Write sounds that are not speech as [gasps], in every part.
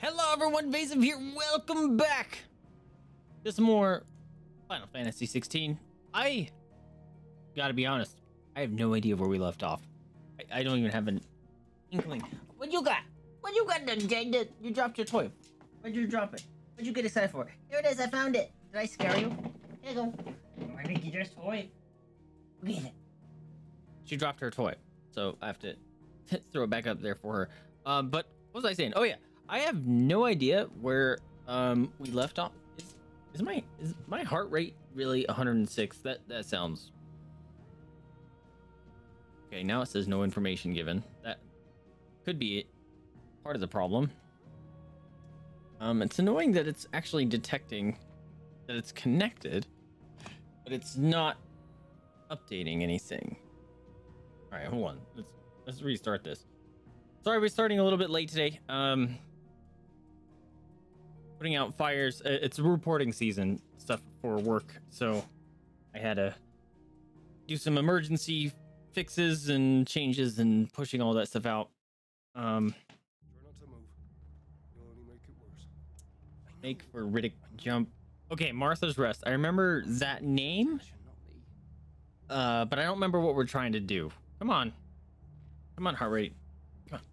Hello everyone, Vaesive here. Welcome back to some more Final Fantasy 16. I gotta be honest, I have no idea where we left off. I, I don't even have an inkling. What you got? What you got then, Jade? You dropped your toy. Where'd you drop it? What'd you get excited for? Here it is, I found it. Did I scare you? Here you go. My Mickey Dress toy. Look at it. She dropped her toy, so I have to [laughs] throw it back up there for her. Um, but what was I saying? Oh yeah, I have no idea where um we left off. Is, is my is my heart rate really 106? That that sounds. Okay, now it says no information given. That could be part of the problem. Um, it's annoying that it's actually detecting that it's connected, but it's not updating anything. All right, hold on. Let's let's restart this. Sorry, we're starting a little bit late today. Um, putting out fires. uh, It's reporting season stuff for work, so I had to do some emergency fixes and changes and pushing all that stuff out. Um, Try not to move. You'll only make it worse. make for Riddick jump. Okay, Martha's Rest. I remember that name, Should not be. uh, but I don't remember what we're trying to do. Come on, come on, heart rate. Come on.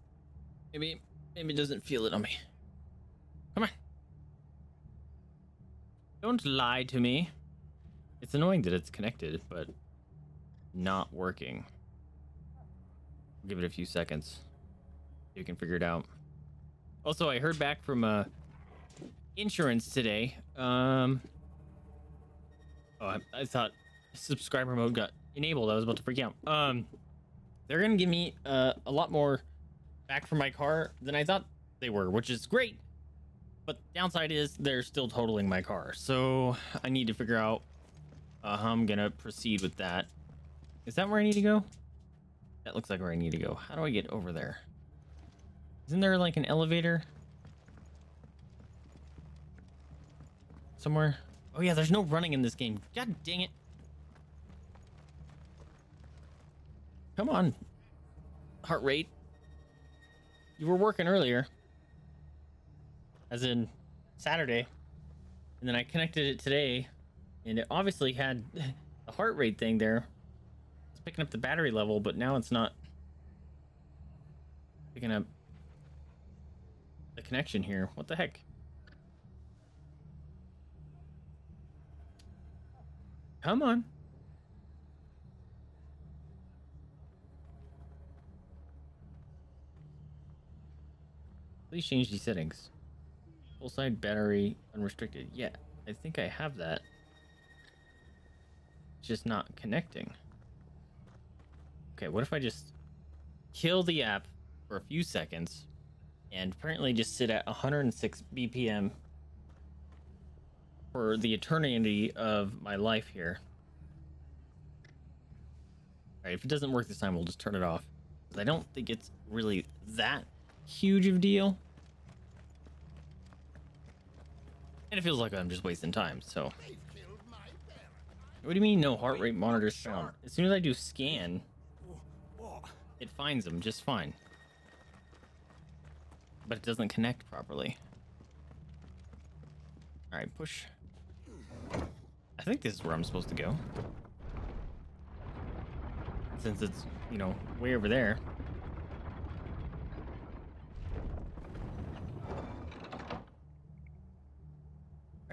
Maybe maybe it doesn't feel it on me. Come on. Don't lie to me. It's annoying that it's connected, but not working. Give it a few seconds. You can figure it out. Also, I heard back from uh insurance today. Um Oh, I, I thought subscriber mode got enabled. I was about to freak out. Um they're to give me uh, a lot more back for my car than I thought they were, which is great. But the downside is they're still totaling my car. So I need to figure out uh, how I'm going to proceed with that. Is that where I need to go? That looks like where I need to go. How do I get over there? Isn't there like an elevator? Somewhere? Oh yeah, there's no running in this game. God dang it. Come on. Heart rate. You were working earlier. As in Saturday. And then I connected it today. And it obviously had [laughs] the heart rate thing there. It's picking up the battery level, but now it's not picking up the connection here. What the heck? Come on. Please change these settings. Full side battery unrestricted. Yeah, I think I have that. It's just not connecting. Okay, what if I just kill the app for a few seconds and apparently just sit at 106 BPM for the eternity of my life here. Alright, if it doesn't work this time, we'll just turn it off. I don't think it's really that huge of a deal. And it feels like I'm just wasting time, so. What do you mean no heart rate monitors found? As soon as I do scan, it finds them just fine. But it doesn't connect properly. Alright, push. I think this is where I'm supposed to go. Since it's, you know, way over there.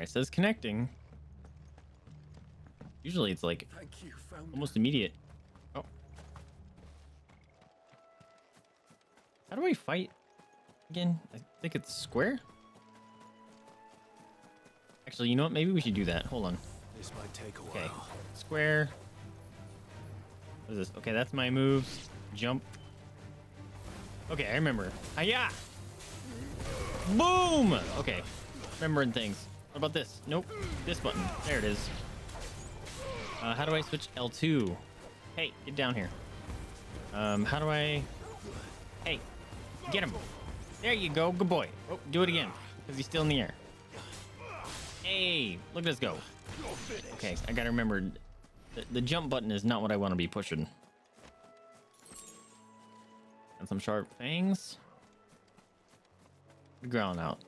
It says connecting. Usually it's like you, almost immediate. Oh. How do I fight again? I think it's square. Actually, you know what? Maybe we should do that. Hold on. This might take a Okay. while. Square. What is this? Okay, that's my moves. Jump. Okay, I remember. Hiya! Boom! Okay. Remembering things. What about this? Nope. This button. There it is. Uh, how do I switch L2? Hey, get down here. Um, how do I... Hey, get him. There you go. Good boy. Oh, do it again. Because he's still in the air. Hey, look at us go. Okay, I gotta remember, the, the jump button is not what I want to be pushing. And some sharp fangs. ground out.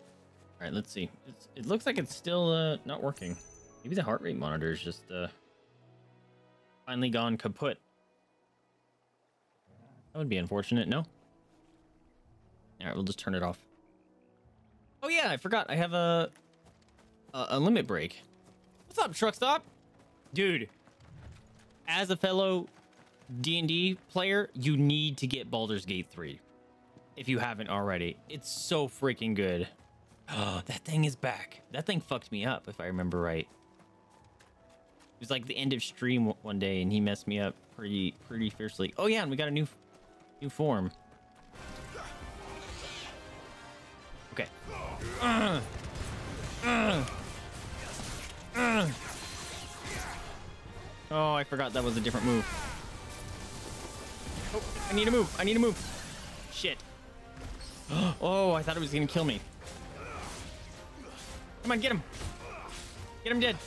All right, let's see. It's, it looks like it's still uh, not working. Maybe the heart rate monitor is just uh, finally gone kaput. That would be unfortunate, no? All right, we'll just turn it off. Oh yeah, I forgot. I have a a, a limit break. What's up, truck stop? Dude, as a fellow D&D player, you need to get Baldur's Gate 3 if you haven't already. It's so freaking good. Oh, that thing is back. That thing fucked me up if I remember right. It was like the end of stream one day and he messed me up pretty pretty fiercely. Oh yeah, and we got a new new form. Okay. Uh, uh, uh. Oh, I forgot that was a different move. Oh, I need to move. I need to move. Shit. [gasps] Oh, I thought it was gonna kill me. Come on, get him. Get him dead.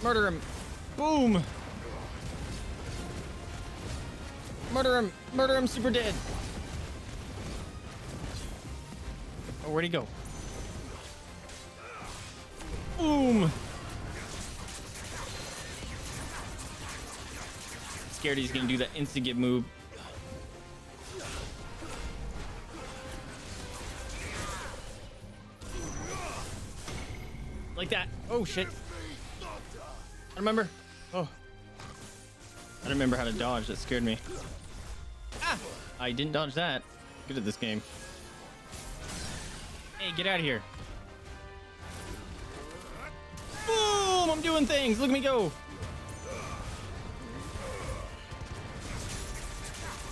Murder him. Boom. Murder him. Murder him super dead. Oh, where'd he go? Boom. Scared he's gonna do that instant get move. Like that. Oh shit. I remember. Oh. I don't remember how to dodge. That scared me. Ah! I didn't dodge that. Good at this game. Hey, get out of here. Boom! I'm doing things. Look at me go.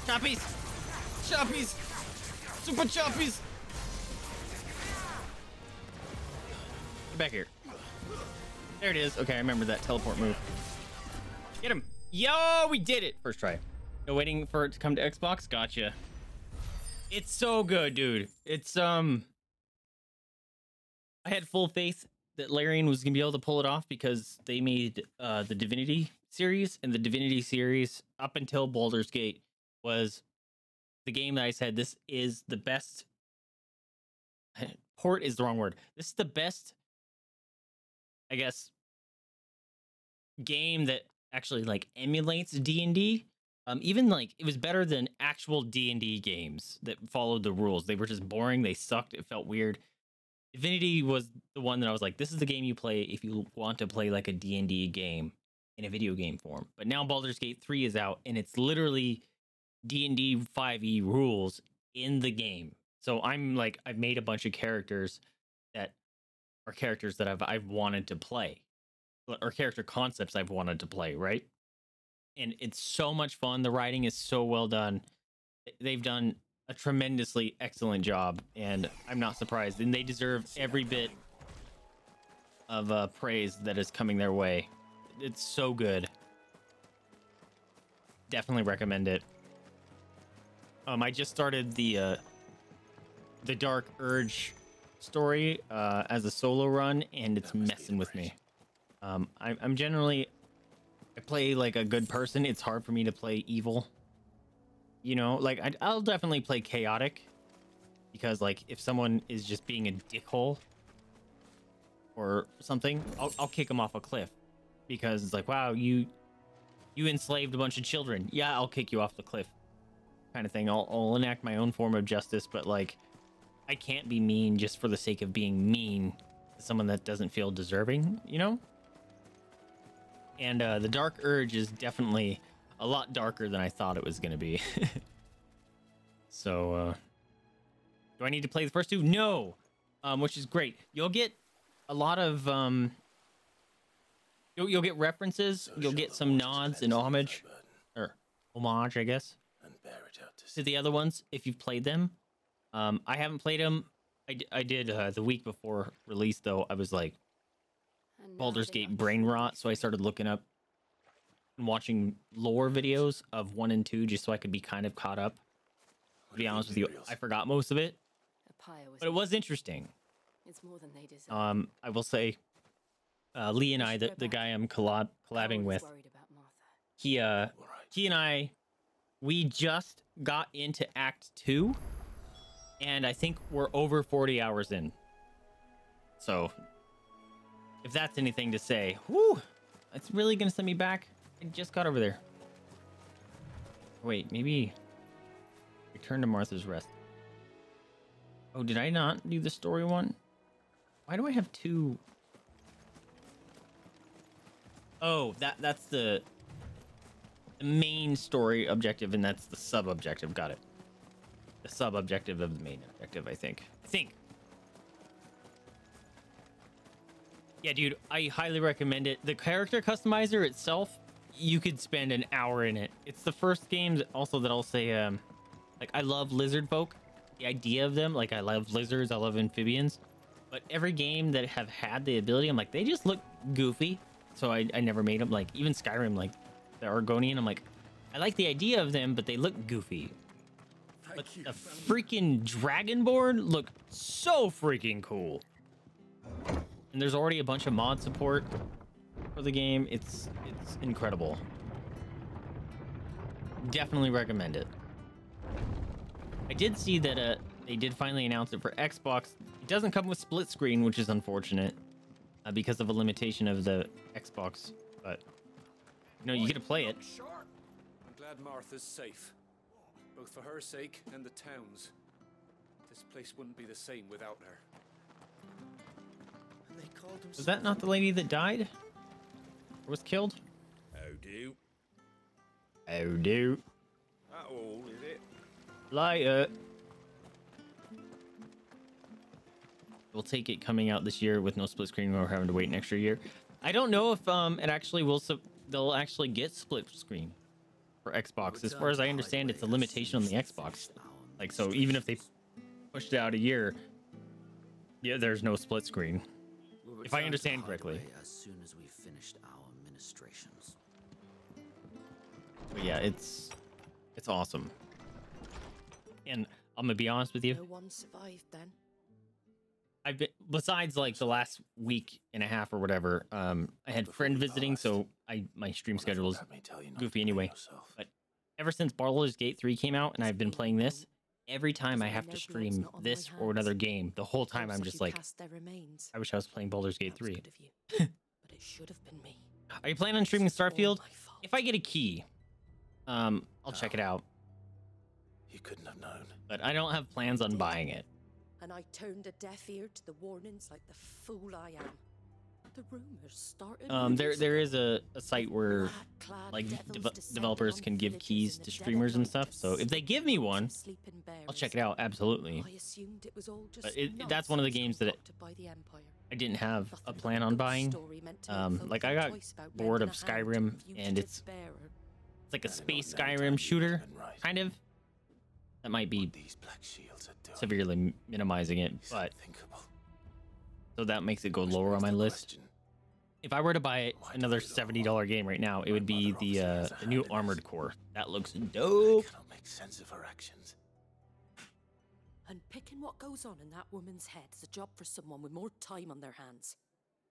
Choppies! Choppies! Super choppies! Get back here. There it is. Okay, I remember that teleport move. Get him. Yo, we did it. First try. No waiting for it to come to Xbox. Gotcha. It's so good, dude. It's um I had full faith that Larian was gonna be able to pull it off because they made uh the Divinity series and the Divinity series up until Baldur's Gate was the game that I said this is the best [laughs] port is the wrong word. This is the best I guess game that actually like emulates D&D. Um even like it was better than actual D&D games that followed the rules. They were just boring, they sucked, it felt weird. Divinity was the one that I was like this is the game you play if you want to play like a D&D game in a video game form. But now Baldur's Gate 3 is out and it's literally D&D 5e rules in the game. So I'm like I've made a bunch of characters that are characters that I've I've wanted to play or character concepts I've wanted to play, right? And it's so much fun. The writing is so well done. They've done a tremendously excellent job and I'm not surprised and they deserve every bit of uh, praise that is coming their way. It's so good. Definitely recommend it. Um, I just started the uh, the Dark Urge story uh, as a solo run, and it's messing with me. Um, I, I'm generally I play like a good person. It's hard for me to play evil. You know, like I, I'll definitely play chaotic because like if someone is just being a dickhole or something, I'll, I'll kick them off a cliff because it's like, wow, you you enslaved a bunch of children. Yeah, I'll kick you off the cliff kind of thing. I'll, I'll enact my own form of justice, but like, I can't be mean just for the sake of being mean to someone that doesn't feel deserving, you know? And uh, the Dark Urge is definitely a lot darker than I thought it was going to be. [laughs] so, uh, do I need to play the first two? No, um, which is great. You'll get a lot of um, you'll, you'll get references. You'll get some nods and homage or homage, I guess and bear it out to to the other ones if you've played them. Um, I haven't played them. I, d- I did uh, the week before release though. I was like Baldur's Gate brain rot, so I started looking up and watching lore videos of one and two just so I could be kind of caught up. To be honest with you, I forgot most of it, but it was interesting. It's more than they deserve. Um, I will say, uh, Lee and I, the, the guy I'm collab collabing with, worried about he uh All right. he and I we just got into act 2 and I think we're over 40 hours in. So, if that's anything to say, whoo, it's really gonna send me back. I just got over there. Wait, maybe return to Martha's Rest. Oh, did I not do the story one? Why do I have two? Oh, that that's the the main story objective, and that's the sub objective. Got it. Sub objective of the main objective, I think. I think. Yeah, dude, I highly recommend it. The character customizer itself, you could spend an hour in it. It's the first game also that I'll say, um, like I love lizard folk. The idea of them, like I love lizards, I love amphibians. But every game that have had the ability, I'm like, they just look goofy. So I, I never made them. Like even Skyrim, like the Argonian, I'm like, I like the idea of them, but they look goofy. But the freaking Dragonborn look so freaking cool. And there's already a bunch of mod support for the game. It's it's incredible. Definitely recommend it. I did see that uh they did finally announce it for Xbox. It doesn't come with split screen, which is unfortunate uh, because of a limitation of the Xbox. But you know, you get to play it. I'm glad Martha's safe. Both for her sake and the town's. This place wouldn't be the same without her. And they called him Was that not the lady that died? Or was killed? Oh, do? Oh, do. That all, is it? Liar. We'll take it coming out this year with no split screen or having to wait an extra year. I don't know if um it actually will. So they'll actually get split screen for Xbox. As far as I understand, it's a limitation on the Xbox. Like so, even if they pushed it out a year, yeah, there's no split screen. If I understand correctly. As soon as we've finished our ministrations. But yeah, it's it's awesome. And I'm gonna be honest with you. No one survived then. I've been besides like the last week and a half or whatever. Um, I had Before friend visiting, so I my stream schedule is goofy anyway. yourself. But ever since Baldur's Gate 3 came out and I've been playing this, every time I have to stream this or another game, the whole time I'm just like. I wish I was playing Baldur's Gate That 3. good of you. [laughs] but it should have been me. Are you planning on streaming Starfield? If I get a key, um, I'll check it out. You couldn't have known. But I don't have plans on buying it. And I turned a deaf ear to the warnings like the fool I am. The rumors started. Um, there years there ago. is a, a site where like devils deve- descended developers can give keys to the dead of streamers and stuff. So if they give me one, I'll check it out. Absolutely. I assumed it was all just But it- that's one of the games that it- concocted by the Empire. I didn't have a plan on buying. story meant to make Um, like I got bored of a hand to a Skyrim, and it's- It's like a space Skyrim shooter, kind of. That might be What these black shields are doing. severely m- minimizing it, but unthinkable. so that makes it go Which lower on my list. question, If I were to buy Why another do it all? seventy dollar game right now, it would be the uh, the new hand in this. Armored Core. That looks I dope. cannot make sense of her actions. And picking what goes on in that woman's head is a job for someone with more time on their hands.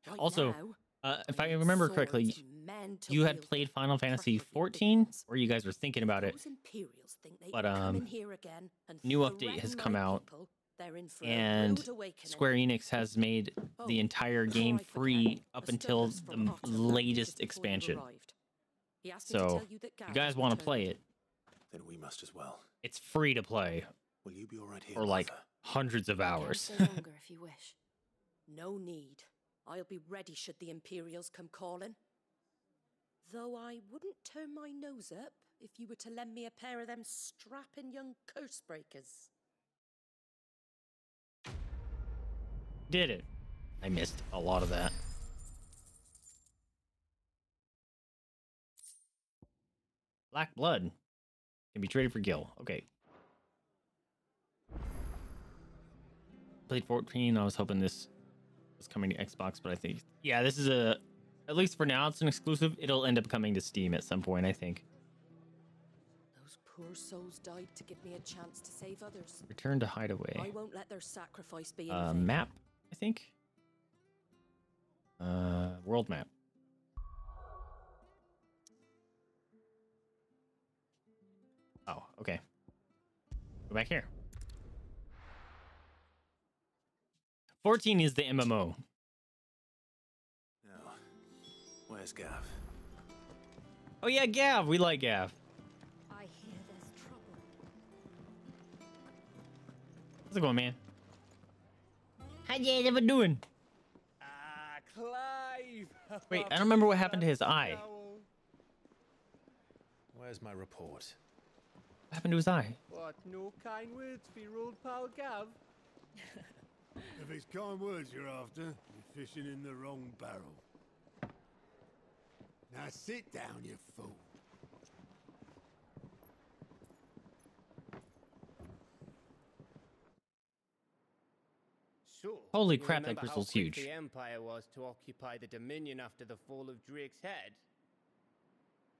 Right Also, now, Uh, if I I remember correctly, and men to you had played Final Fantasy preferably 14, or you guys were thinking about it. Those Imperials think they but, um, in here again and new update has come out, people. They're in for a and. Square Enix has made the Oh, entire game free up until the from m- Oxford met me latest just before you expansion. arrived. He asked me to So, if you, that you Gareth guys want to play it, Then we must as well. it's free to play Will you be all right here, for like hundreds of hours. if you [laughs] wish. No need. I'll be ready should the Imperials come calling. Though I wouldn't turn my nose up if you were to lend me a pair of them strapping young curse breakers. Did it? I missed a lot of that. Black blood can be traded for Gil. Okay. Played 14. I was hoping this was coming to Xbox, but I think yeah, this is a at least for now it's an exclusive. It'll end up coming to Steam at some point, I think. Those poor souls died to give me a chance to save others. Return to Hideaway. I Hideaway. won't let their sacrifice be in Uh, vain. map, I think. Uh, world map. Oh, okay. Go back here. 14 is the MMO. Now, where's Gav? Oh yeah, Gav. We like Gav. I hear there's trouble. How's it going, man? How you ever doing? Ah, Clive! [laughs] Wait, I don't remember what happened to his eye. Where's my report? What happened to his eye? What, no kind words for your old pal Gav? [laughs] If it's kind words you're after, you're fishing in the wrong barrel. Now sit down, you fool. So, Holy crap, that remember how crystal's huge. The Empire was to occupy the Dominion after the fall of Drake's head.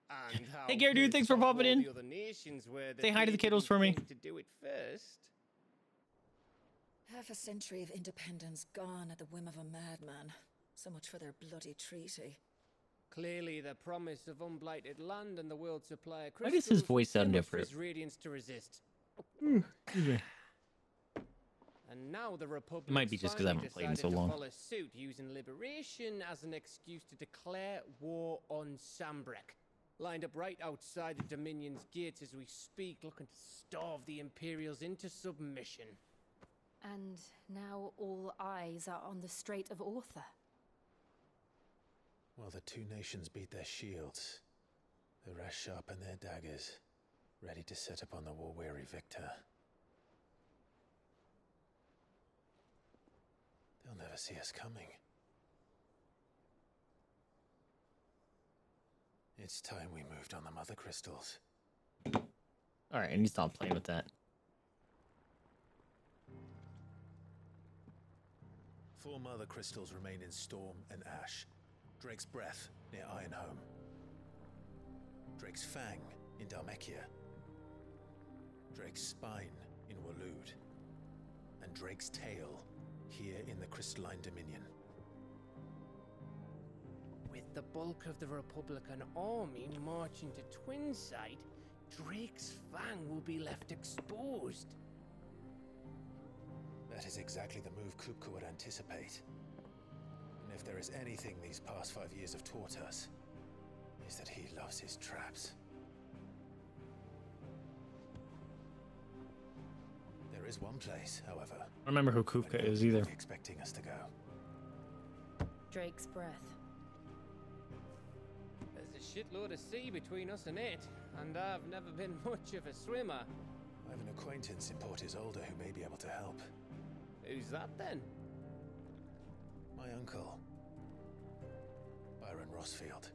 And Hey, Gary, dude, thanks for popping in. The other nations were that Say hi to the kiddos for me. think To do it first. Half a century of independence gone at the whim of a madman. So much for their bloody treaty. Clearly, the promise of unblighted land and the world supply of Why does his crystals voice sound different? his radiance to resist. Mm, and now the Republic might be just because I haven't played in so long. Follow suit, using liberation as an excuse to declare war on Sanbreque. Lined up right outside the Dominion's gates as we speak, looking to starve the Imperials into submission. And now all eyes are on the Strait of Author. While the two nations beat their shields. The rest sharpen their daggers, ready to set upon the war-weary victor. They'll never see us coming. It's time we moved on the mother crystals. All right, I need to stop playing with that. Four mother crystals remain in Storm and Ash. Drake's Breath near Ironhome. Drake's Fang in Dhalmekia. Drake's Spine in Waloed. And Drake's Tail here in the Crystalline Dominion. With the bulk of the Republican army marching to Twinside, Drake's Fang will be left exposed. That is exactly the move Kupka would anticipate. And if there is anything these past five years have taught us, is that he loves his traps. There is one place, however, I don't remember who Kupka is either. expecting us to go. Drake's breath. There's a shitload of sea between us and it, and I've never been [laughs] much of a swimmer. I have an acquaintance in Port Isolde who may be able to help. Who's that then? My uncle, Byron Rosfield.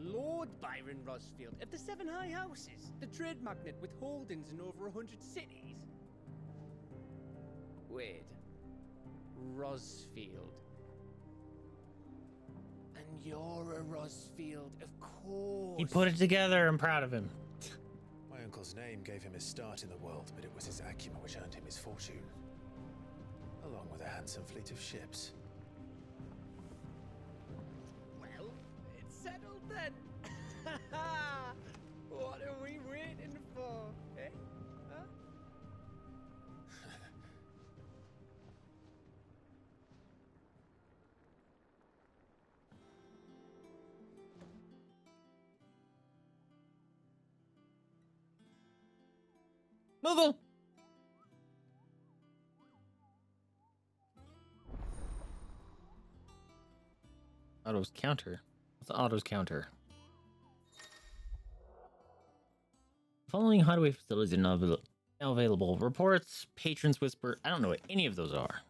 Lord Byron Rosfield of the Seven High Houses, the trade magnate with holdings in over a hundred cities. Wait, Rosfield. And you're a Rosfield, of course. He put it together. I'm proud of him. Uncle's name gave him his start in the world, but it was his acumen which earned him his fortune. Along with a handsome fleet of ships. Well, it's settled then. [laughs] Otto's counter. What's Otto's counter? Following hideaway facilities are now available. Reports, patrons whisper. I don't know what any of those are.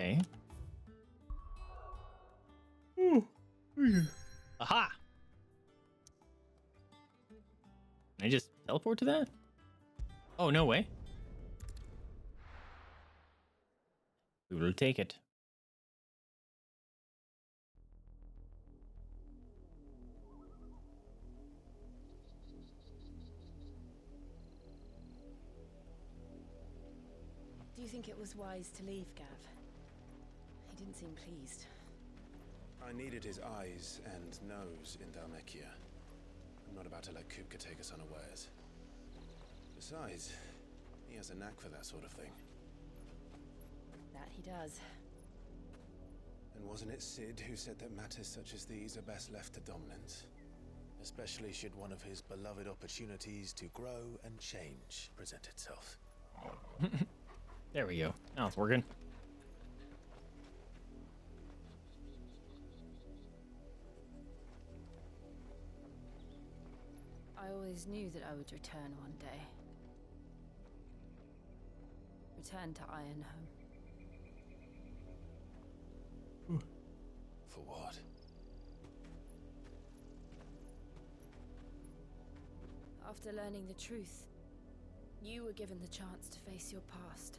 Okay. Hmm. Aha! Can I just teleport to that? Oh, no way. We will take it. Do you think it was wise to leave, Gav? He didn't seem pleased. I needed his eyes and nose in Dhalmekia. I'm not about to let Kupka take us unawares. Besides, he has a knack for that sort of thing. That he does. And wasn't it Sid who said that matters such as these are best left to dominance? Especially should one of his beloved opportunities to grow and change present itself. [laughs] There we go. Now it's working. Always knew that I would return one day. Return to Ironhome. For what? After learning the truth, you were given the chance to face your past.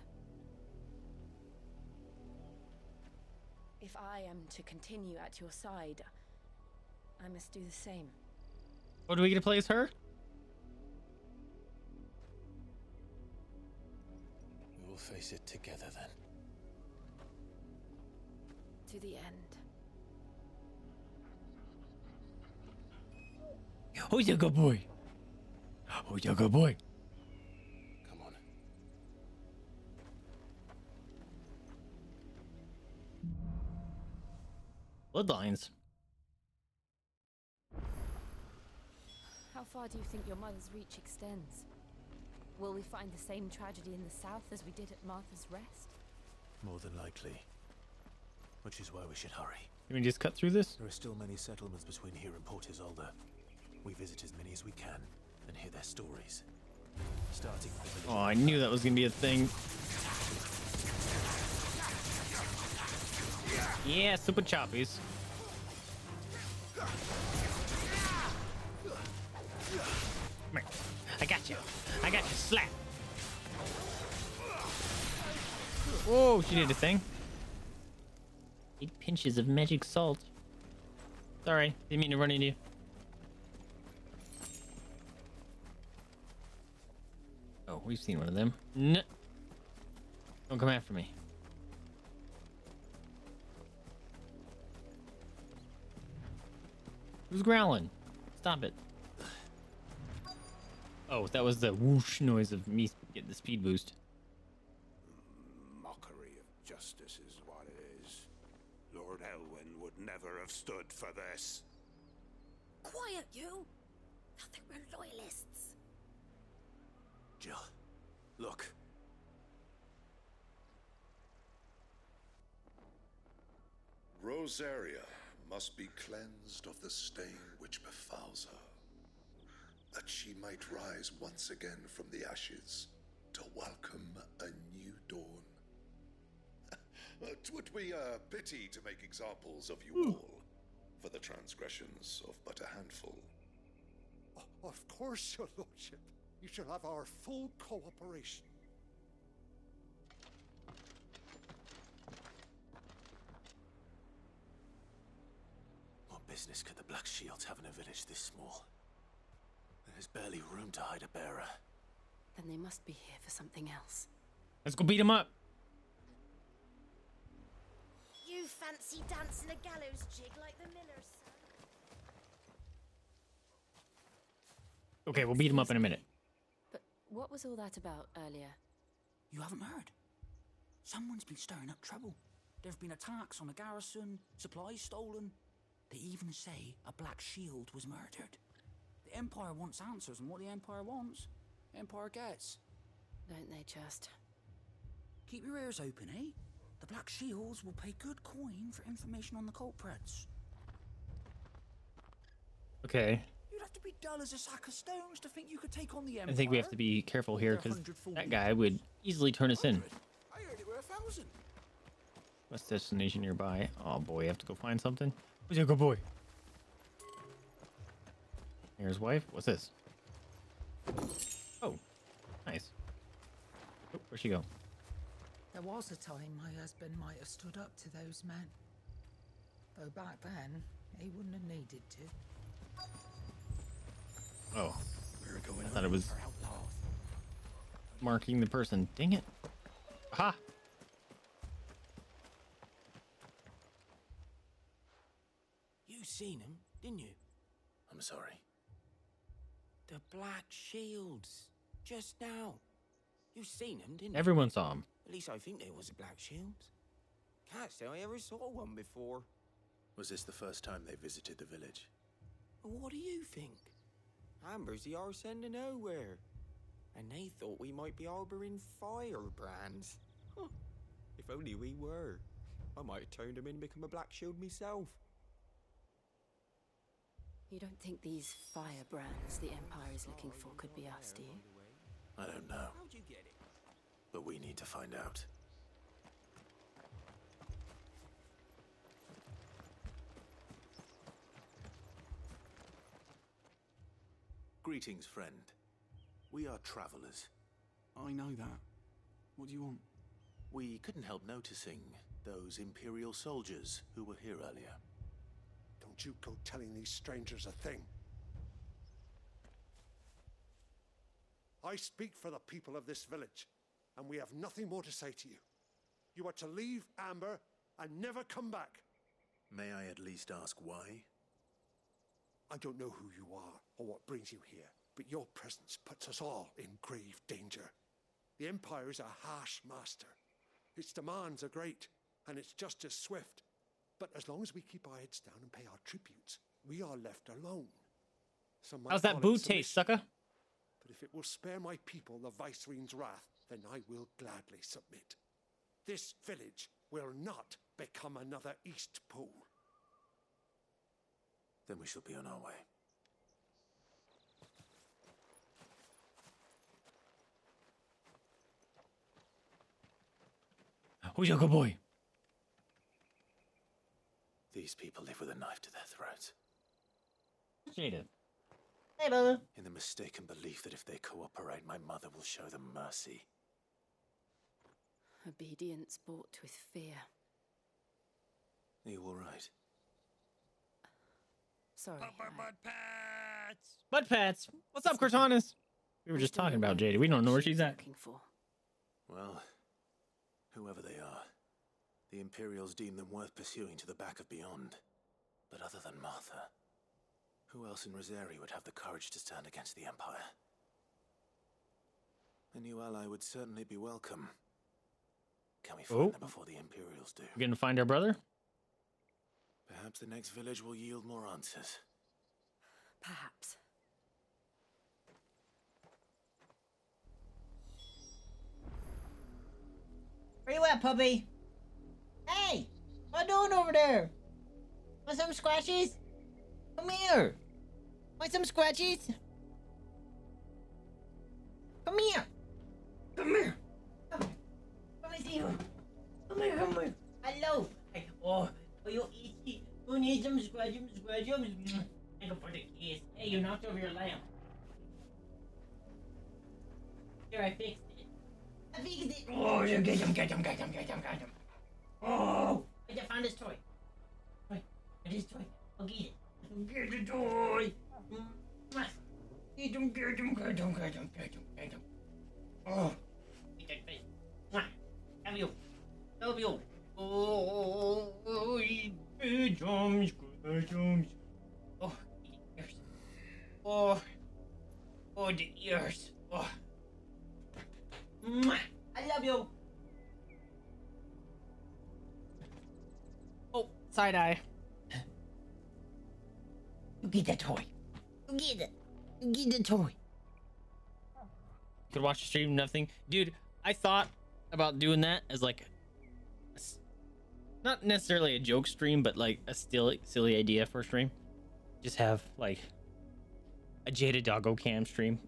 If I am to continue at your side, I must do the same. Oh, do we get to play as her? Face it together then. To the end. Oh, you're a good boy. Oh, you're a good boy. Come on. Bloodlines. How far do you think your mother's reach extends? Will we find the same tragedy in the south as we did at Martha's Rest? More than likely. Which is why we should hurry. Can we just cut through this? There are still many settlements between here and Port Isolde. We visit as many as we can and hear their stories. Starting with the Oh, I knew that was gonna be a thing. Yeah, super choppies. I got you. I got you. Slap. Whoa, oh, she did a thing. Eight pinches of magic salt. Sorry, didn't mean to run into you. Oh, we've seen one of them. No. Don't come after me. Who's growling? Stop it. Oh, that was the whoosh noise of me getting the speed boost. Mockery of justice is what it is. Lord Elwin would never have stood for this. Quiet, you! I think we're loyalists. Jill, look. Rosaria must be cleansed of the stain which befouls her, that she might rise once again from the ashes to welcome a new dawn. [laughs] Twould be a pity to make examples of you hmm. all for the transgressions of but a handful. Of course, your lordship. You shall have our full cooperation. What business could the Black Shields have in a village this small? There's barely room to hide a bearer. Then they must be here for something else. Let's go beat him up. You fancy dancing a gallows jig like the miller's son? Okay, we'll beat him up in a minute. But what was all that about earlier? You haven't heard? Someone's been stirring up trouble. There have been attacks on the garrison, supplies stolen. They even say a Black Shield was murdered. The Empire wants answers, and what the Empire wants, the Empire gets. Don't they just? Keep your ears open, eh? The Black Shields will pay good coin for information on the culprits. Okay, You'd have to be dull as a sack of stones to think you could take on the Empire. I think we have to be careful here because that guy would easily turn us in. Hundred? I heard it were a thousand. What's destination nearby? Oh boy, we have to go find something. Who's your good boy? Here's wife. What's this? Oh, nice. Oh, where'd she go? There was a time my husband might have stood up to those men. Though back then, he wouldn't have needed to. Oh, We're going I thought it was marking the person. Dang it. Aha! You seen him, didn't you? I'm sorry. The Black Shields. Just now. You seen them, didn't you? Everyone saw them. At least I think there was a Black Shields. Can't say I ever saw one before. Was this the first time they visited the village? What do you think? Amber's the arse end of nowhere. And they thought we might be harboring firebrands. Huh. If only we were. I might have turned them in and become a Black Shield myself. You don't think these firebrands the Empire is looking for could be us, do you? I don't know, How'd you get it? but we need to find out. Greetings, friend. We are travelers. I know that. What do you want? We couldn't help noticing those Imperial soldiers who were here earlier. You go telling these strangers a thing. I speak for the people of this village, and we have nothing more to say to you. You are to leave Amber and never come back. May I at least ask why? I don't know who you are or what brings you here, but your presence puts us all in grave danger. The Empire is a harsh master. Its demands are great, and its justice swift. But as long as we keep our heads down and pay our tributes, we are left alone. Some How's that it boo taste, sucker? But if it will spare my people the Viceroy's wrath, then I will gladly submit. This village will not become another East Pool. Then we shall be on our way. Who's your good boy? These people live with a knife to their throats, Jada. Hey, Bubba. in the mistaken belief that if they cooperate, my mother will show them mercy. Obedience bought with fear. Are you all right? Sorry. I- Butt pats. What's up, Cortanis? We were just talking about Jada. We don't know where she's at. Looking for. Well, whoever they are, the Imperials deem them worth pursuing to the back of beyond. But other than Martha, who else in Rosaria would have the courage to stand against the Empire? A new ally would certainly be welcome. Can we find Oh. them before the Imperials do? We're gonna find our brother? Perhaps the next village will yield more answers. Perhaps. Where you at, puppy? Hey, what you doing over there? Want some scratchies? Come here. Want some scratchies? Come here. Come here. Come. Come and see you. Come here, come here. Hello. Hey, oh, oh, you itchy. Who needs some scratchums, scratchums? Thank you for the kiss. Hey, you knocked over your lamp. Here, I fixed it. I fixed it. Oh, you get him, get him, get him, get him, get him. Oh, I just found his toy. Wait, it is toy. I'll get it. Get the toy. Hmm? Mwah. Get him, get him, get him, get him, get him, get him. Oh, get that face. Have you. Love you. Oh, oh, eat bedrooms, bedrooms. Oh, the ears. Oh, oh, the ears. Oh. I love you. Side eye. You get that toy. You get it. You get the toy. Could watch the stream, nothing. Dude, I thought about doing that as like, a s- not necessarily a joke stream, but like a still silly idea for a stream. Just have like a Jada Doggo cam stream.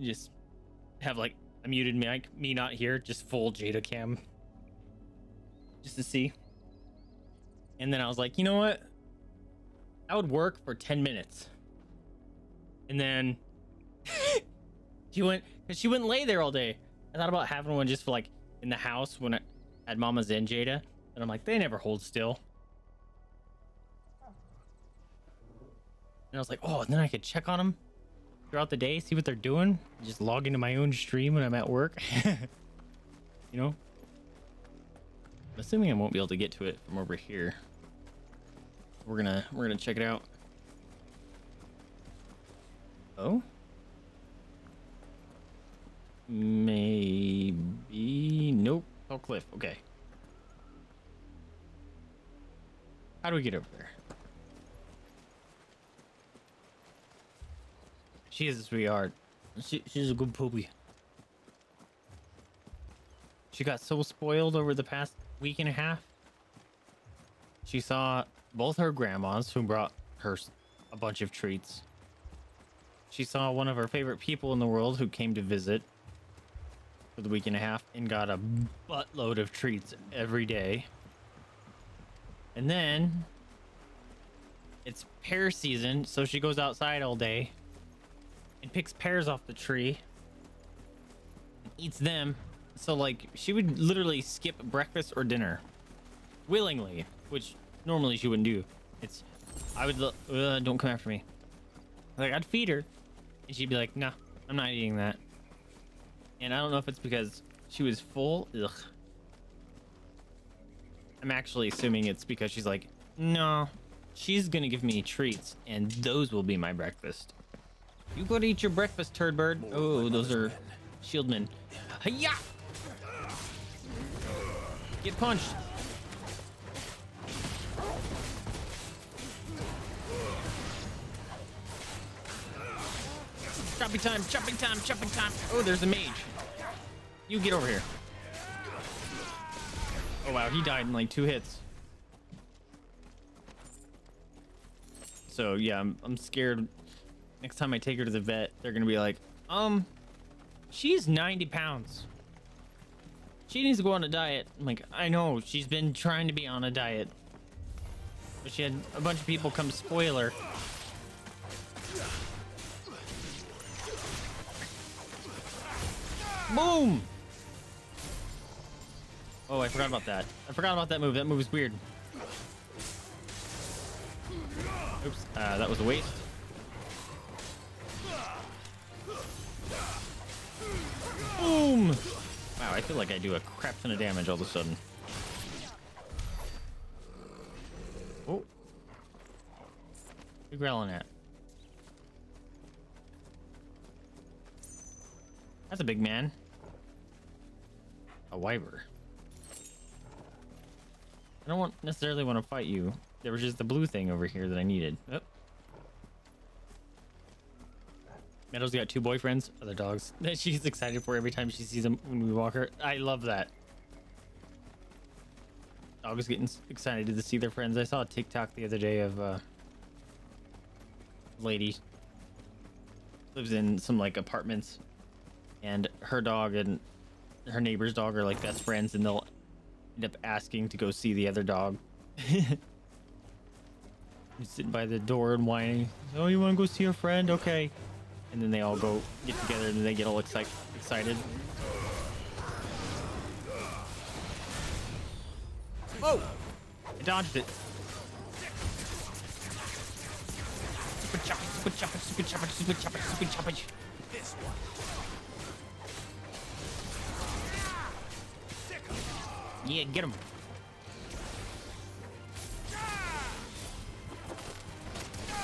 Just have like a muted mic, me not here, just full Jada cam. Just to see. And then I was like, you know what? That would work for 10 minutes. And then [laughs] she went, because she wouldn't lay there all day. I thought about having one just for like in the house when I had Mama's in Jada. And I'm like, they never hold still. And I was like, oh, and then I could check on them throughout the day, see what they're doing, just log into my own stream when I'm at work. [laughs] you know, I'm assuming I won't be able to get to it from over here. We're gonna we're gonna check it out. Oh? Maybe nope. Oh cliff, okay. How do we get over there? She is a sweetheart. She, she's a good puppy. She got so spoiled over the past week and a half. She saw both her grandmas who brought her a bunch of treats. She saw one of her favorite people in the world who came to visit for the week and a half and got a buttload of treats every day. And then it's pear season, so she goes outside all day and picks pears off the tree and eats them. So like she would literally skip breakfast or dinner willingly, which normally she wouldn't do. It's I would uh, don't come after me. Like I'd feed her, and she'd be like, "No, I'm not eating that." And I don't know if it's because she was full. Ugh. I'm actually assuming it's because she's like, "No, she's gonna give me treats, and those will be my breakfast." You go to eat your breakfast, turd bird. Oh, those are shieldmen. Hiya! Get punched. Chopping time, chopping time, chopping time. Oh, there's a mage. You get over here. Oh wow, he died in like two hits. So yeah, I'm, I'm scared. Next time I take her to the vet, they're gonna be like, um, she's 90 pounds. She needs to go on a diet. I'm like, I know, she's been trying to be on a diet. But she had a bunch of people come spoil her. Boom! Oh, I forgot about that. I forgot about that move. That move is weird. Oops, uh, that was a waste. Boom! Wow, I feel like I do a crap ton of damage all of a sudden. Oh. You growling at? That's a big man. A wyver. I don't want necessarily want to fight you. There was just the blue thing over here that I needed. Oh. Meadow's got two boyfriends, other dogs, [laughs] that she's excited for every time she sees them when we walk her. I love that. Dogs getting excited to see their friends. I saw a TikTok the other day of uh, a lady lives in some like apartments, and her dog and her neighbor's dog are like best friends, and they'll end up asking to go see the other dog. [laughs] Sitting by the door and whining. Oh, you want to go see your friend? Okay. And then they all go get together and they get all exci- excited. Oh! I dodged it. Super chopper, super chopper, super chopper, super chopper, super chopper. This one. Yeah, get him.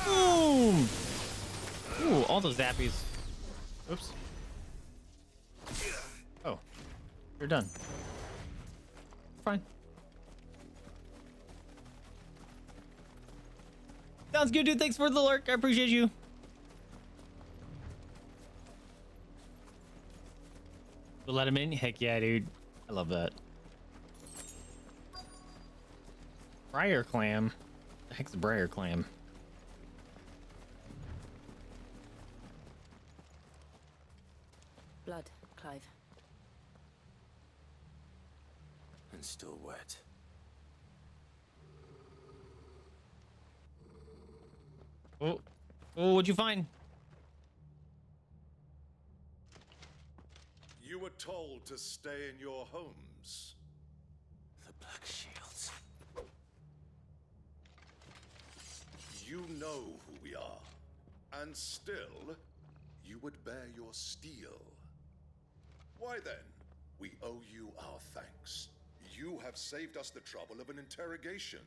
Boom! Ooh, all those zappies. Oops. Oh, you're done. Fine. Sounds good, dude. Thanks for the lurk. I appreciate you. We'll let him in? Heck yeah, dude. I love that. Briar clam? The heck's a briar clam? Blood, Clive. And still wet. Oh, oh, what'd you find? You were told to stay in your homes. The Black Shields. You know who we are. And still, you would bear your steel. Why then, we owe you our thanks. you have saved us the trouble of an interrogation.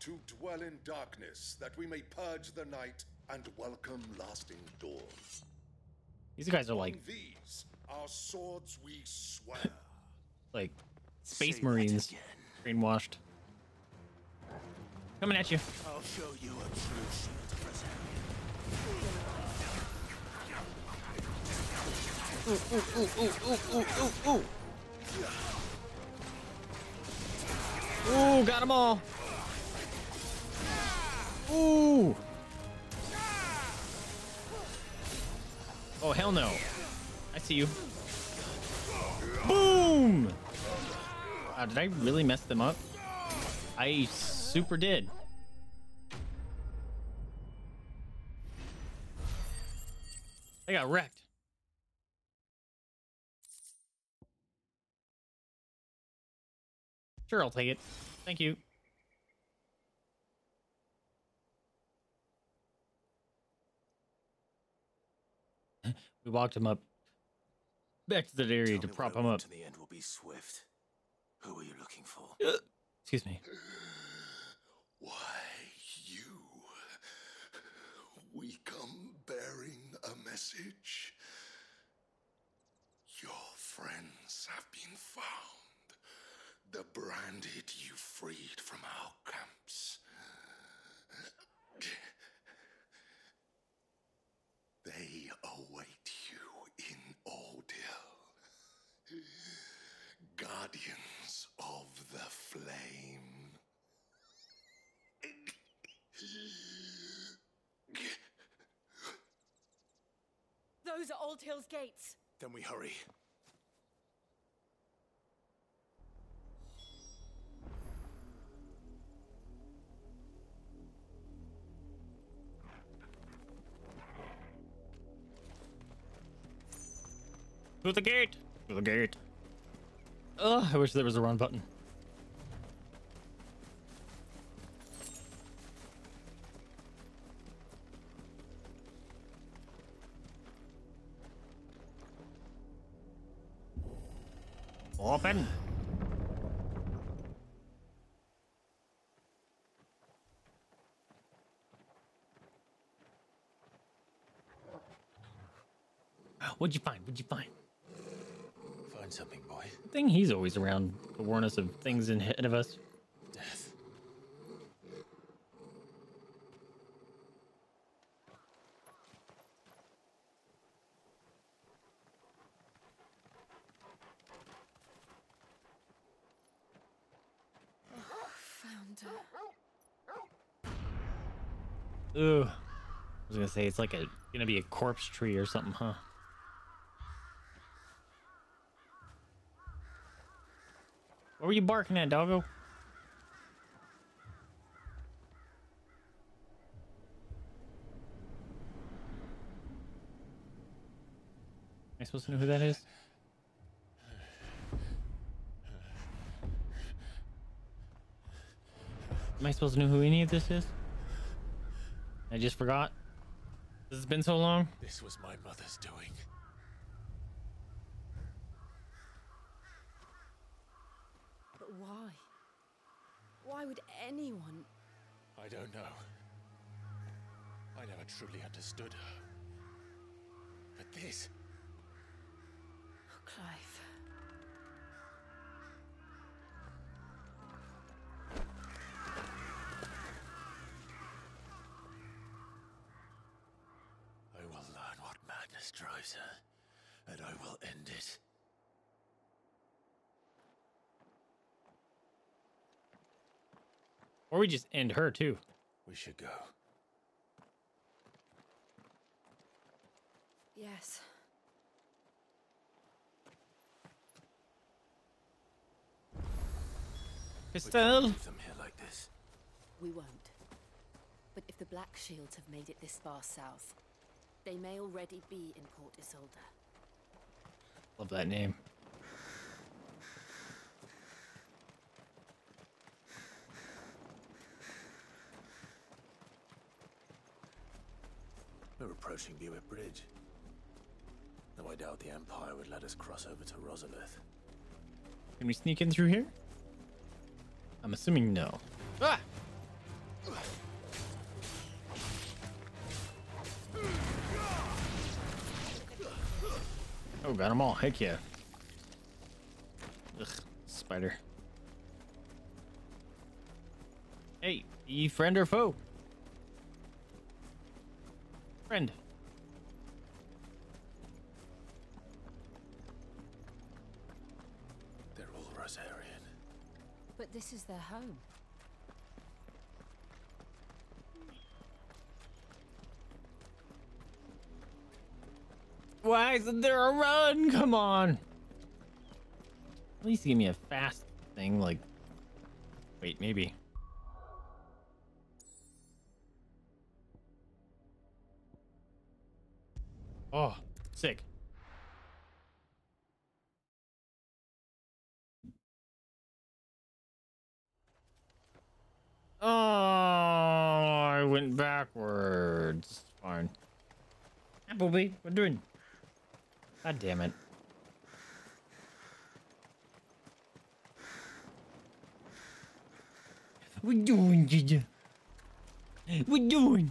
To dwell in darkness, that we may purge the night and welcome lasting dawn. These guys are like On these, our swords we swear. [laughs] like space marines brainwashed. Coming at you. I'll show you a true shield Ooh, ooh, ooh, ooh, ooh, ooh, ooh, ooh. Ooh, got them all. Ooh. Oh, hell no. I see you. Boom! Wow, did I really mess them up? I super did. I got wrecked. Sure, I'll take it. Thank you. [laughs] we walked him up back to that area to prop him up. To the end will be swift. Who are you looking for? Uh, excuse me. Why, you. We come bearing a message. Your friends have been found. The branded you freed from our camps. They await you in Ordil. Guardians of the Flame. Those are Old Hill's gates. Then we hurry. Through the gate! Through the gate. Ugh, I wish there was a run button. Open! Uh, what'd you find? What'd you find? Find something, boy. I think he's always around to warn us of things ahead of us. Death. Found her. Ugh. I was gonna say it's like a gonna be a corpse tree or something, huh? What were you barking at, doggo? Am I supposed to know who that is? Am I supposed to know who any of this is? I just forgot. This has been so long. This was my mother's doing. But why? Why would anyone? I don't know. I never truly understood her. But this. Oh, Clive. I will learn what madness and I will end it. Or we just end her too. We should go. Yes. We Crystal. can't them here like this. We won't. But if the Black Shields have made it this far south, they may already be in Port Isolde. Love that name. We're approaching Buick Bridge. Though I doubt the Empire would let us cross over to Rosalith. Can we sneak in through here? I'm assuming no. Ah! Got them all. Heck yeah. Ugh, spider. Hey, you friend or foe? Friend. They're all Rosarian. But this is their home. Why isn't there a run? Come on. At least give me a fast thing like. Wait, maybe. Oh, sick. Oh, I went backwards. Fine. Applebee, what are you doing? God damn it. What doing, Ginger? What doing?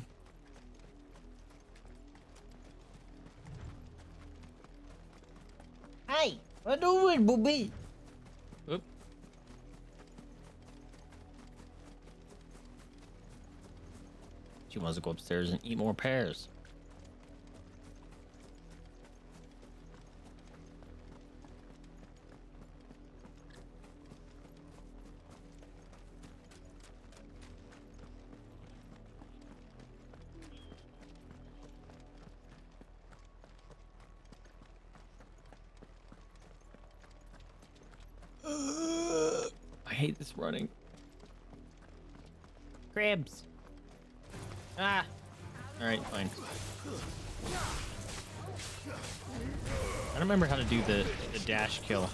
Hey, what doing, Bobby? Oop. She wants to go upstairs and eat more pears. Running. Crabs. Ah. All right, fine. I don't remember how to do the, the dash kill.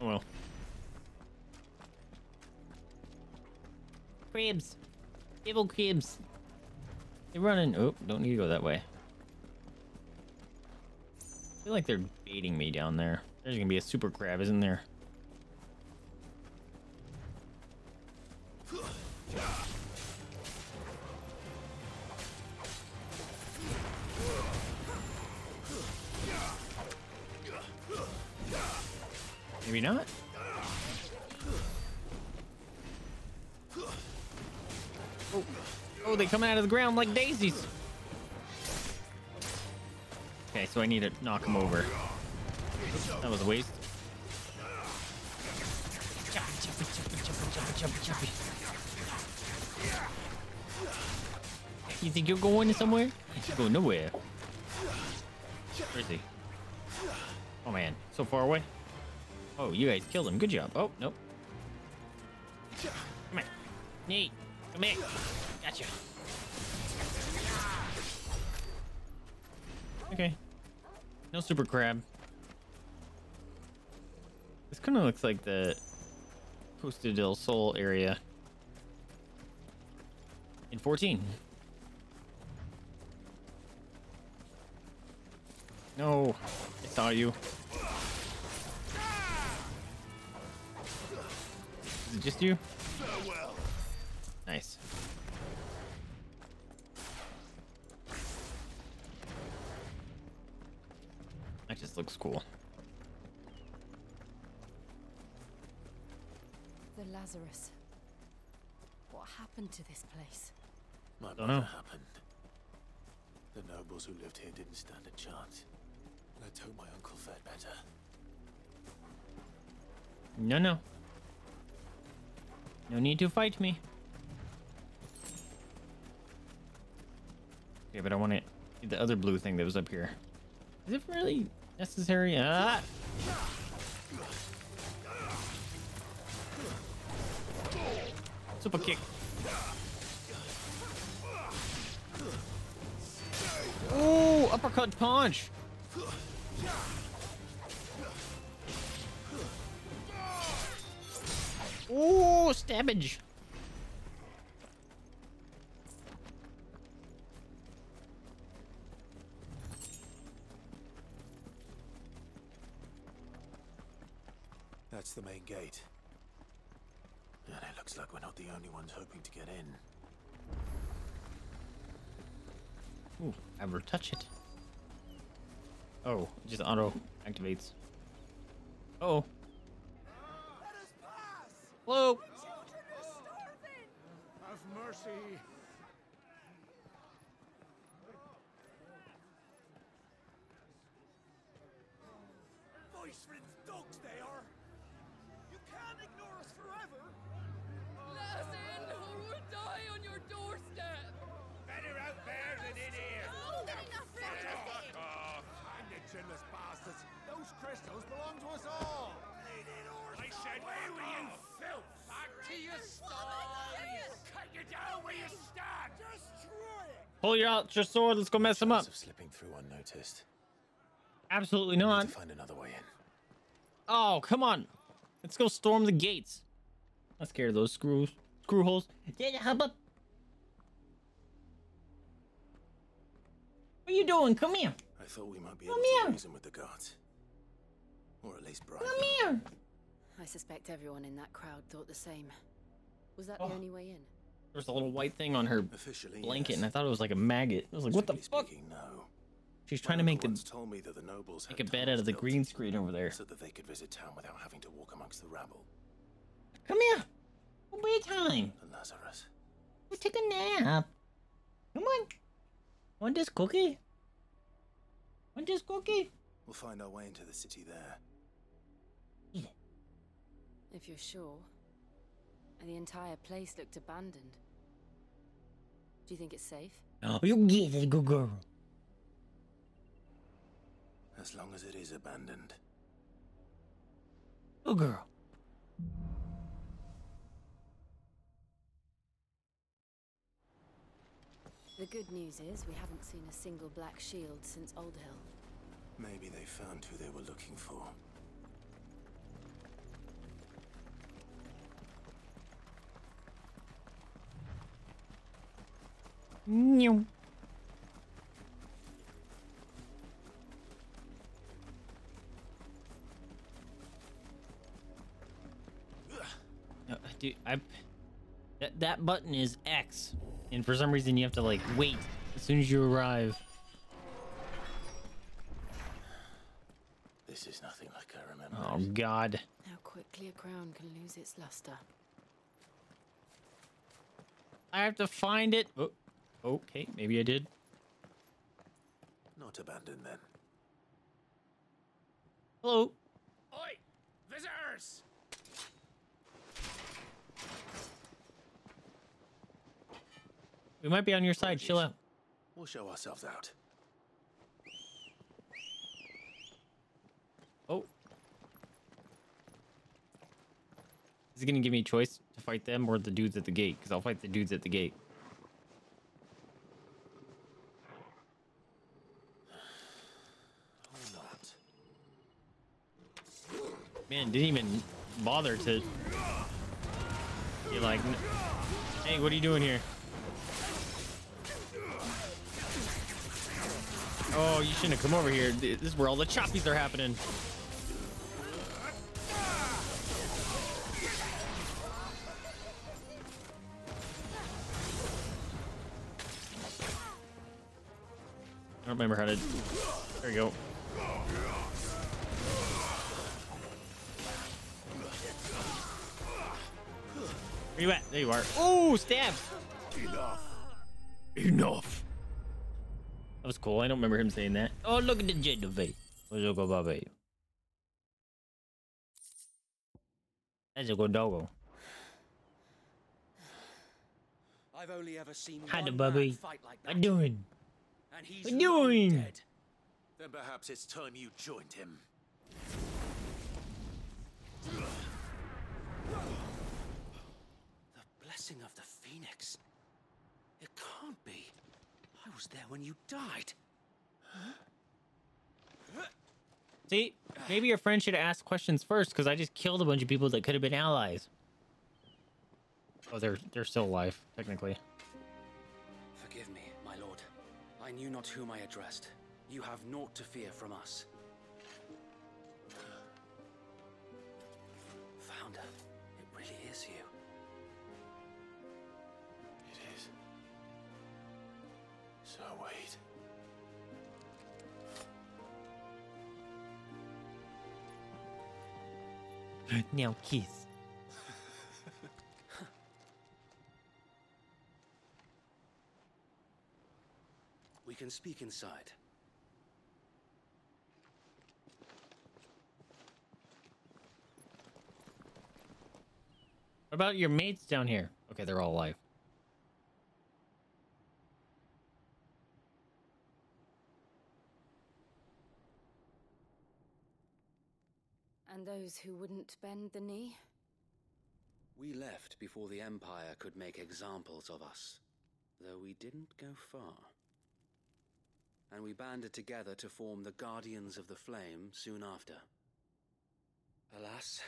Oh well. Crabs. Evil crabs. They're running. Oh, don't need to go that way. I feel like they're baiting me down there. There's gonna be a super crab, isn't there? Maybe not. Oh, oh, they coming out of the ground like daisies. So I need to knock him over. That was a waste. You think you're going somewhere? You're going nowhere. Where is he? Oh man, so far away. Oh, you guys killed him. Good job. Oh, nope. Come here. Nate, come here. Gotcha. No super crab. This kind of looks like the Costa del Sol area in 14. No, I saw you. Is it just you? Nice. That looks cool. The Lazarus. What happened to this place? My Don't mother know. happened. The nobles who lived here didn't stand a chance. Let's hope my uncle fared better. No, no. No need to fight me. Okay, but I want to the other blue thing that was up here. Is it really necessary? Ah! Super kick. Ooh, uppercut punch. Ooh, stabbage. We're not the only ones hoping to get in. Ooh, ever touch it. Oh, it just auto activates. Oh. Hello. Pull your out your sword. Let's go mess him up. Of slipping through unnoticed. Absolutely We need not. to find another way in. Oh, come on. Let's go storm the gates. I'm scared of those screws, screw holes. Yeah, hop up. What are you doing? Come here. I thought we might be Come able here. to reason with the guards. Or at least bribe Come them. here. I suspect everyone in that crowd thought the same. Was that Oh. the only way in? There's a little white thing on her Officially, blanket, yes. and I thought it was like a maggot. I was like, what the Strictly fuck? speaking, no. She's My trying to make the once told me that the nobles make a bed out of the green screen over there. so that they could visit town without having to walk amongst the rabble. Come here. It's bedtime. The Lazarus. Go take a nap. Come on. Want this cookie? Want this cookie? We'll find our way into the city there. If you're sure. The entire place looked abandoned. Do you think it's safe? Oh, you get it, good girl. As long as it is abandoned. Good girl. The good news is we haven't seen a single black shield since Old Hill. Maybe they found who they were looking for. Meow. Uh, dude, I that that button is X, and for some reason you have to like wait as soon as you arrive. This is nothing like I remember. Oh God! How quickly a crown can lose its luster. I have to find it. Oh, okay, maybe I did. Not abandoned then. Hello. Oi! Visitors! We might be on your side. Chill out. We'll show ourselves out. Oh. Is it gonna give me a choice to fight them or the dudes at the gate? Because I'll fight the dudes at the gate. Or not. Man, didn't even bother to. You're like, hey, what are you doing here? Oh, you shouldn't have come over here. This is where all the choppies are happening. I don't remember how to. There you go. Where you at? There you are. Oh, stabs! Enough. Enough. That was cool. I don't remember him saying that. Oh, look at the Genevieve. What's a good baby? That's a good doggo. I've only ever seen Hi, one Bubby. man fight like What that. doing? And he's What doing? dead. Then perhaps it's time you joined him. The blessing of the Phoenix. It can't be. I was there when you died. See, maybe your friend should ask questions first, because I just killed a bunch of people that could have been allies. Oh, they're they're still alive, technically. Forgive me, my lord. I knew not whom I addressed. You have naught to fear from us. So wait. now kiss. We can speak inside. What about your mates down here? Okay, they're all alive. And those who wouldn't bend the knee? We left before the Empire could make examples of us, though we didn't go far. And we banded together to form the Guardians of the Flame soon after. Alas,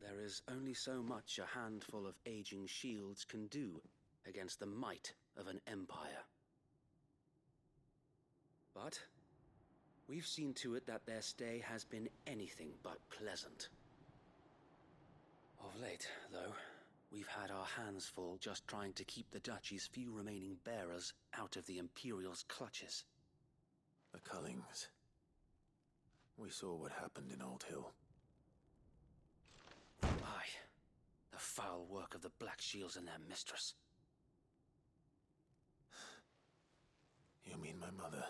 there is only so much a handful of aging shields can do against the might of an empire. But we've seen to it that their stay has been anything but pleasant. Of late, though, we've had our hands full just trying to keep the Duchy's few remaining bearers out of the Imperial's clutches. The Cullings. We saw what happened in Old Hill. Aye, the foul work of the Black Shields and their mistress. You mean my mother?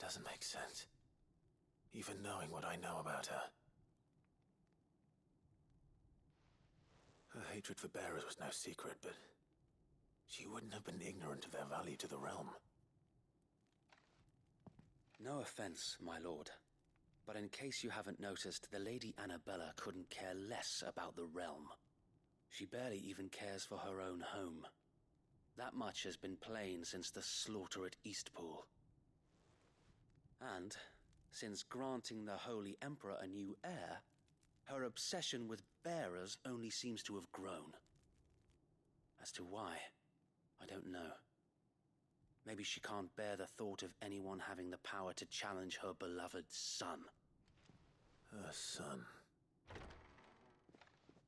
It doesn't make sense. Even knowing what I know about her. Her hatred for bearers was no secret, but she wouldn't have been ignorant of their value to the realm. No offense, my lord. But in case you haven't noticed, the Lady Anabella couldn't care less about the realm. She barely even cares for her own home. That much has been plain since the slaughter at Eastpool. And, since granting the Holy Emperor a new heir, her obsession with bearers only seems to have grown. As to why, I don't know. Maybe she can't bear the thought of anyone having the power to challenge her beloved son. Her son.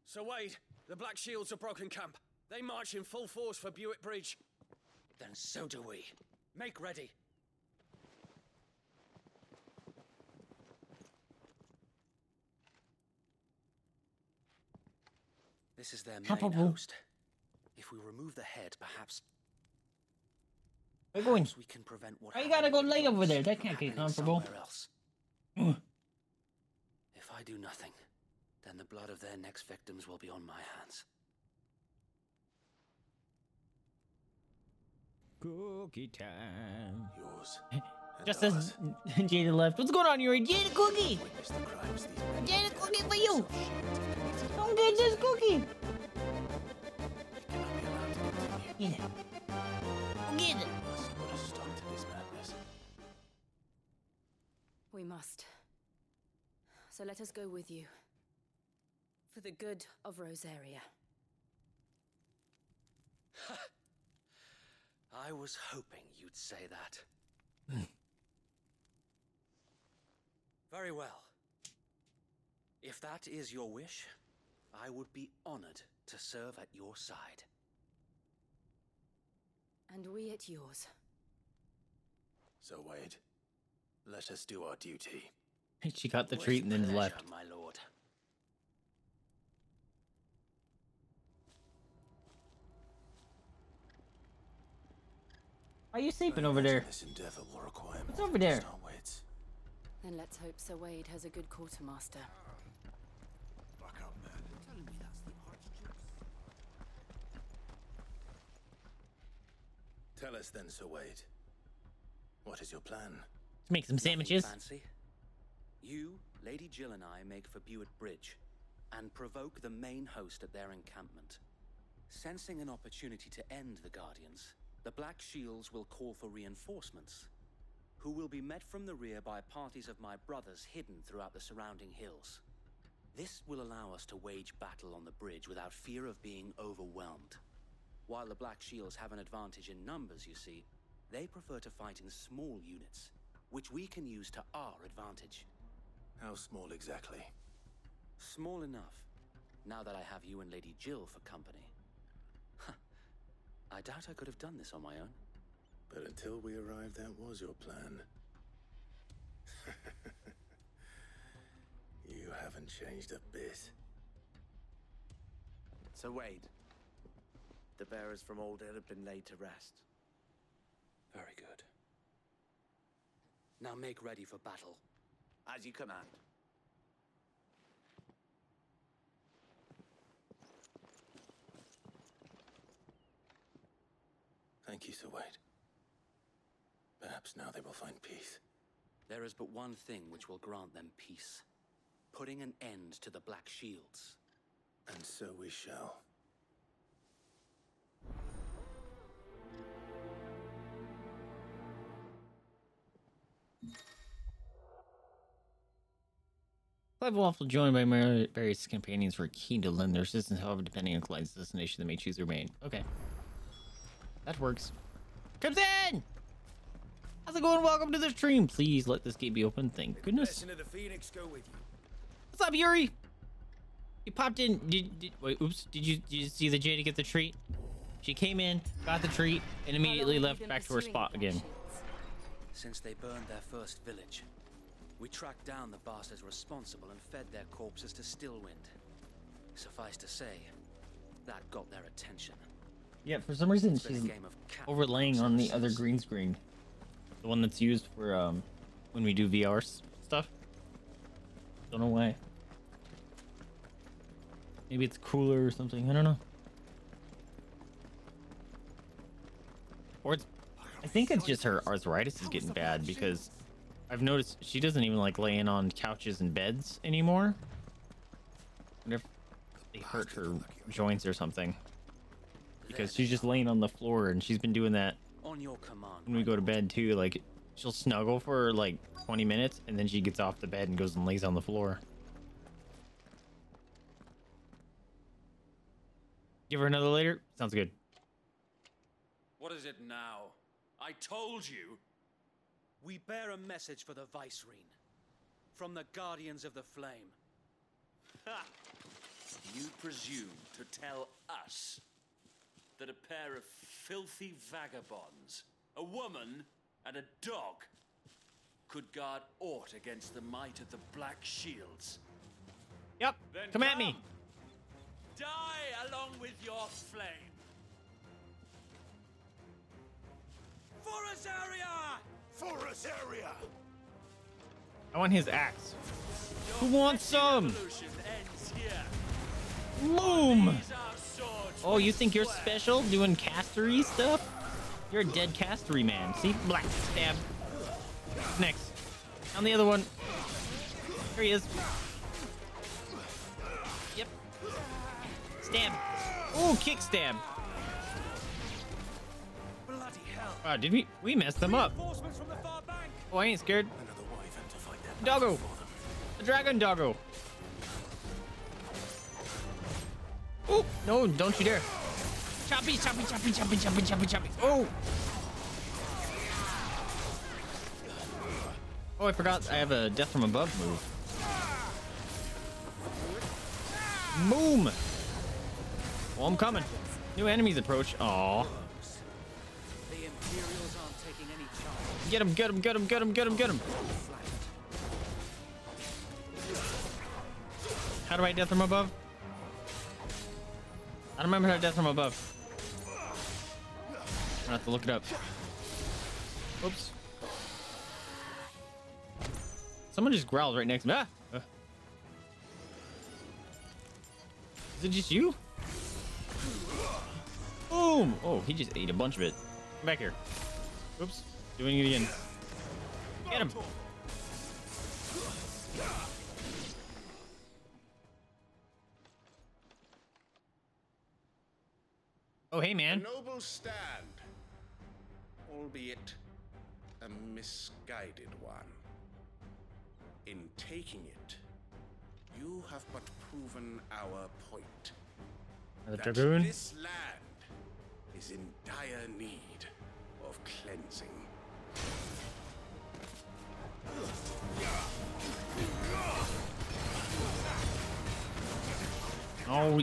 Sir Wade, the Black Shields have broken camp. They march in full force for Buick Bridge. Then so do we. Make ready. This is their main Capable. host. If we remove the head, perhaps We're going. perhaps we can prevent what Why you gotta go happened lay over there? That can't get comfortable. else. [clears throat] If I do nothing, then the blood of their next victims will be on my hands. Cookie time. Yours. [laughs] Just as [laughs] Jada left. What's going on? You're a Jada cookie. Witness the crimes A Jada cookie for you. Don't get this cookie. Get it. Go Get it. must put a stop to this madness. We must. So let us go with you. For the good of Rosaria. [laughs] I was hoping you'd say that. [laughs] Very well. If that is your wish, I would be honored to serve at your side. And we at yours. So, Wade, let us do our duty. [laughs] She got the With treat and then pleasure, left. my lord. Are you sleeping over there? This endeavor will require What's over than there? Just our wits. Then let's hope Sir Wade has a good quartermaster. Fuck up, man. Telling me that's the Archduke's. Tell us then, Sir Wade. What is your plan? Let's make some Nothing sandwiches. Fancy. You, Lady Jill, and I make for Buett Bridge and provoke the main host at their encampment. Sensing an opportunity to end the Guardians, the Black Shields will call for reinforcements, who will be met from the rear by parties of my brothers hidden throughout the surrounding hills. This will allow us to wage battle on the bridge without fear of being overwhelmed. While the Black Shields have an advantage in numbers, you see, they prefer to fight in small units, which we can use to our advantage. How small exactly? Small enough, now that I have you and Lady Jill for company. I doubt I could have done this on my own. But until we arrived, that was your plan. [laughs] you haven't changed a bit. So Wade, the bearers from Alden have been laid to rest. Very good. Now make ready for battle. As you command. Thank you, Sir Wade. Perhaps now they will find peace. There is but one thing which will grant them peace. Putting an end to the Black Shields. And so we shall. Clive Waffle joined by mar- various companions were keen to lend their assistance, however, depending on Clive's destination, they may choose to remain. Okay. That works. Comes in! How's it going? Welcome to the stream. Please let this gate be open. Thank goodness. Of the Phoenix go with you. What's up, Yuri? You popped in. Did, did wait? Oops. Did you did you see the Jada get the treat? She came in, got the treat, and immediately left back to her spot again. Since they burned their first village, we tracked down the bastards responsible and fed their corpses to Stillwind. Suffice to say, that got their attention. Yeah, for some reason It's she's game of cat overlaying on the other green screen, the one that's used for um when we do VR stuff. Don't know why. Maybe it's cooler or something. I don't know. Or it's. I think it's just her arthritis is getting bad because I've noticed she doesn't even like laying on couches and beds anymore. wonder if they hurt her joints or something. Because she's just laying on the floor and she's been doing that On your command. when we go to bed too. Like she'll snuggle for like 20 minutes and then she gets off the bed and goes and lays on the floor. Give her another later. Sounds good. What is it now? I told you. We bear a message for the Vicereine. From the Guardians of the Flame. Ha! You presume to tell us that a pair of filthy vagabonds, a woman and a dog, could guard aught against the might of the Black Shields? Yep. Then Come at me. Die along with your flame. For Rosaria! For Rosaria! I want his axe. Who wants some? Revolution ends here. Loom. These are swords Oh, you think you're special doing castery stuff? You're a dead castery man. See? Black stab. Next. On the other one. There he is. Yep. Stab. Oh, kick stab. Bloody hell. Wow, did we we messed them up? Reinforcements from the far bank. Oh, I ain't scared. Another wyvern to fight that Doggo. The dragon doggo. Oh, no, don't you dare. Choppy, choppy, choppy, choppy, choppy, choppy, choppy. Oh. Oh, I forgot I have a death from above move. Boom. Well, I'm coming. New enemies approach. Aw. The Imperials aren't taking any chances. Get him, get him, get him, get him, get him, get him. How do I death from above? I don't remember to death from above. I have to look it up. Oops. Someone just growled right next to me. Ah! Uh. Is it just you? Boom! Oh, he just ate a bunch of it. Come back here. Oops. Doing it again. Get him! Oh, hey, man. A noble stand, albeit a misguided one. In taking it, you have but proven our point. The that dragoon. this land is in dire need of cleansing. Oh,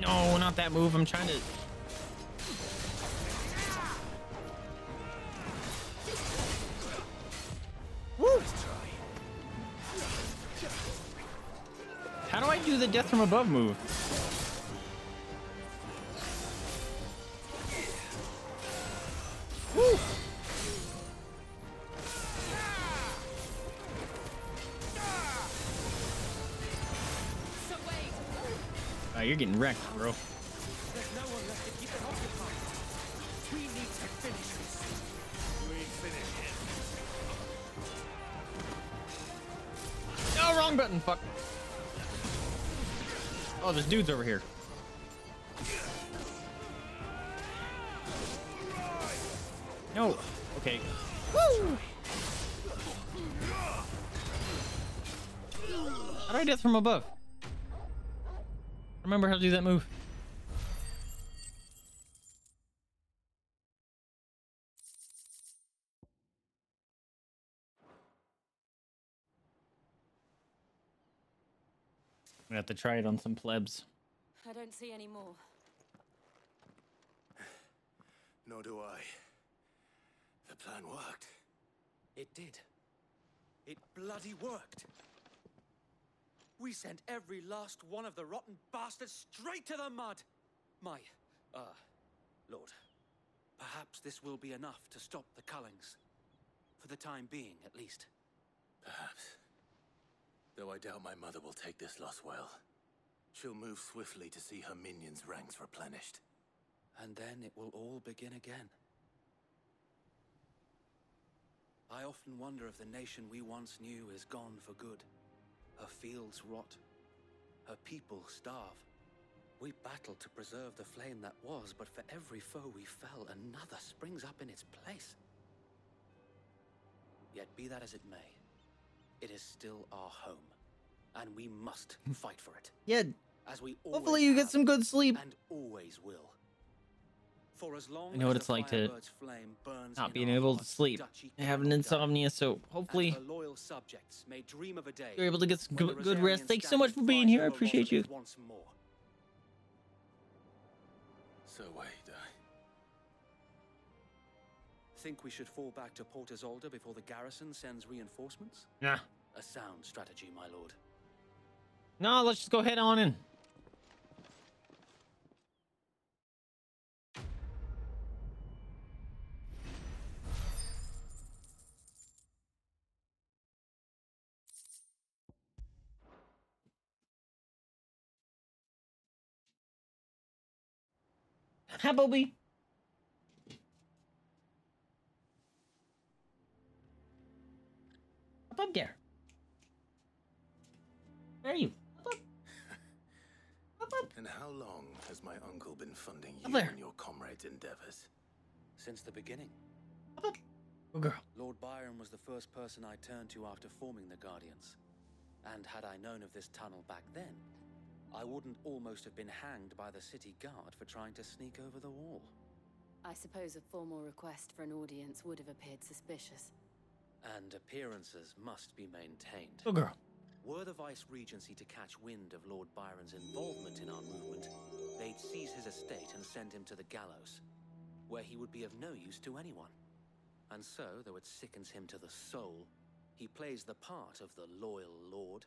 no, not that move. I'm trying to. How do I do the death from above move? Woo! Oh, you're getting wrecked, bro. Wrong button. Fuck. Oh, there's dudes over here. No. Okay. Woo! How do I death from above? Remember how to do that move? We have to try it on some plebs. I don't see any more. Nor do I. The plan worked. It did. It bloody worked. We sent every last one of the rotten bastards straight to the mud. My, uh, Lord, perhaps this will be enough to stop the Cullings. For the time being, at least. Perhaps. Though I doubt my mother will take this loss well. She'll move swiftly to see her minions' ranks replenished. And then it will all begin again. I often wonder if the nation we once knew is gone for good. Her fields rot. Her people starve. We battle to preserve the flame that was, but for every foe we fell, another springs up in its place. Yet be that as it may, it is still our home, and we must [laughs] fight for it. Yeah. As we Hopefully you get some good sleep. and always will. For as long I know as what it's like to flame burns not in being able to sleep. Duchy I have an insomnia, so hopefully loyal subjects may dream of a day you're able to get some good, good rest. Rosarian Thanks so much for being here. I appreciate you. Rosalind Once more. So wait, I... Think we should fall back to Port Isolde before the garrison sends reinforcements? Yeah. A sound strategy, my lord. No, let's just go head on in. Hi, Bobby. Up up there. Where are you? And how long has my uncle been funding you and your comrades' endeavors? Since the beginning. Good girl. Lord Byron was the first person I turned to after forming the Guardians. And had I known of this tunnel back then, I wouldn't almost have been hanged by the city guard for trying to sneak over the wall. I suppose a formal request for an audience would have appeared suspicious. And appearances must be maintained. Good girl. Were the Vice Regency to catch wind of Lord Byron's involvement in our movement, they'd seize his estate and send him to the gallows, where he would be of no use to anyone. And so, though it sickens him to the soul, he plays the part of the loyal lord,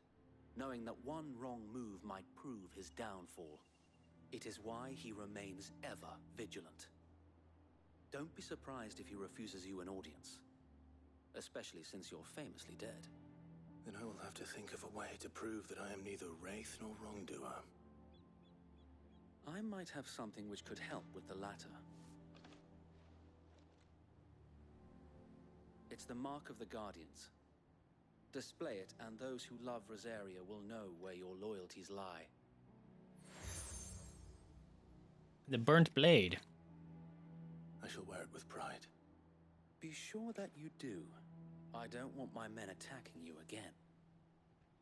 knowing that one wrong move might prove his downfall. It is why he remains ever vigilant. Don't be surprised if he refuses you an audience, especially since you're famously dead. Then I will have to think of a way to prove that I am neither wraith nor wrongdoer. I might have something which could help with the latter. It's the mark of the Guardians. Display it, and those who love Rosaria will know where your loyalties lie. The burnt blade. I shall wear it with pride. Be sure that you do. I don't want my men attacking you again.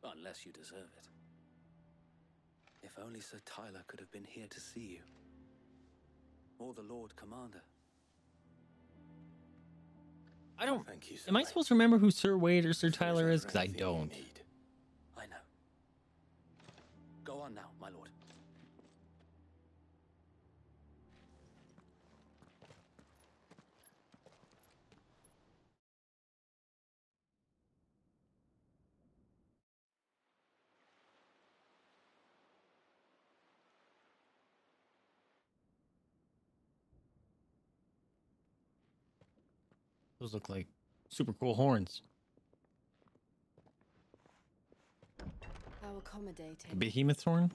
Unless you deserve it. If only Sir Tyler could have been here to see you. Or the Lord Commander. I don't. Thank you, Am I supposed to remember who Sir Wade or Sir Tyler is? Because I don't. I know. Go on now, my lord. Those look like super cool horns. How accommodating. A behemoth's horn?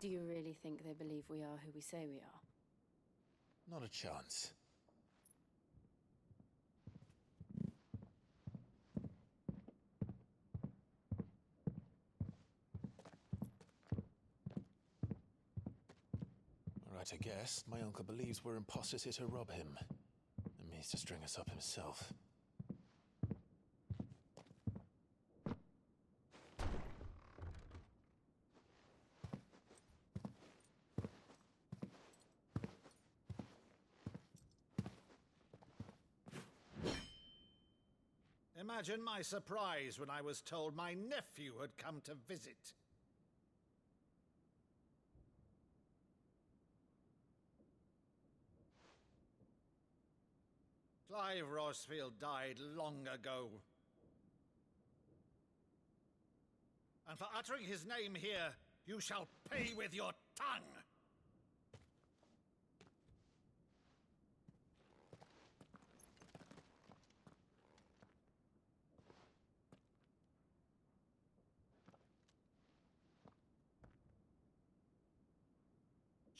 Do you really think they believe we are who we say we are? Not a chance. Right, I guess. My uncle believes we're imposters here to rob him. Means to string us up himself. Imagine my surprise when I was told my nephew had come to visit. Clive Rosfield died long ago. And for uttering his name here, you shall pay with your tongue!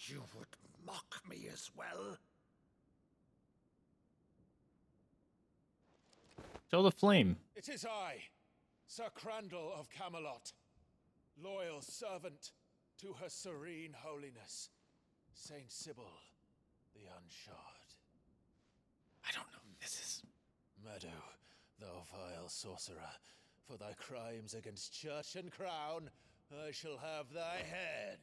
You would mock me as well? Show the flame. It is I, Sir Crandall of Camelot, loyal servant to Her Serene Holiness, Saint Sybil the Unshod. I don't know who this is. Meadow, thou vile sorcerer, for thy crimes against church and crown, I shall have thy head.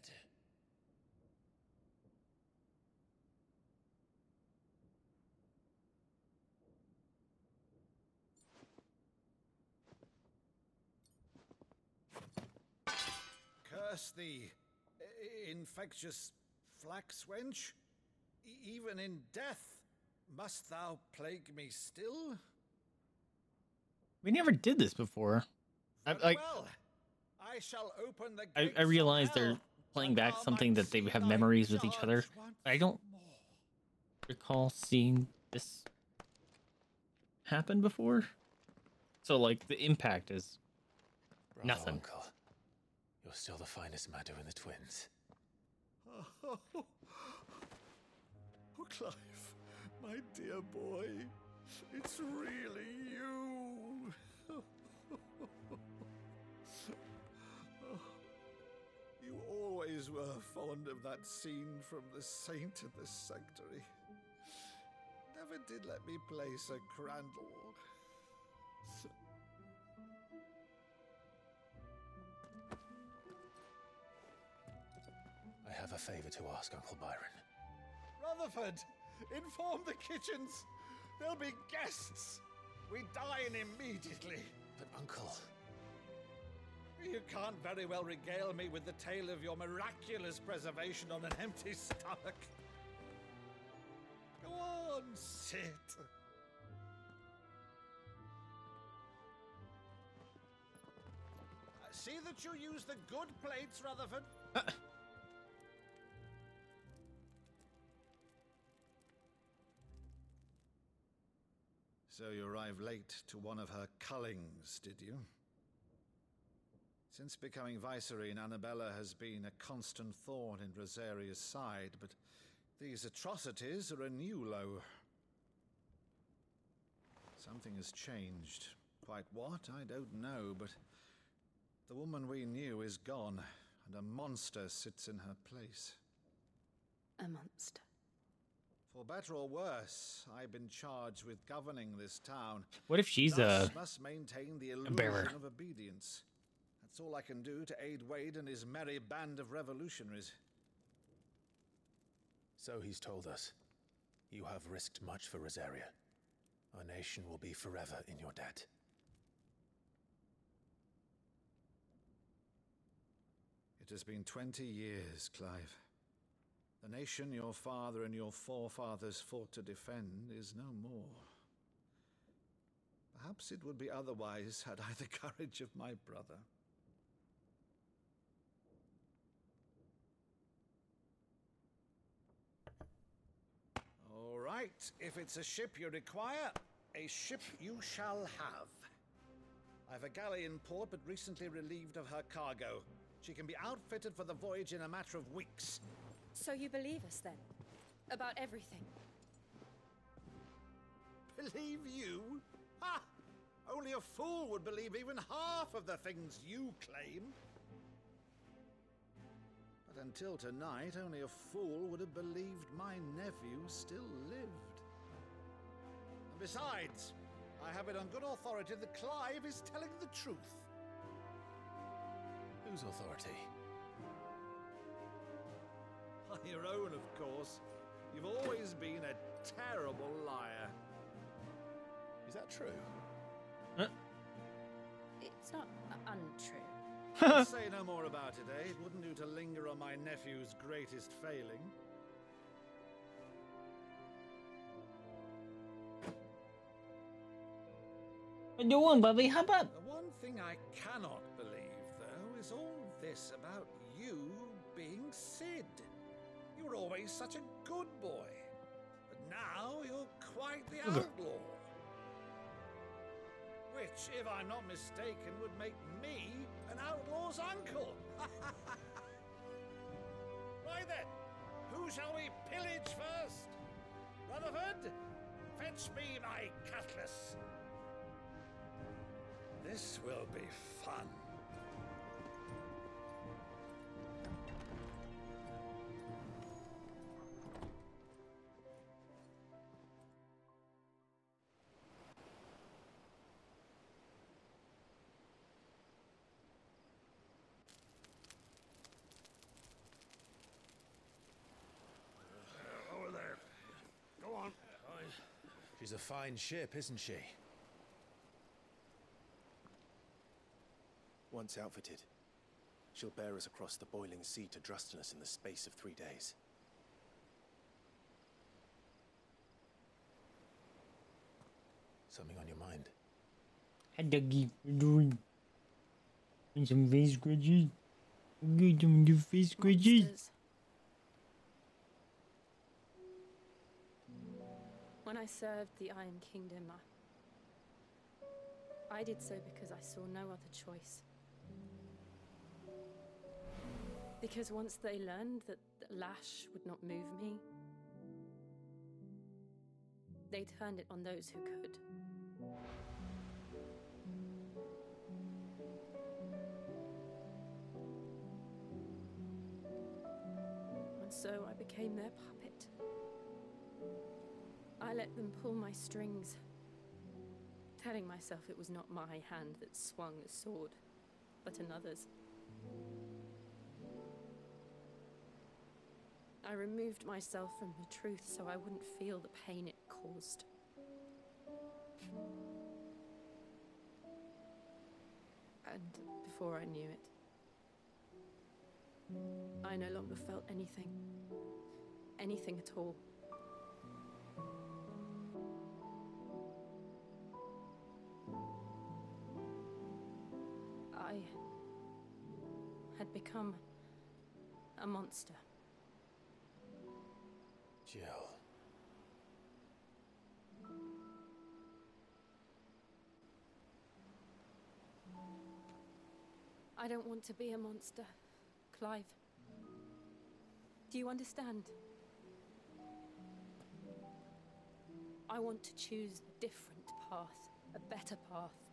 Curse thee, uh, infectious flax wench. E- even in death, must thou plague me still? We never did this before. I, like, well, I shall open the I, I realize they're playing back something that they have memories with each other. I don't recall seeing this happen before. So, like, the impact is Bravo, nothing. Uncle. You're still the finest Meadow in the twins. Oh, [laughs] oh, Clive, my dear boy, it's really you. [laughs] you always were fond of that scene from The Saint in the Sanctuary. Never did let me play Sir Crandall. Have a favor to ask, Uncle Byron. Rutherford, inform the kitchens. There'll be guests. We dine immediately. But, Uncle. You can't very well regale me with the tale of your miraculous preservation on an empty stomach. Go on, sit. Uh, See that you use the good plates, Rutherford. So you arrived late to one of her cullings, did you? Since becoming Vicereine, Anabella has been a constant thorn in Rosaria's side, but these atrocities are a new low. Something has changed. Quite what, I don't know, but the woman we knew is gone, and a monster sits in her place. A monster. For better or worse, I've been charged with governing this town. What if she's Thus a- must maintain the a illusion bearer? of obedience. That's all I can do to aid Wade and his merry band of revolutionaries. So he's told us. You have risked much for Rosaria. Our nation will be forever in your debt. It has been twenty years, Clive. The nation your father and your forefathers fought to defend is no more. Perhaps it would be otherwise had I the [laughs] courage of my brother. All right. If it's a ship you require, a ship you shall have. I've a galley in port, but recently relieved of her cargo. She can be outfitted for the voyage in a matter of weeks. So you believe us then? About everything? Believe you? Ha! Only a fool would believe even half of the things you claim. But until tonight, only a fool would have believed my nephew still lived. And besides, I have it on good authority that Clive is telling the truth. Whose authority? By your own, of course. You've always been a terrible liar. Is that true? It's not uh, untrue. [laughs] Let's [laughs] say no more about it, eh? It wouldn't do to linger on my nephew's greatest failing. What you doing, Bubby? Hop up. The one thing I cannot believe, though, is all this about you being Cid. You were always such a good boy. But now you're quite the outlaw. Which, if I'm not mistaken, would make me an outlaw's uncle. [laughs] Why then, who shall we pillage first? Rutherford, fetch me my cutlass. This will be fun. A fine ship, isn't she? Once outfitted, she'll bear us across the boiling sea to Drustinus in the space of three days. Something on your mind? Hi, Dougie. You doing? And some face scratches? Get some new face scratches. When I served the Iron Kingdom, I, I did so because I saw no other choice. Because once they learned that lash would not move me, they turned it on those who could. And so I became their puppet. Let them pull my strings, telling myself it was not my hand that swung the sword, but another's. I removed myself from the truth so I wouldn't feel the pain it caused. And before I knew it, I no longer felt anything. Anything at all. I had become a monster. Jill. I don't want to be a monster, Clive. Do you understand? I want to choose a different path, a better path.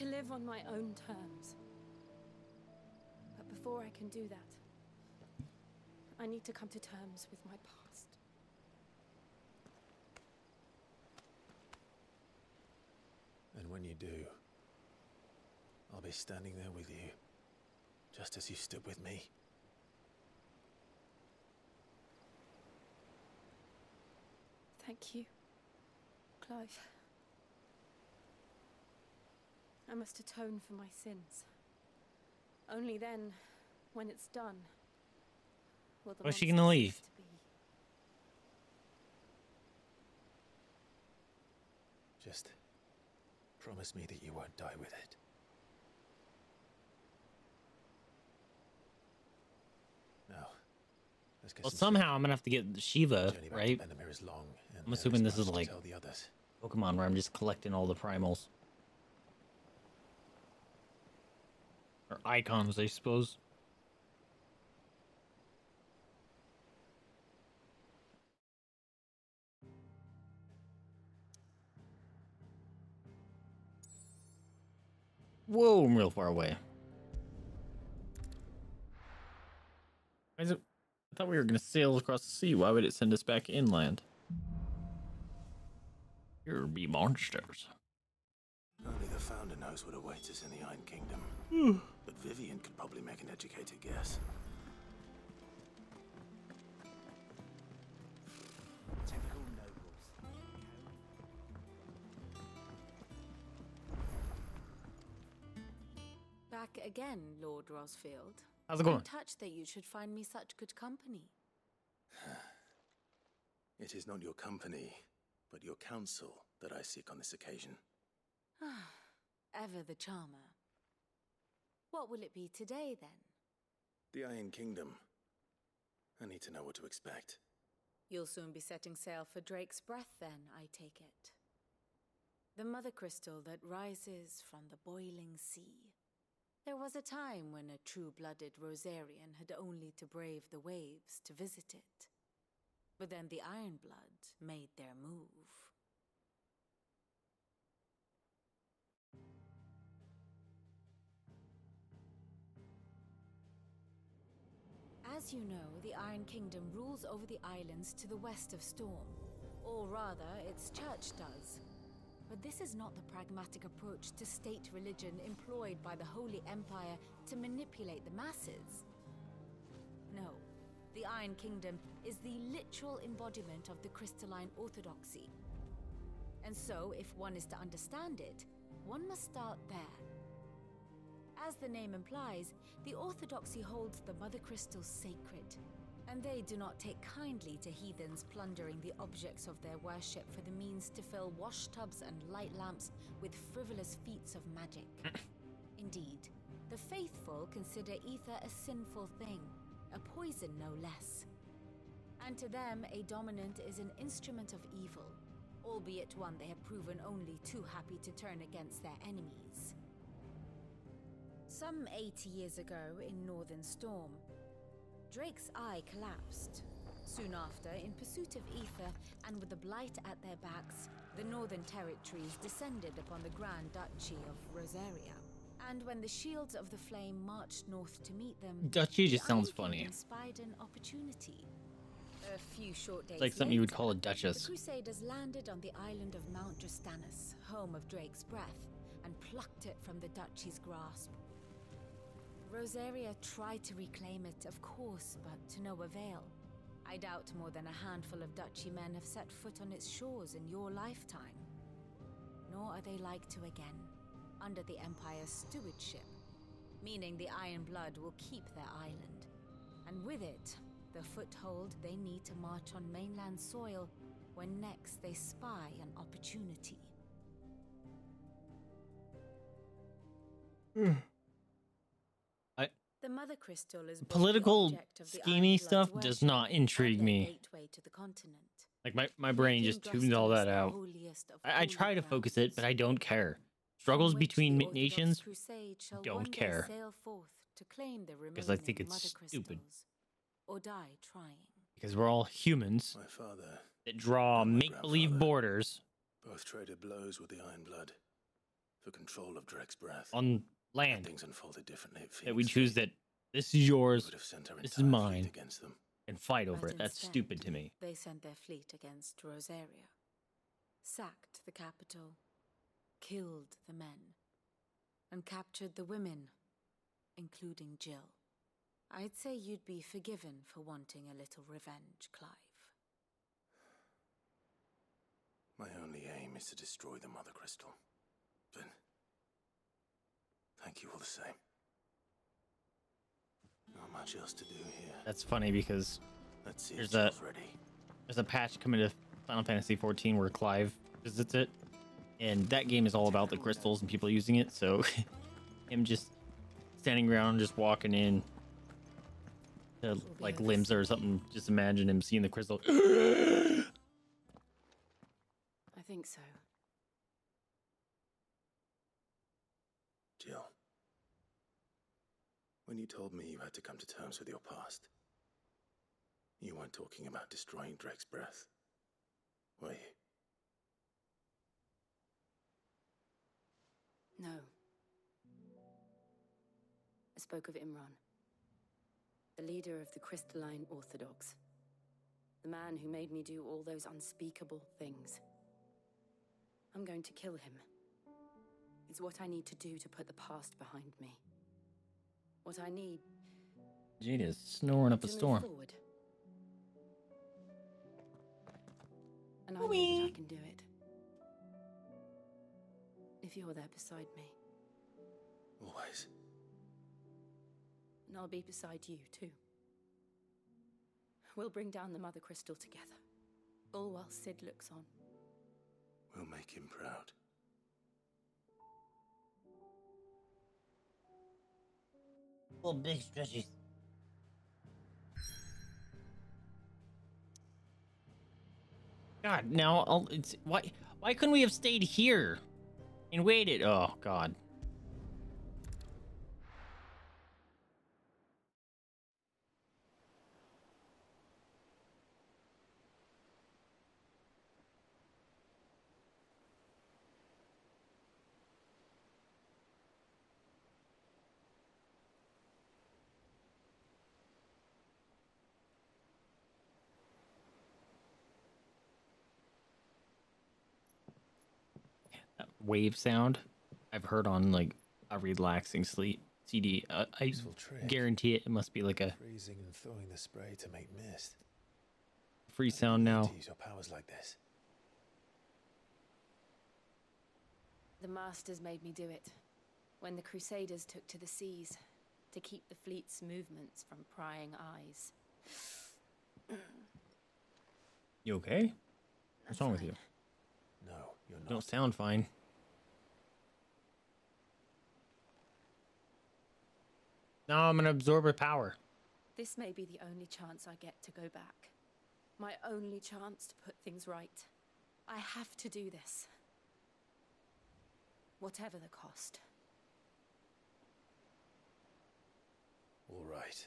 To live on my own terms. But before I can do that, I need to come to terms with my past. And when you do, I'll be standing there with you, just as you stood with me. Thank you, Clive. I must atone for my sins. Only then, when it's done, will the Where's she gonna leave? Just promise me that you won't die with it. Now, Well, somehow I'm gonna have to get Shiva, Journey back to right? Is long, and I'm assuming this is like the. Pokemon, where I'm just collecting all the primals or icons, I suppose. Whoa, I'm real far away. Why is it? I thought we were gonna sail across the sea. Why would it send us back inland? Here be monsters. Only the founder knows what awaits us in the Iron Kingdom. But Vivian could probably make an educated guess. Typical nobles. Back again, Lord Rosfield. How's it going? I'm touched that you should find me such good company. [sighs] It is not your company, but your counsel that I seek on this occasion. [sighs] Ever the charmer. What will it be today, then? The Iron Kingdom. I need to know what to expect. You'll soon be setting sail for Drake's Breath, then, I take it. The mother crystal that rises from the boiling sea. There was a time when a true blooded Rosarian had only to brave the waves to visit it. But then the Ironblood made their move. As you know, the Iron Kingdom rules over the islands to the west of Storm. Or rather, its church does. But this is not the pragmatic approach to state religion employed by the Holy Empire to manipulate the masses. No, the Iron Kingdom is the literal embodiment of the crystalline orthodoxy. And so, if one is to understand it, one must start there. As the name implies, the Orthodoxy holds the Mother Crystal sacred, and they do not take kindly to heathens plundering the objects of their worship for the means to fill washtubs and light lamps with frivolous feats of magic. [coughs] Indeed, the faithful consider ether a sinful thing, a poison no less. And to them, a dominant is an instrument of evil, albeit one they have proven only too happy to turn against their enemies. Some 80 years ago in Northern Storm, Drake's eye collapsed. Soon after, in pursuit of ether and with the blight at their backs, the Northern Territories descended upon the Grand Duchy of Rosaria. And when the Shields of the Flame marched north to meet them, Duchy just sounds funny. Spied an opportunity. A few short days like something you would call a duchess. the. Crusaders landed on the island of Mount Drustanus, home of Drake's Breath, and plucked it from the Duchy's grasp. Rosaria tried to reclaim it, of course, but to no avail. I doubt more than a handful of Duchy men have set foot on its shores in your lifetime. Nor are they like to again, under the Empire's stewardship, meaning the Iron Blood will keep their island. And with it, the foothold they need to march on mainland soil when next they spy an opportunity. I The Mother Crystal is both the political object of the schemy Iron stuff does not intrigue me. to the continent. Like my, my brain just tunes all that out. I, I try to focus it, but I don't care. Struggles between the nations shall don't care. sail forth to claim the because I think it's stupid. or die trying. because we're all humans My father that draw make believe borders both traded blows with the Iron Blood for control of Drake's breath. on land Things unfolded differently at that we choose that this is yours, would have sent our this is mine, against them. and fight over But it. That's instead, stupid to me. They sent their fleet against Rosaria, sacked the capital, killed the men, and captured the women, including Jill. I'd say you'd be forgiven for wanting a little revenge, Clive. My only aim is to destroy the Mother Crystal. But thank you all the same. Not much else to do here. That's funny because Let's see there's a ready. there's a patch coming to Final Fantasy 14 where Clive visits it, and that game is all about the crystals and people using it. So [laughs] him just standing around, just walking in, uh, like limbs or something. Just imagine him seeing the crystal. I think so. Jill. When you told me you had to come to terms with your past, you weren't talking about destroying Drake's breath, were you? No. I spoke of Imran, the leader of the Crystalline Orthodox, the man who made me do all those unspeakable things. I'm going to kill him. It's what I need to do to put the past behind me. What I need Jade is snoring up a storm. forward. And I know that I can do it. If you're there beside me. Always. And I'll be beside you, too. We'll bring down the Mother Crystal together. All while Cid looks on. We'll make him proud. Oh, big stretches. God, now I'll, it's why why couldn't we have stayed here and waited? Oh God. Wave sound I've heard on like a relaxing sleep CD. Uh, I Useful guarantee it, it must be like a Freezing and thawing the spray to make mist. free sound now. Use your powers like this. The Masters made me do it. When the Crusaders took to the seas to keep the fleet's movements from prying eyes. You okay? What's wrong with you? No, you're You don't sound fine. No, I'm gonna absorb her power. This may be the only chance I get to go back. My only chance to put things right. I have to do this. Whatever the cost. All right.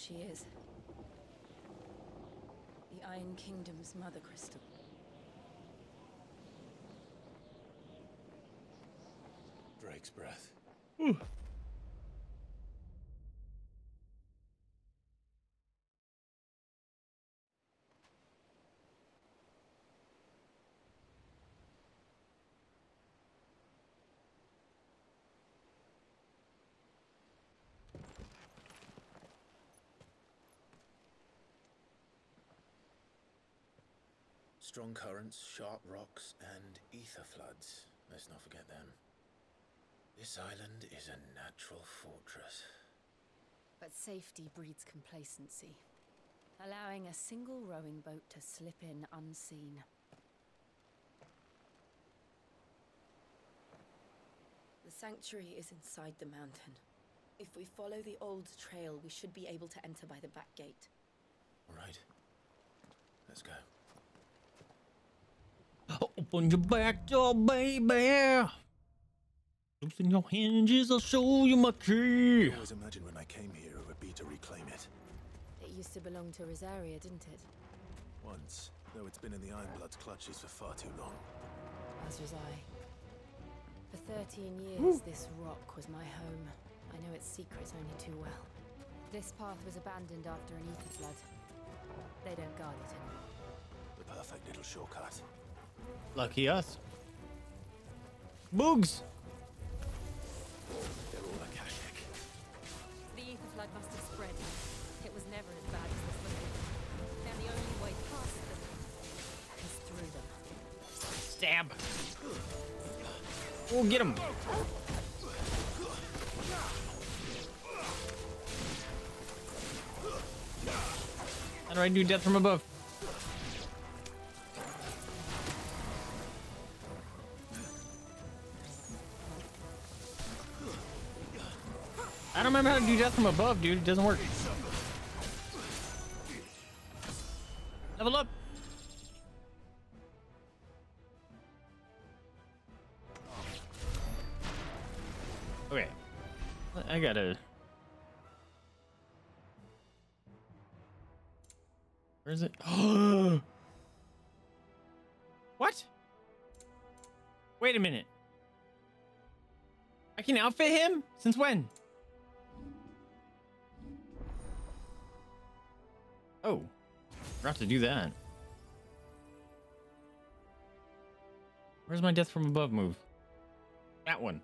She is. The Iron Kingdom's Mother Crystal. Drake's breath. Strong currents, sharp rocks, and ether floods. Let's not forget them. This island is a natural fortress. But safety breeds complacency, allowing a single rowing boat to slip in unseen. The sanctuary is inside the mountain. If we follow the old trail, we should be able to enter by the back gate. All right. Let's go. Open your back door, baby. Loosen your hinges, I'll show you my key. I always imagined when I came here it would be to reclaim it. It used to belong to Rosaria, didn't it? Once, though it's been in the Ironblood's clutches for far too long. As was I. For 13 years, this rock was my home. I know its secrets only too well. This path was abandoned after an ether flood. They don't guard it anymore. The perfect little shortcut. Lucky us. Boogs. They're all Akashic. The ether flood must have spread. It was never as bad as this looking. And the only way past them is through them. Stab. Oh, get him. How do I do death from above? Remember how to do death from above, dude. It doesn't work. Level up. Okay. I gotta. Where is it? [gasps] what? Wait a minute. I can outfit him? Since when? Oh. Forgot to do that. Where's my death from above move? That one.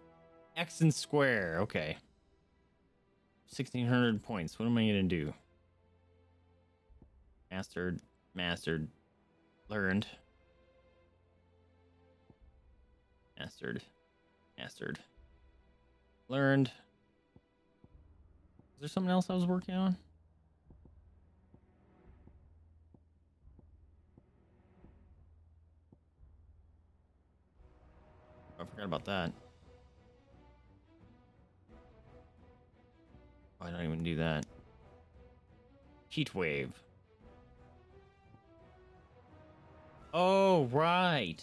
X and square. Okay. 1600 points. What am I going to do? Mastered. Mastered. Learned. Mastered. Mastered. Learned. Is there something else I was working on? Forgot about that. I don't even do that. Heat wave. Oh, right.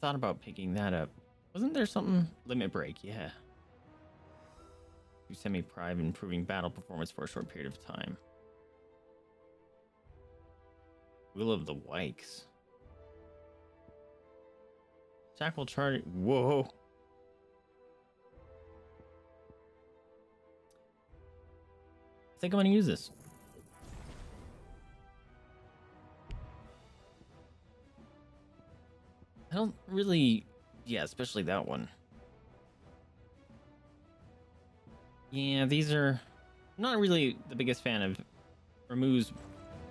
Thought about picking that up. Wasn't there something? Limit break, yeah. You semi prime improving battle performance for a short period of time. Will of the Wykes. Tackle chart. Whoa. I think I'm gonna use this. I don't really, yeah, especially that one. Yeah, these are not really the biggest fan of Ramuh's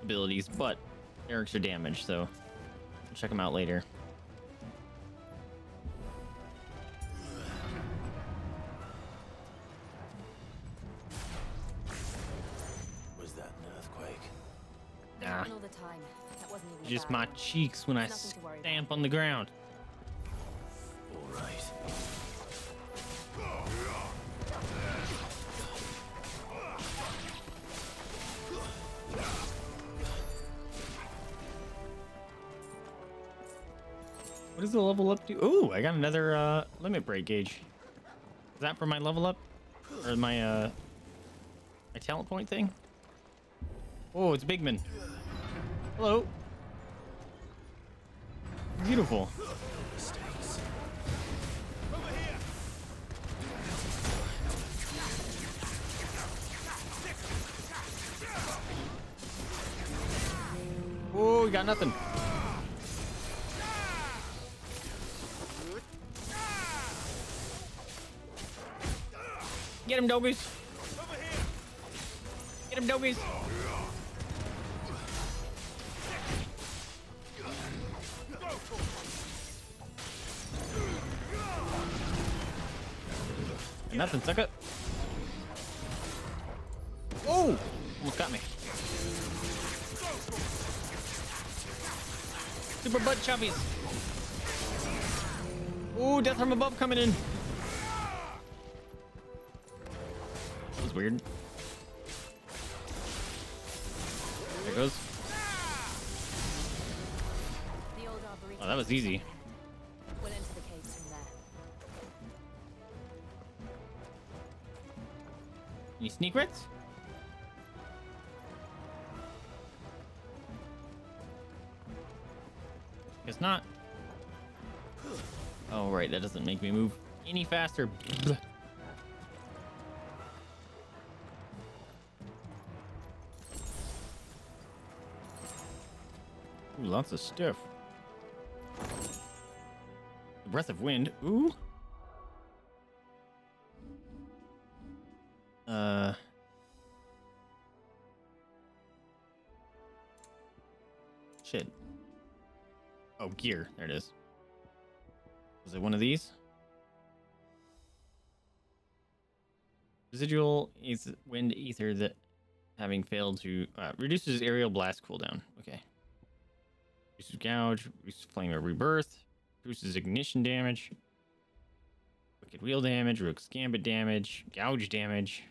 abilities, but they're damaged, damage, so check them out later. Was that an earthquake? Nah. all the time. That wasn't even Just barrier. my cheeks when I Nothing to worry stamp on the ground. Does the level up do? Ooh, I got another uh, limit break gauge. Is that for my level up? Or my uh my talent point thing? Oh, it's Bigman. Hello. Beautiful. Oh, we got nothing. Get him, doggies. Get him, doggies. Nothing, sucker. Oh! Almost got me. Super butt chubbies. Ooh, death from above coming in. Weird. There it goes. The old arboretum Oh, that was easy. We'll enter the caves from there. Any sneak rats? Guess not. Oh, right, that doesn't make me move any faster. Lots of stuff. Breath of wind. Ooh. Uh. Shit. Oh, gear. There it is. Was it one of these? Residual wind ether that having failed to uh, reduces aerial blast cooldown. Okay. Reduces gouge, reduces flame of rebirth, reduces ignition damage, wicked wheel damage, rook's gambit damage, gouge damage,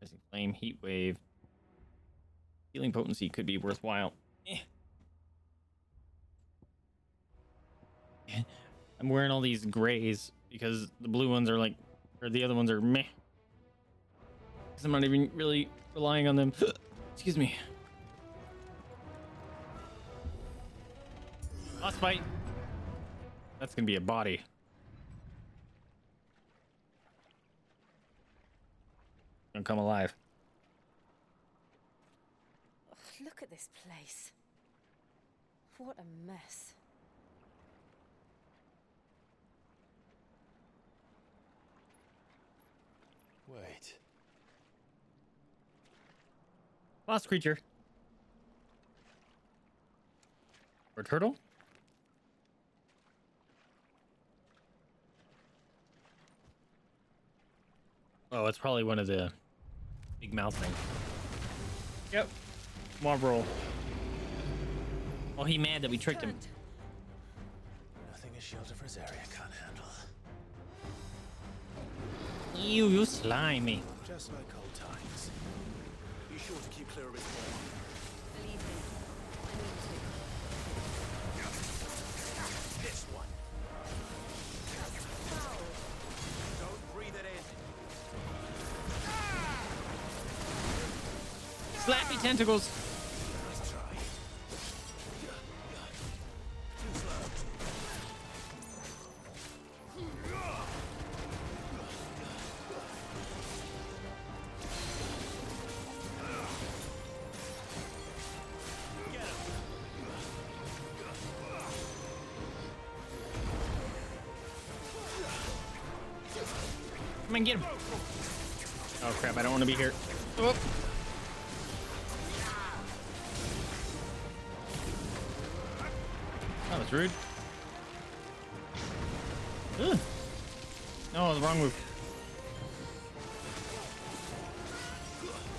rising flame, heat wave, healing potency could be worthwhile. Eh. I'm wearing all these grays because the blue ones are like, or the other ones are meh. Because I'm not even really relying on them. [gasps] Excuse me. Boss fight. That's gonna be a body. Gonna come alive. Ugh, look at this place. What a mess. Wait. Boss creature. Or turtle? Oh, it's probably one of the big mouth things. Yep. Morbol. Oh, he mad that we tricked him. Nothing a shield of Rosaria can't handle. You, you slimy. Just like old times. Be sure to keep clear of his ball. Tentacles. Nice try. Too slow. Come on, get him. Oh crap, I don't want to be here. Oh. Rude. Ugh. No, the wrong move.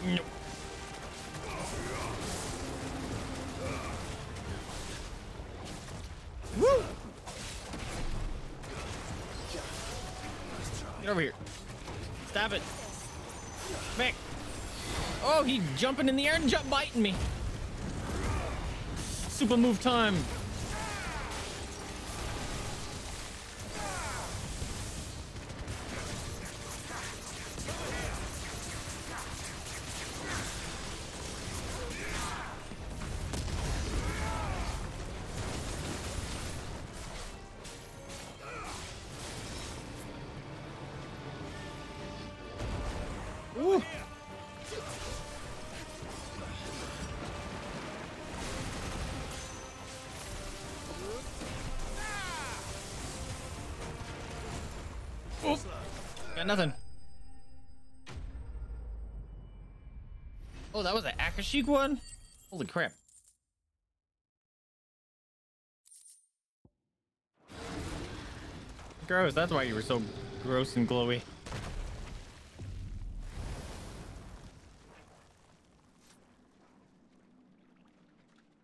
Nope. Woo! Get over here. Stop it. Back. Oh, he jumping in the air and jump biting me. Super move time. Got nothing. Oh, that was an Akashic one? Holy crap. Gross, that's why you were so gross and glowy.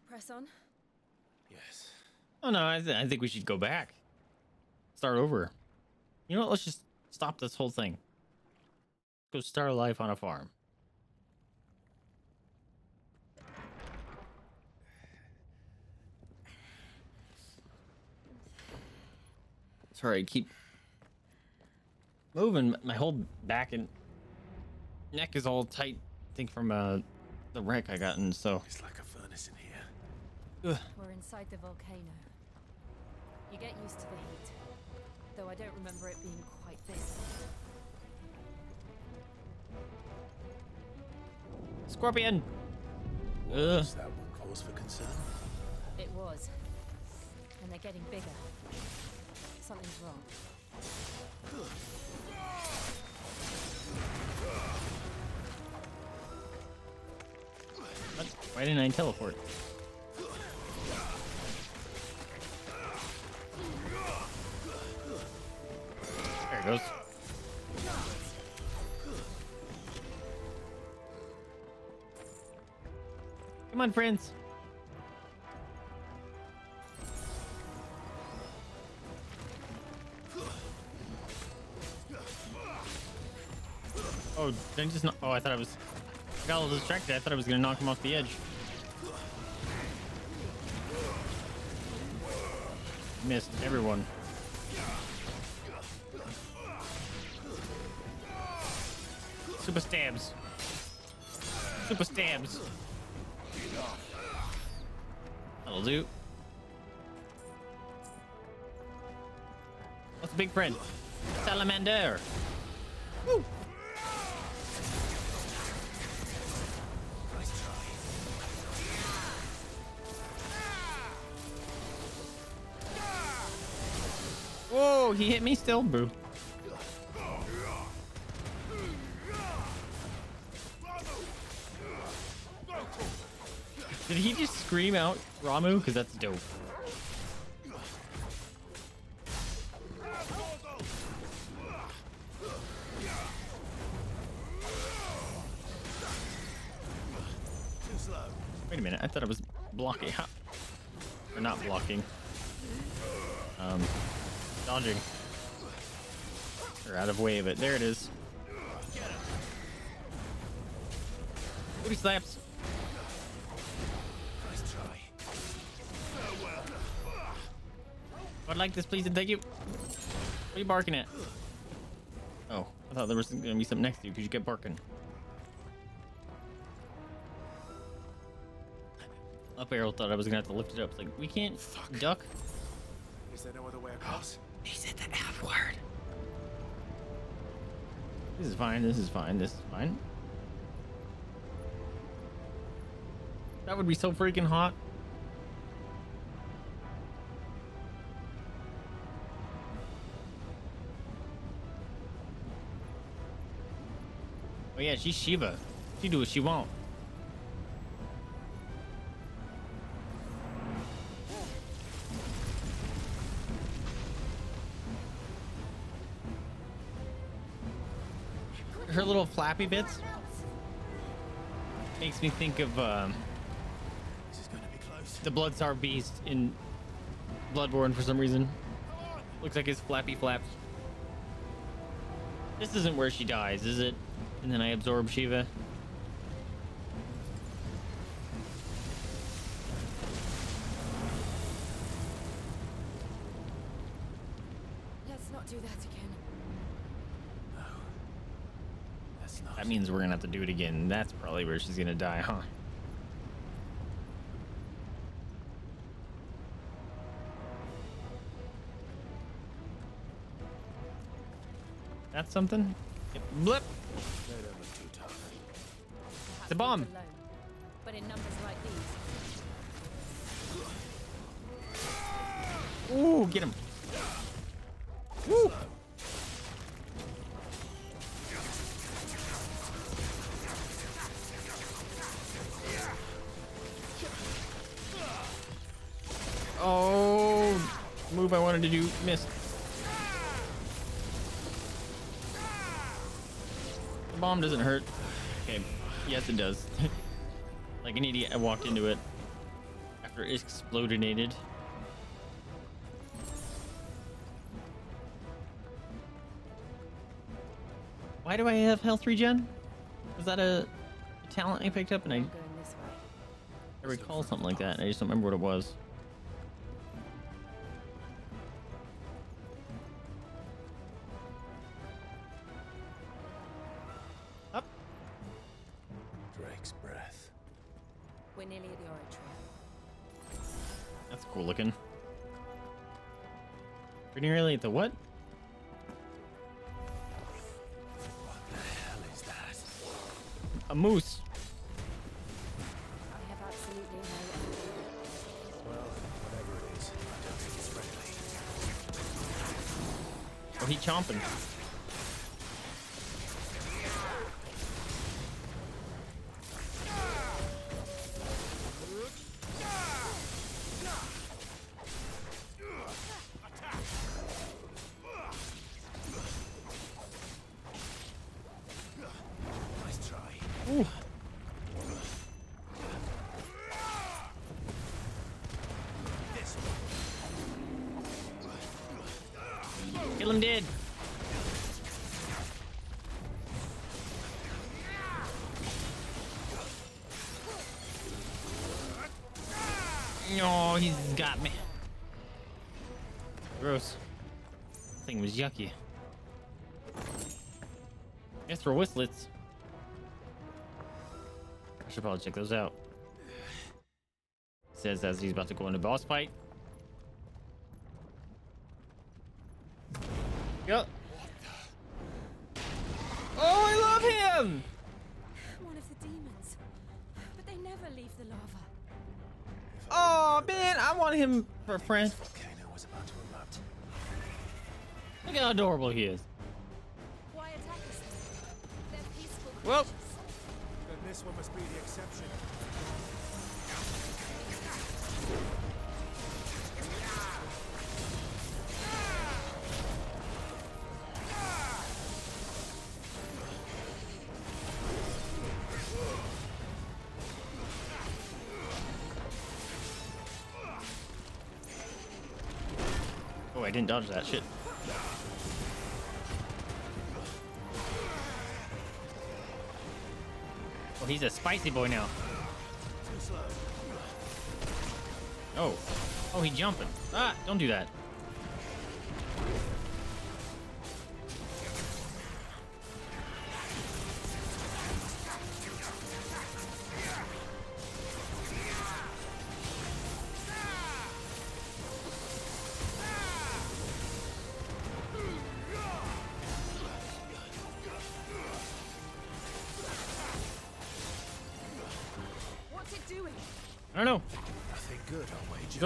Press on. Yes. Oh no, I, th- I think we should go back. Start over. You know what? Let's just stop this whole thing. Go start a life on a farm. Sorry, I keep moving. My whole back and neck is all tight. I think from uh, the wreck I got in. So It's like a furnace in here. Ugh. We're inside the volcano. You get used to the heat, though I don't remember it being quite this. Scorpion. Ugh. Was that one cause for concern? It was. And they're getting bigger. Something's wrong. Why didn't I teleport? Come on, friends. Oh, did I just not? Oh, I thought I was. I got a little distracted. I thought I was gonna knock him off the edge. Missed everyone. Super stabs. Super stabs. That'll do. What's a big friend? Salamander. Woo. Whoa, he hit me still, boo. Did he just scream out Ramuh? Because that's dope. Wait a minute, I thought I was blocking. How? Or not blocking. Um, dodging. Or out of way of it. There it is. Booty slaps. Like this, please, and thank you. What are you barking at? Oh, I thought there was gonna be something next to you because you kept barking. Up arrow thought I was gonna have to lift it up. It's like we can't duck. Is there no other way across? [gasps] He said the F word. This is fine. This is fine. This is fine. That would be so freaking hot. Oh yeah, she's Shiva. She do what she want. Her little flappy bits makes me think of um, the Blood-starved Beast in Bloodborne for some reason. Looks like his flappy flaps. This isn't where she dies, is it? And then I absorb Shiva. Let's not do that again. That means we're gonna have to do it again. That's probably where she's gonna die, huh? That's something? Yep. Blip! A bomb! Alone. But in numbers like these, Ooh, get him! Woo! Oh, move I wanted to do missed. The bomb doesn't hurt. Yes it does. [laughs] like an idiot, I walked into it after it explodinated. Why do I have health regen? Was that a, a talent I picked up and I, going this way. I recall something like that. I just don't remember what it was. At the what? hell is that? A moose. I have absolutely no idea. Well, whatever it No, he's got me. Gross. Thing was yucky. Guess for whistlets. I should probably check those out. Says as he's about to go into boss fight. Yep. Oh, I love him! Man, I want him for a friend. Volcano was about to erupt. Look how adorable he is. Why attack us? They're peaceful. Well, Then this one must be the exception. I didn't dodge that shit. Oh, he's a spicy boy now. Oh, oh, he jumping. Ah, don't do that.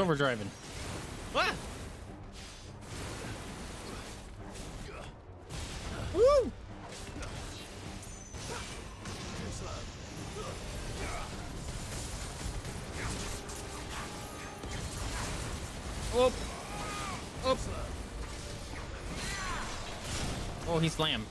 Overdriving. Ah! Woo! Oh. Oh. Oh, he slammed.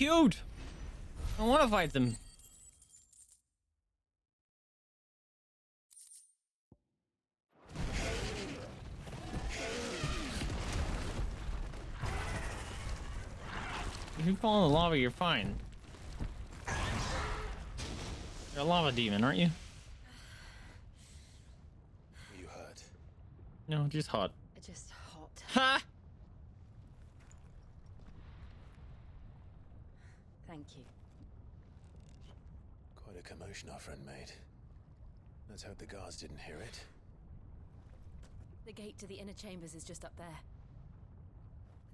Cute. I want to fight them. If you fall in the lava, you're fine. You're a lava demon, aren't you? Were you hurt? No, just hot. Just hot. Ha! Thank you. Quite a commotion our friend made. Let's hope the guards didn't hear it. The gate to the inner chambers is just up there.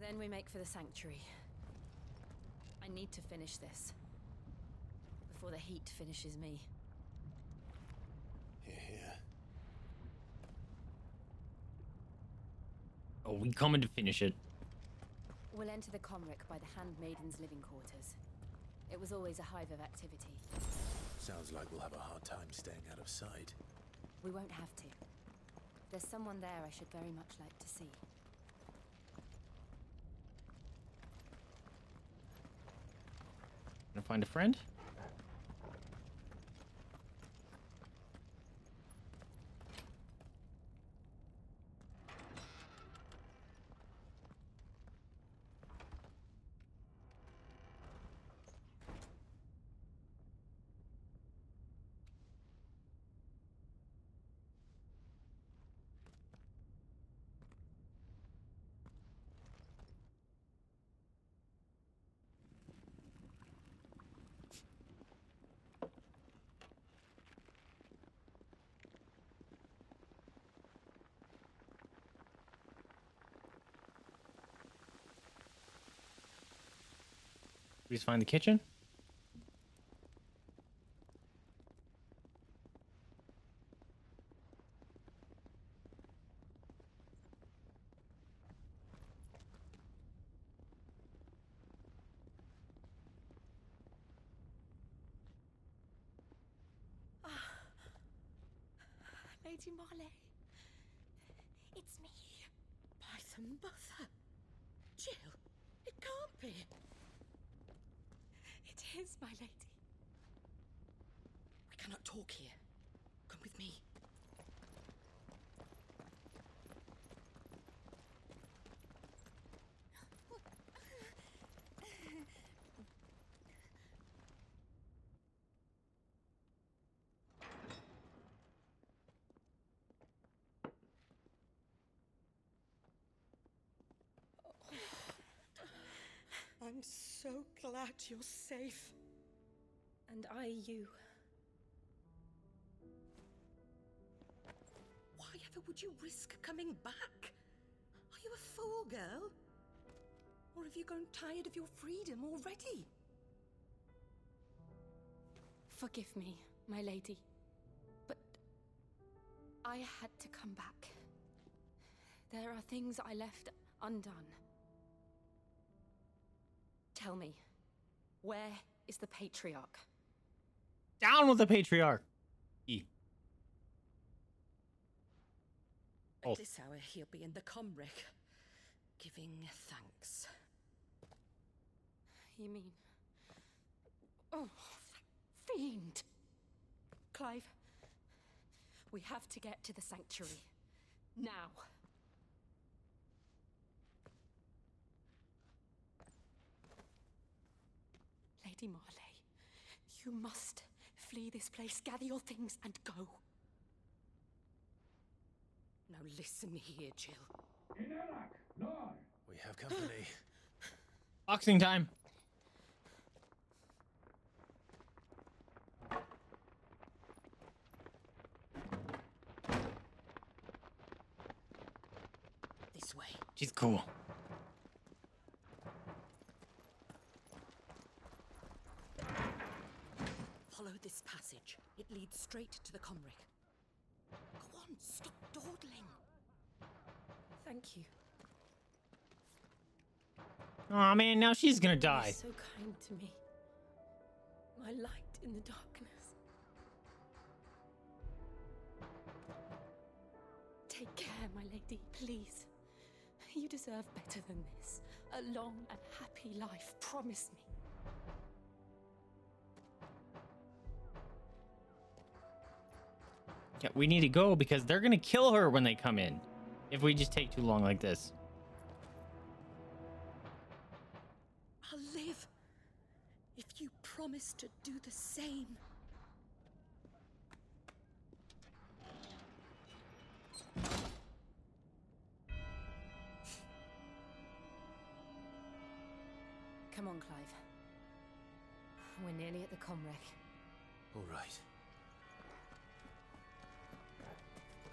Then we make for the sanctuary. I need to finish this. Before the heat finishes me. Here, here. Oh, we coming to finish it. We'll enter the Comric by the Handmaiden's living quarters. It was always a hive of activity. Sounds like we'll have a hard time staying out of sight. We won't have to. There's someone there I should very much like to see. Gonna find a friend? Please find the kitchen. Ah, Lady Marley. It's me. to Mother. Jill, it can't be. Is, my lady. We cannot talk here. Come with me. I'm glad you're safe. And I you. Why ever would you risk coming back? Are you a fool, girl? Or have you grown tired of your freedom already? Forgive me, my lady. But I had to come back. There are things I left undone. Tell me, where is the patriarch? Down with the patriarch. E. At Oh. this hour, he'll be in the Comric, giving thanks. You mean. Oh, fiend! Clive, we have to get to the sanctuary. Now. Lady Marley, you must flee this place, gather your things, and go. Now listen here, Jill. We have company. [gasps] Boxing time. This way. She's cool. Follow this passage. It leads straight to the Comric. Go on, stop dawdling. Thank you. Aw, man, now she's gonna You're die. so kind to me. My light in the darkness. Take care, my lady, please. You deserve better than this. A long and happy life. Promise me. Yeah, we need to go because they're gonna kill her when they come in. If we just take too long like this. I'll live if you promise to do the same. Come on, Clive. We're nearly at the Comrec. All right.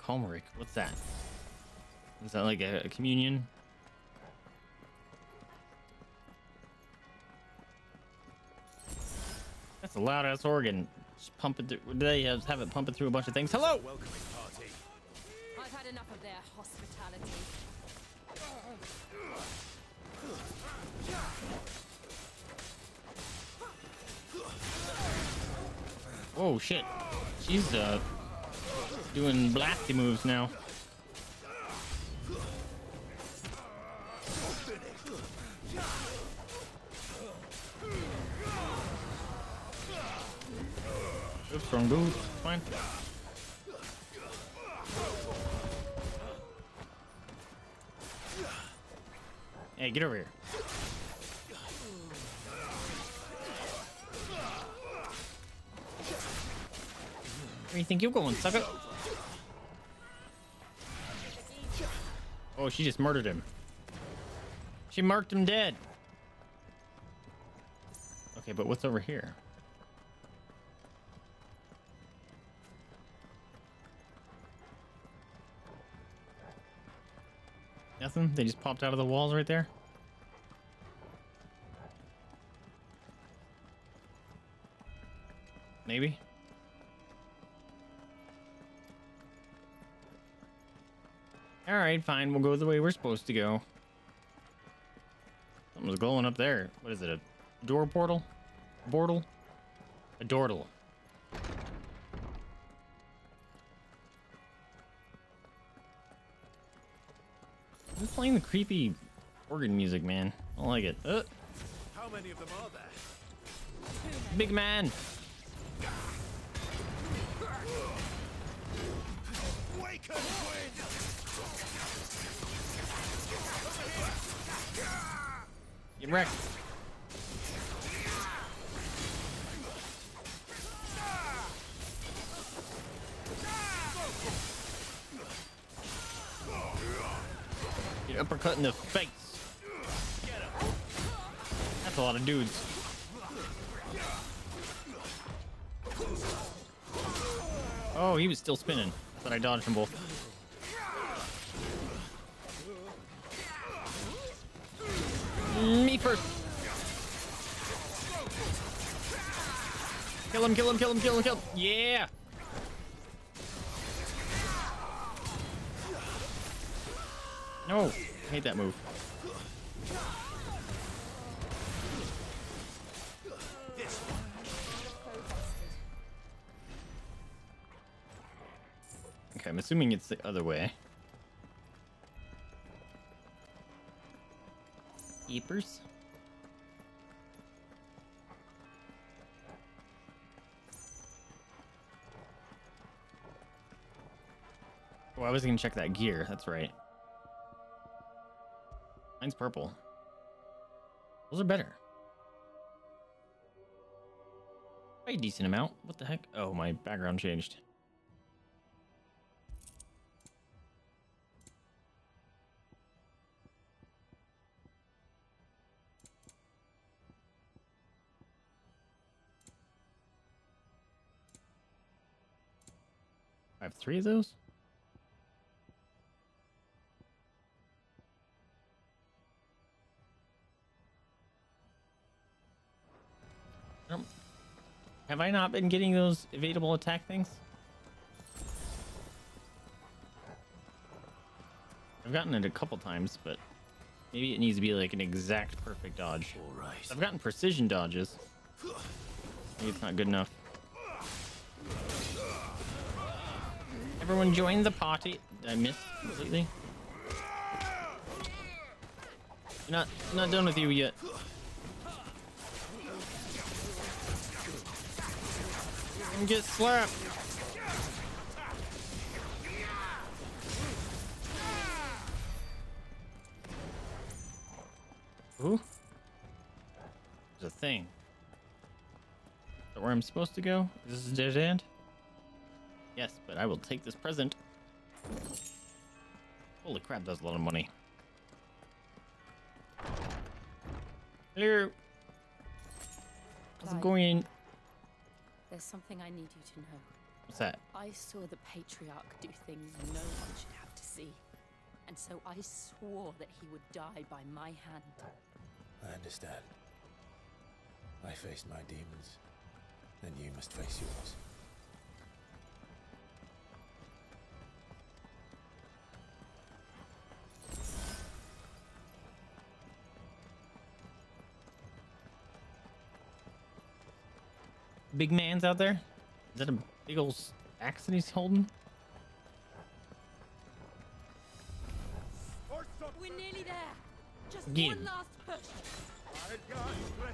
Comric, what's that? Is that like a, a communion? That's a loud ass organ. Just pump it through. Do they have, have it pump it through a bunch of things? Hello! Welcoming party. I've had enough of their hospitality. Oh shit. She's uh doing blasty moves now. Good strong dude. Fine. Hey, get over here. Where do you think you're going, sucker? Oh, she just murdered him. She marked him dead. Okay, but what's over here? Nothing? They just popped out of the walls right there? Maybe? Alright, fine. We'll go the way we're supposed to go. Something's glowing up there. What is it? A door portal? Portal? A dordle. Who's playing the creepy organ music, man? I don't like it. Uh, How many of them are there? big man. Waken wind! Get wrecked. Get uppercut in the face. That's a lot of dudes. Oh, he was still spinning, but I dodged them both. Me first. Kill him, kill him, kill him, kill him, kill him. Yeah. No, hate that move. Okay, I'm assuming it's the other way. Keepers. Oh, I was gonna check that gear. That's right. Mine's purple. Those are better. A decent amount. What the heck? Oh, my background changed. Three of those? Um, Have I not been getting those evadable attack things? I've gotten it a couple times, but maybe it needs to be like an exact perfect dodge. All right. I've gotten precision dodges. Maybe it's not good enough. Everyone join the party. Did I miss completely? Not not done with you yet. And get slapped. Ooh. There's a thing. Is that where I'm supposed to go? Is this a dead end? Yes, but I will take this present. Holy crap, that's a lot of money. Hello. How's it going? There's something I need you to know. What's that? I saw the patriarch do things no one should have to see. And so I swore that he would die by my hand. I understand. I faced my demons, then you must face yours. Big man's out there? Is that a big old axe that he's holding? We're nearly there. Just one last push.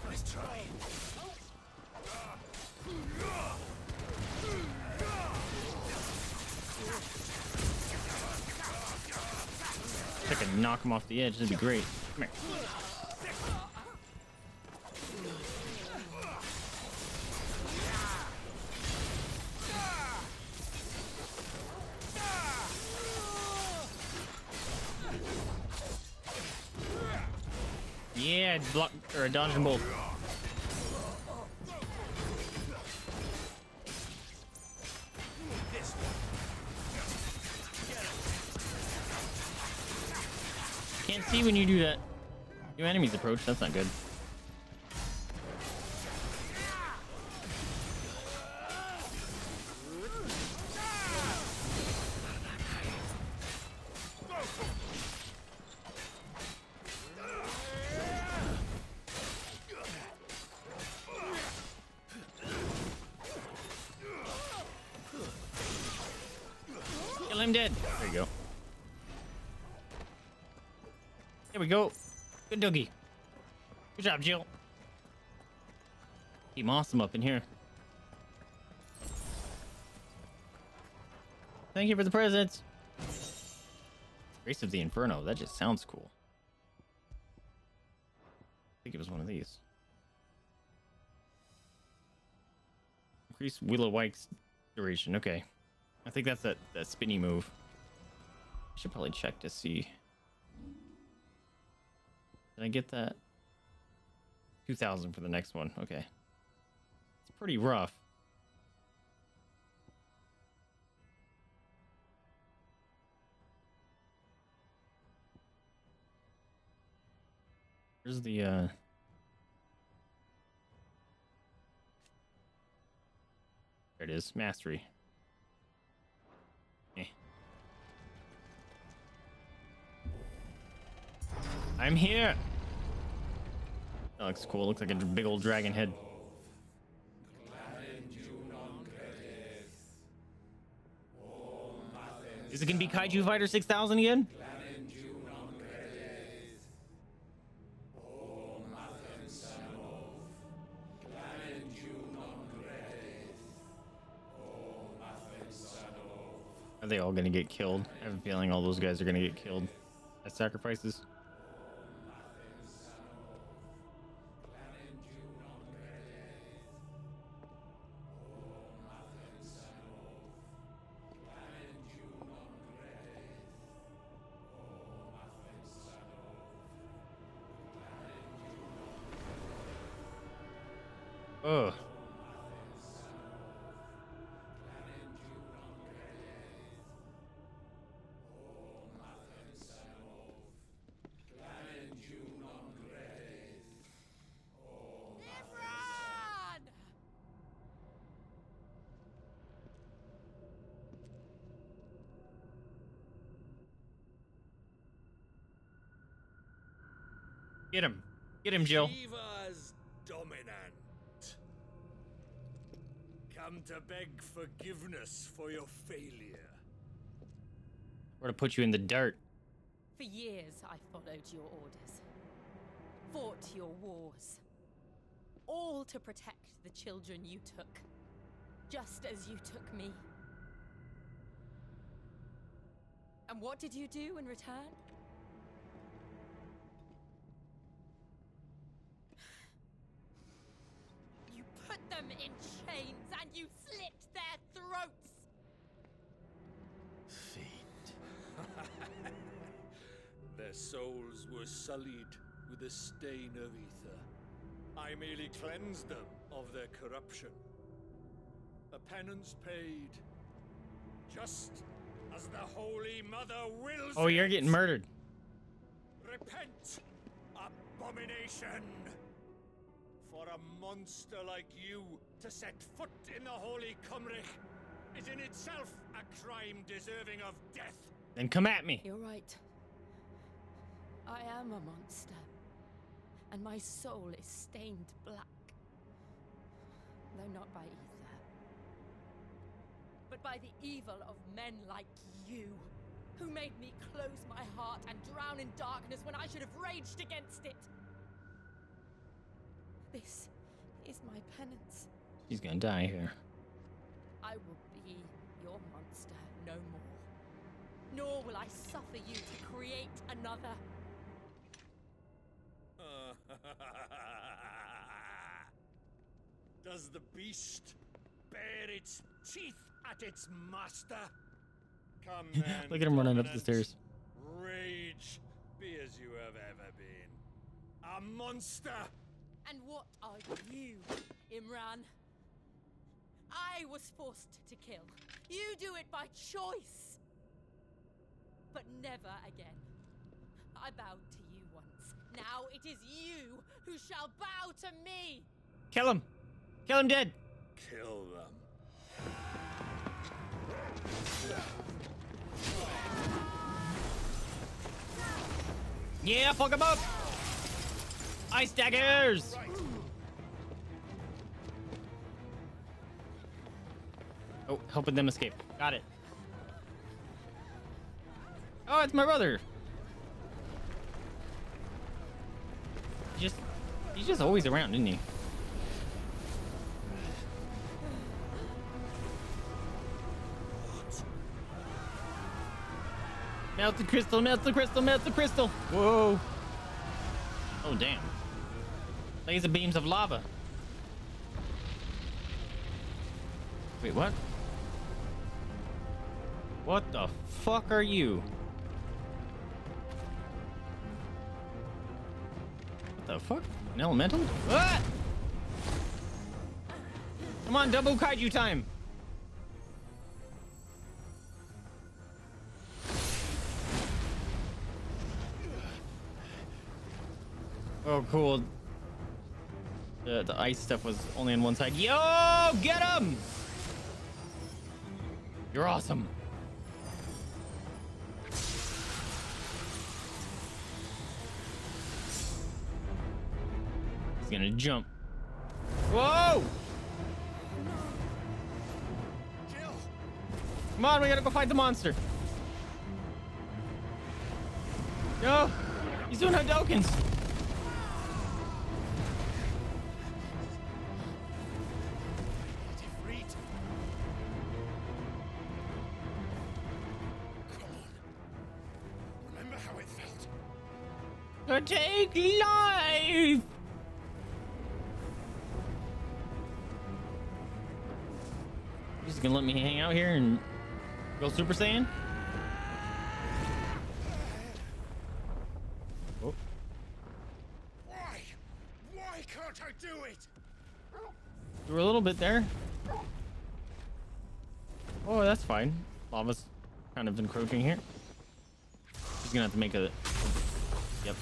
Let's try. If I can knock him off the edge, that'd be great. Come here. Yeah, block or a dodge and bolt. Can't see when you do that. New enemies approach. That's not good. Good. Good job, Jill. Team awesome up in here. Thank you for the presents. Grace of the Inferno. That just sounds cool. I think it was one of these. Increase Will-o'-the-Wykes' duration. Okay. I think that's that, that spinny move. I should probably check to see. Did I get that? 2000 for the next one. Okay. It's pretty rough. Where's the uh There it is, mastery. I'm here. That looks cool. Looks like a big old dragon head. Is it gonna be Kaiju Fighter 6000 again? Are they all gonna get killed? I have a feeling all those guys are gonna get killed as sacrifices. Get him. Get him, Jill. Shiva's dominant. Come to beg forgiveness for your failure. We're gonna put you in the dirt. For years, I followed your orders, fought your wars, all to protect the children you took, just as you took me. And what did you do in return? Sullied with the stain of ether. I merely cleansed them of their corruption. A penance paid, just as the Holy Mother wills. Oh, you're getting murdered. Repent, abomination! For a monster like you to set foot in the Holy Cymric is in itself a crime deserving of death. Then come at me. You're right. I am a monster. And my soul is stained black. Though not by ether. But by the evil of men like you, who made me close my heart and drown in darkness when I should have raged against it. This is my penance. He's gonna die here. I will be your monster no more. Nor will I suffer you to create another. [laughs] Does the beast bare its teeth at its master? Come then, [laughs] Look at him running up the stairs. Rage, be as you have ever been. A monster! And what are you, Imran? I was forced to kill. You do it by choice. But never again. I bowed to you once. Now it is you who shall bow to me. Kill him. Kill him dead. Kill them. Yeah, fuck him up. Ice daggers. Oh, helping them escape. Got it. Oh, it's my brother. Just always around, isn't he? Melt the crystal, melt the crystal, melt the crystal. Whoa. Oh, damn. Laser beams of lava. Wait, what? What the fuck are you? What the fuck? An elemental? Ah! Come on, double kaiju time. Oh, cool. The, the ice stuff was only on one side. Yo, get him! You're awesome. Gonna jump. Whoa! Come on, we gotta go fight the monster. Yo, he's doing Hadokens. Take life. You gonna let me hang out here and go Super Saiyan? Oh, Why? Why can't I do it? a little bit there. Oh, that's fine. Lava's kind of encroaching here. She's gonna have to make a. Yep.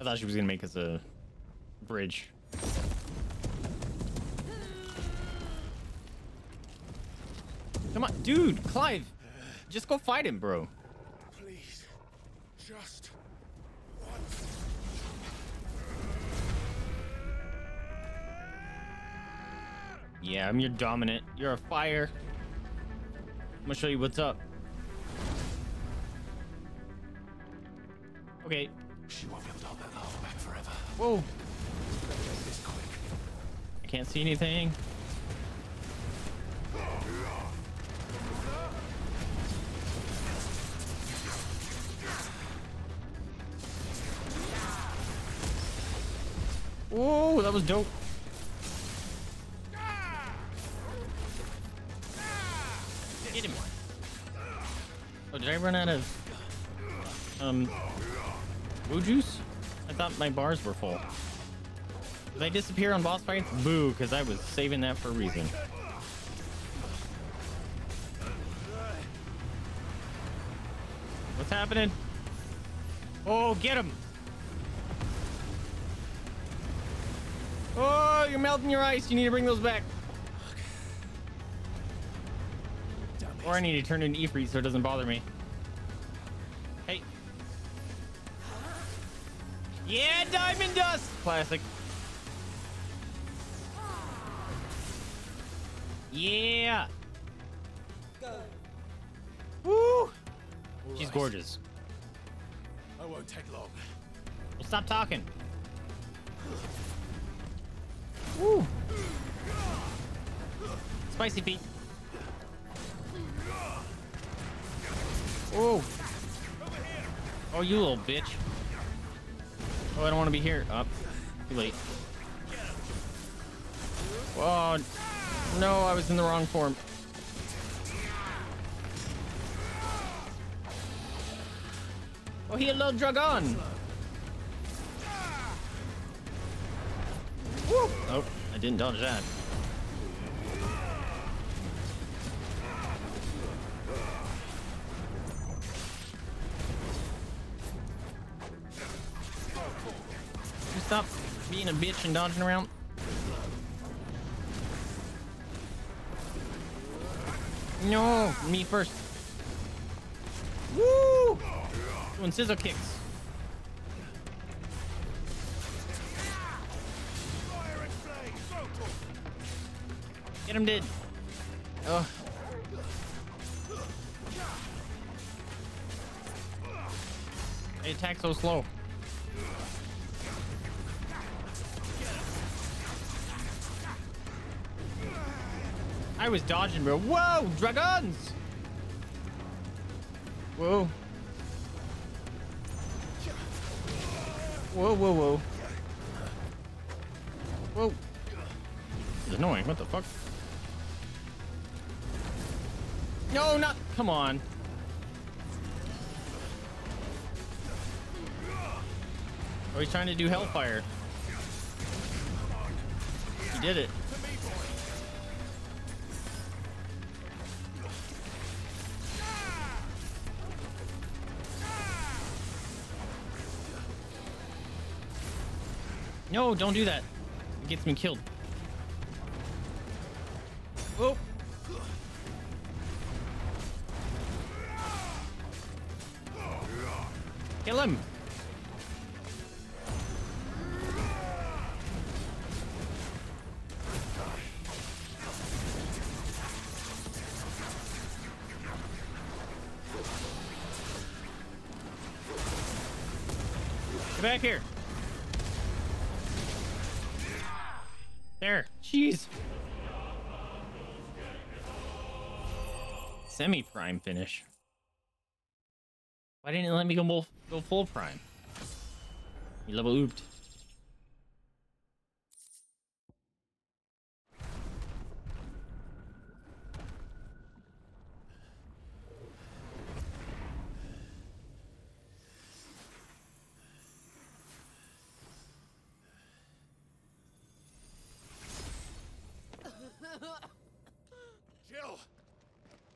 I thought she was gonna make us a bridge. Come on, dude, Clive, just go fight him, bro. Please. Just once. Yeah, I'm your dominant. You're a fire. I'm gonna show you what's up. Okay. She won't be able to hold that lava back forever. Whoa. This quick. I can't see anything. Whoa, that was dope. Get him. Oh, did I run out of um Woo juice? I thought my bars were full. Did I disappear on boss fights? Boo, because I was saving that for a reason. What's happening? Oh, get him! You're melting your ice. You need to bring those back. Or I need to turn into Ifrit so it doesn't bother me. Hey. Yeah, diamond dust! Classic. Yeah! Woo! She's gorgeous. I won't take long. Well, stop talking. Woo! Spicy feet. Oh! Oh, you little bitch. Oh, I don't want to be here. Up. too late. Oh, no, I was in the wrong form. Oh, he a little dragon. Didn't dodge that. Stop being a bitch and dodging around. No, me first. Woo! Doing scissor kicks. Get him dead. Oh. They attack so slow. I was dodging, bro. Whoa, dragons! Whoa. Whoa, whoa, whoa. Whoa. It's annoying. What the fuck? No, not. Come on. Oh, he's trying to do Hellfire. He did it. No, don't do that. It gets me killed. Me go, go full prime? You level ooped. [laughs] Jill!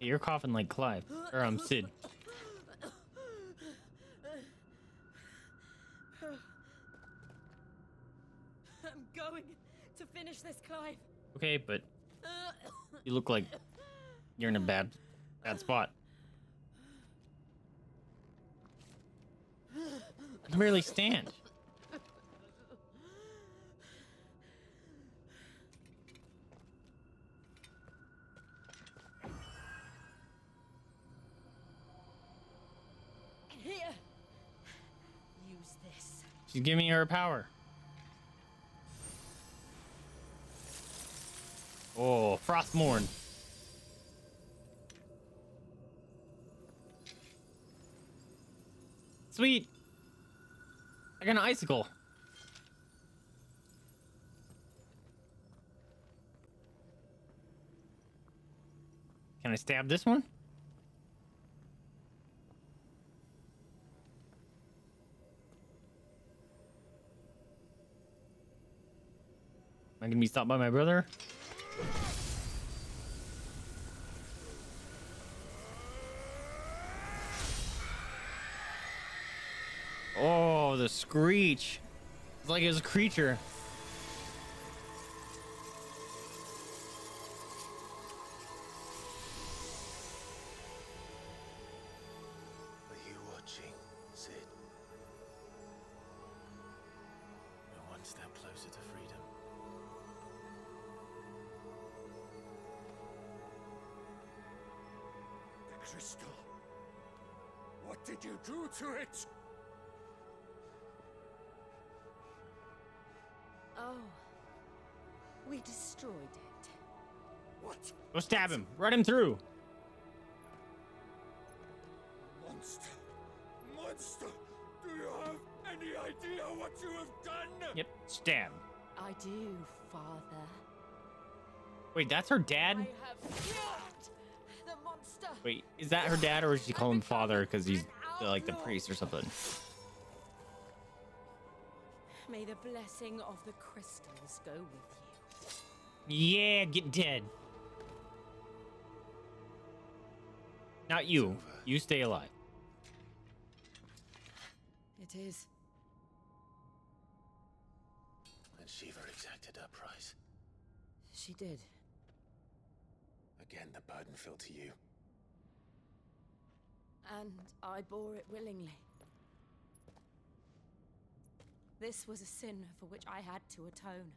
You're coughing like Clive. Or um Cid. I'm going to finish this, Clive. Okay, but you look like you're in a bad bad spot. I can barely stand. Here. Use this. She's giving her power. Oh, Frostmourne. Sweet. I got an icicle. Can I stab this one? Am I gonna be stopped by my brother? Oh, the screech. It's like a creature. To it? Oh. We destroyed it. What? Go stab him. Run him through. Monster. Monster! Do you have any idea what you have done? Yep, stab. I do, Father. Wait, that's her dad? I have the monster. Wait, is that her dad or does she call him father because he's uh, like the priest or something? May the blessing of the crystals go with you. Yeah, get dead. Not you. You stay alive. It is. And Shiva exacted her price. She did. Again, the burden fell to you. And I bore it willingly. This was a sin for which I had to atone.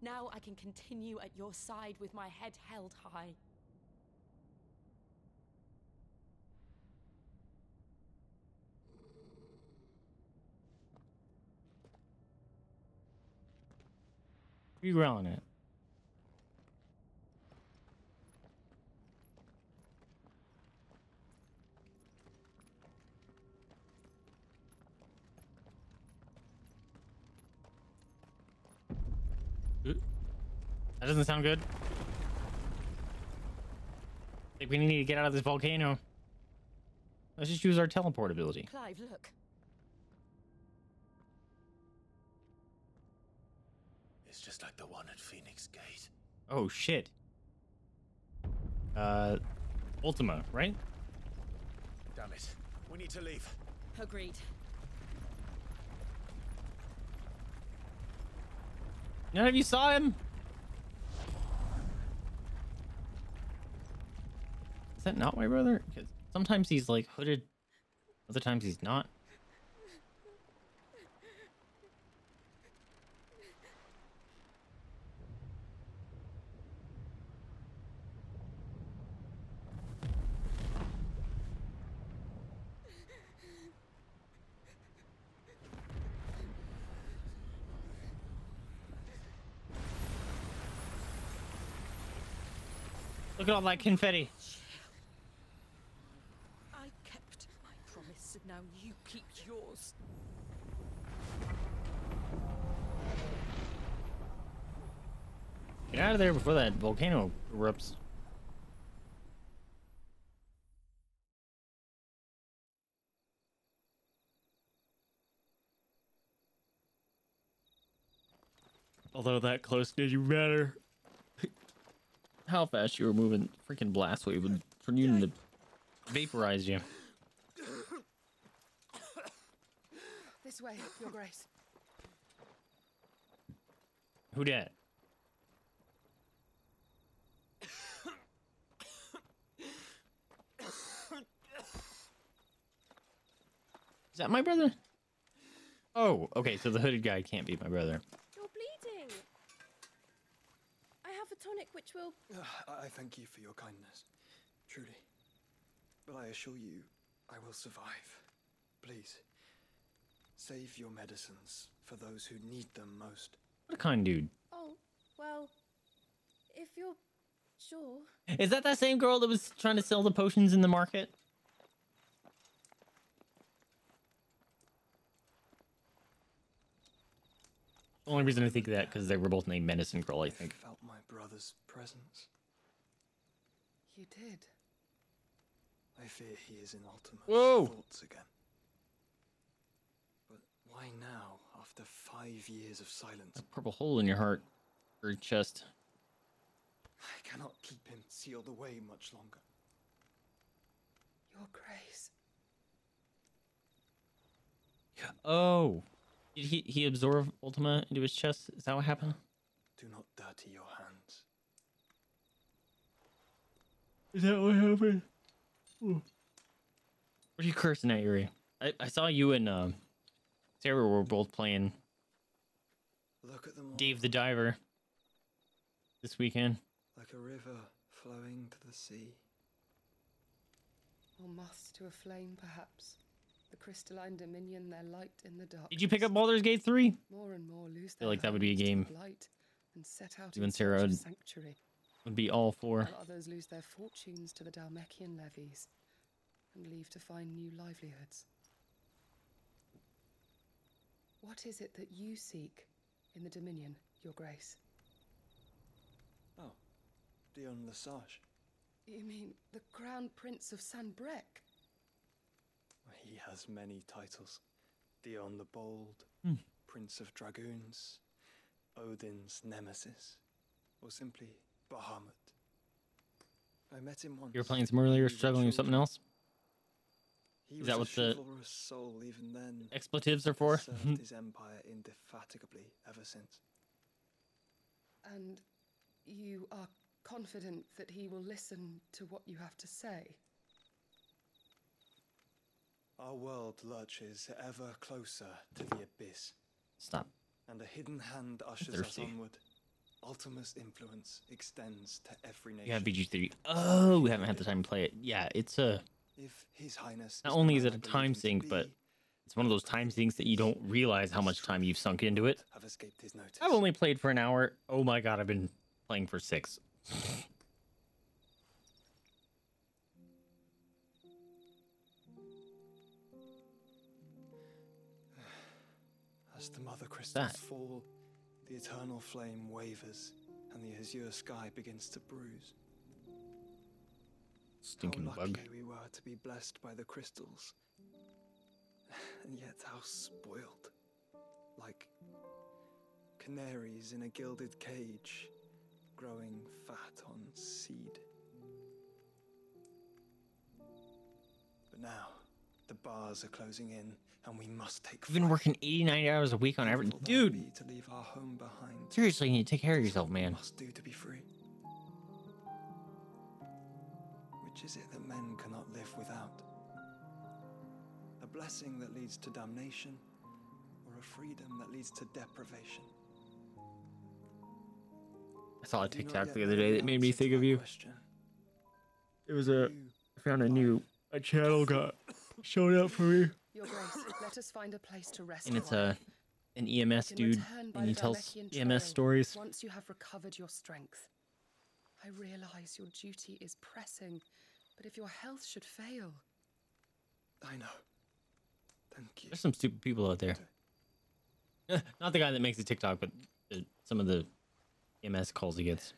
Now I can continue at your side with my head held high. You growling at? That doesn't sound good. I think we need to get out of this volcano. Let's just use our teleport ability. Clive, look. It's just like the one at Phoenix Gate. Oh shit. Uh, Ultima, right? Damn it. We need to leave. Agreed. None of you saw him. Is that not my brother? Because sometimes he's like hooded, other times he's not. Look at all that confetti. I kept my promise, and now you keep yours. Get out of there before that volcano erupts. Although that close did you matter? How fast you were moving, freaking blast wave would turn you into vaporize you. This way, Your Grace. Who dat? Is that my brother? Oh, okay, so the hooded guy can't be my brother. You're bleeding. I have a tonic which will. I [sighs] I thank you for your kindness, truly. But I assure you, I will survive. Please, save your medicines for those who need them most. What a kind dude. Oh, well. If you're sure. Is that that same girl that was trying to sell the potions in the market? Only reason I think that because they were both named Medicine Girl, I think. I Felt my brother's presence. You did. I fear he is in Ultima's Whoa. thoughts again. But why now, after five years of silence? A purple hole in your heart or chest. I cannot keep him sealed away much longer. Your Grace. Oh. Did he, he absorb Ultima into his chest? Is that what happened? Do not dirty your hands. Is that what happened? What are you cursing at, Yuri? I, I saw you and um, Sarah were both playing Look at them all, Dave the Diver this weekend. like a river flowing to the sea. Or moths to a flame, perhaps. The crystalline dominion, their light in the dark. Did you pick up Baldur's Gate 3? More and more lose feel like that would be a game the blight and set out you in and Sarah search of would- sanctuary. Would be all for. While others lose their fortunes to the Dalmekian levies and leave to find new livelihoods. What is it that you seek in the Dominion, Your Grace? Oh, Dion Lesage. You mean the Crown Prince of Sanbreque? He has many titles Dion the Bold, Hmm. Prince of Dragoons, Odin's Nemesis, or simply Bahamut. I met him once. You were playing some earlier, when we struggling with something else? He Is that a what the chivalrous soul even then. expletives are for? Served [laughs] his empire indefatigably ever since. And you are confident that he will listen to what you have to say? Our world lurches ever closer to the abyss. Stop. And a hidden hand ushers us onward. Ultima's influence extends to every nation. Yeah, BG3. Oh, we haven't had the time to play it. Yeah, it's a. If His Highness Not only is it a time sink, but it's one of those time sinks that you don't realize how much time you've sunk into it. have escaped his notice. I've only played for an hour. Oh my god, I've been playing for six. [laughs] As the mother crystals that? fall, the eternal flame wavers and the azure sky begins to bruise. Stinking how lucky bug. we were to be blessed by the crystals. [sighs] And yet how spoiled. Like canaries in a gilded cage, growing fat on seed. But now, the bars are closing in, and we must take You've been working 89 hours a week on everything. Dude, to leave our home behind. seriously, you need to take care of yourself, man. Must do to be free. Which is it that men cannot live without? A blessing that leads to damnation, or a freedom that leads to deprivation? I saw a TikTok the other day that made me think of you. question. It was a. I found a new a channel got showed up for me, Your Grace, let us find a place to rest. and it's a an EMS dude, and he tells EMS stories. Once you have recovered your strength. I realize your duty is pressing, but if your health should fail. I know. Thank you. There's some stupid people out there. [laughs] Not the guy that makes the TikTok, but some of the EMS calls he gets.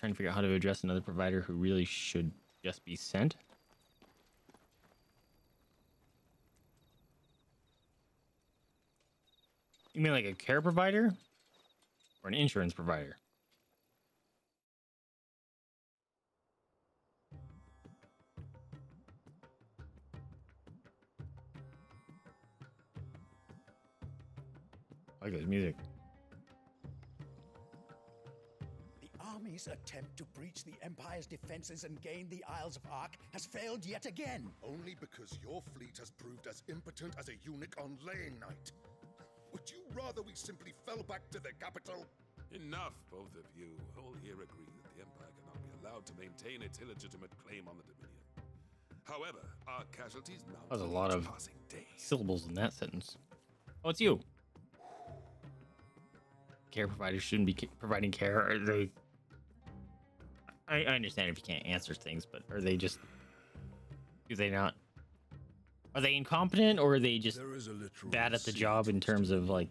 Trying to figure out how to address another provider who really should just be sent. You mean like a care provider or an insurance provider? I like this music. The attempt to breach the Empire's defenses and gain the Isles of Ark has failed yet again. Only because your fleet has proved as impotent as a eunuch on laying night. Would you rather we simply fell back to the capital? Enough, both of you. All here agree that the Empire cannot be allowed to maintain its illegitimate claim on the Dominion. However, our casualties mount That was a lot of syllables in that sentence. Oh, it's you. Care providers shouldn't be ca- providing care. They? I, I understand if you can't answer things, but are they just? Do they not? Are they incompetent, or are they just There is a literal bad at the job in terms of like?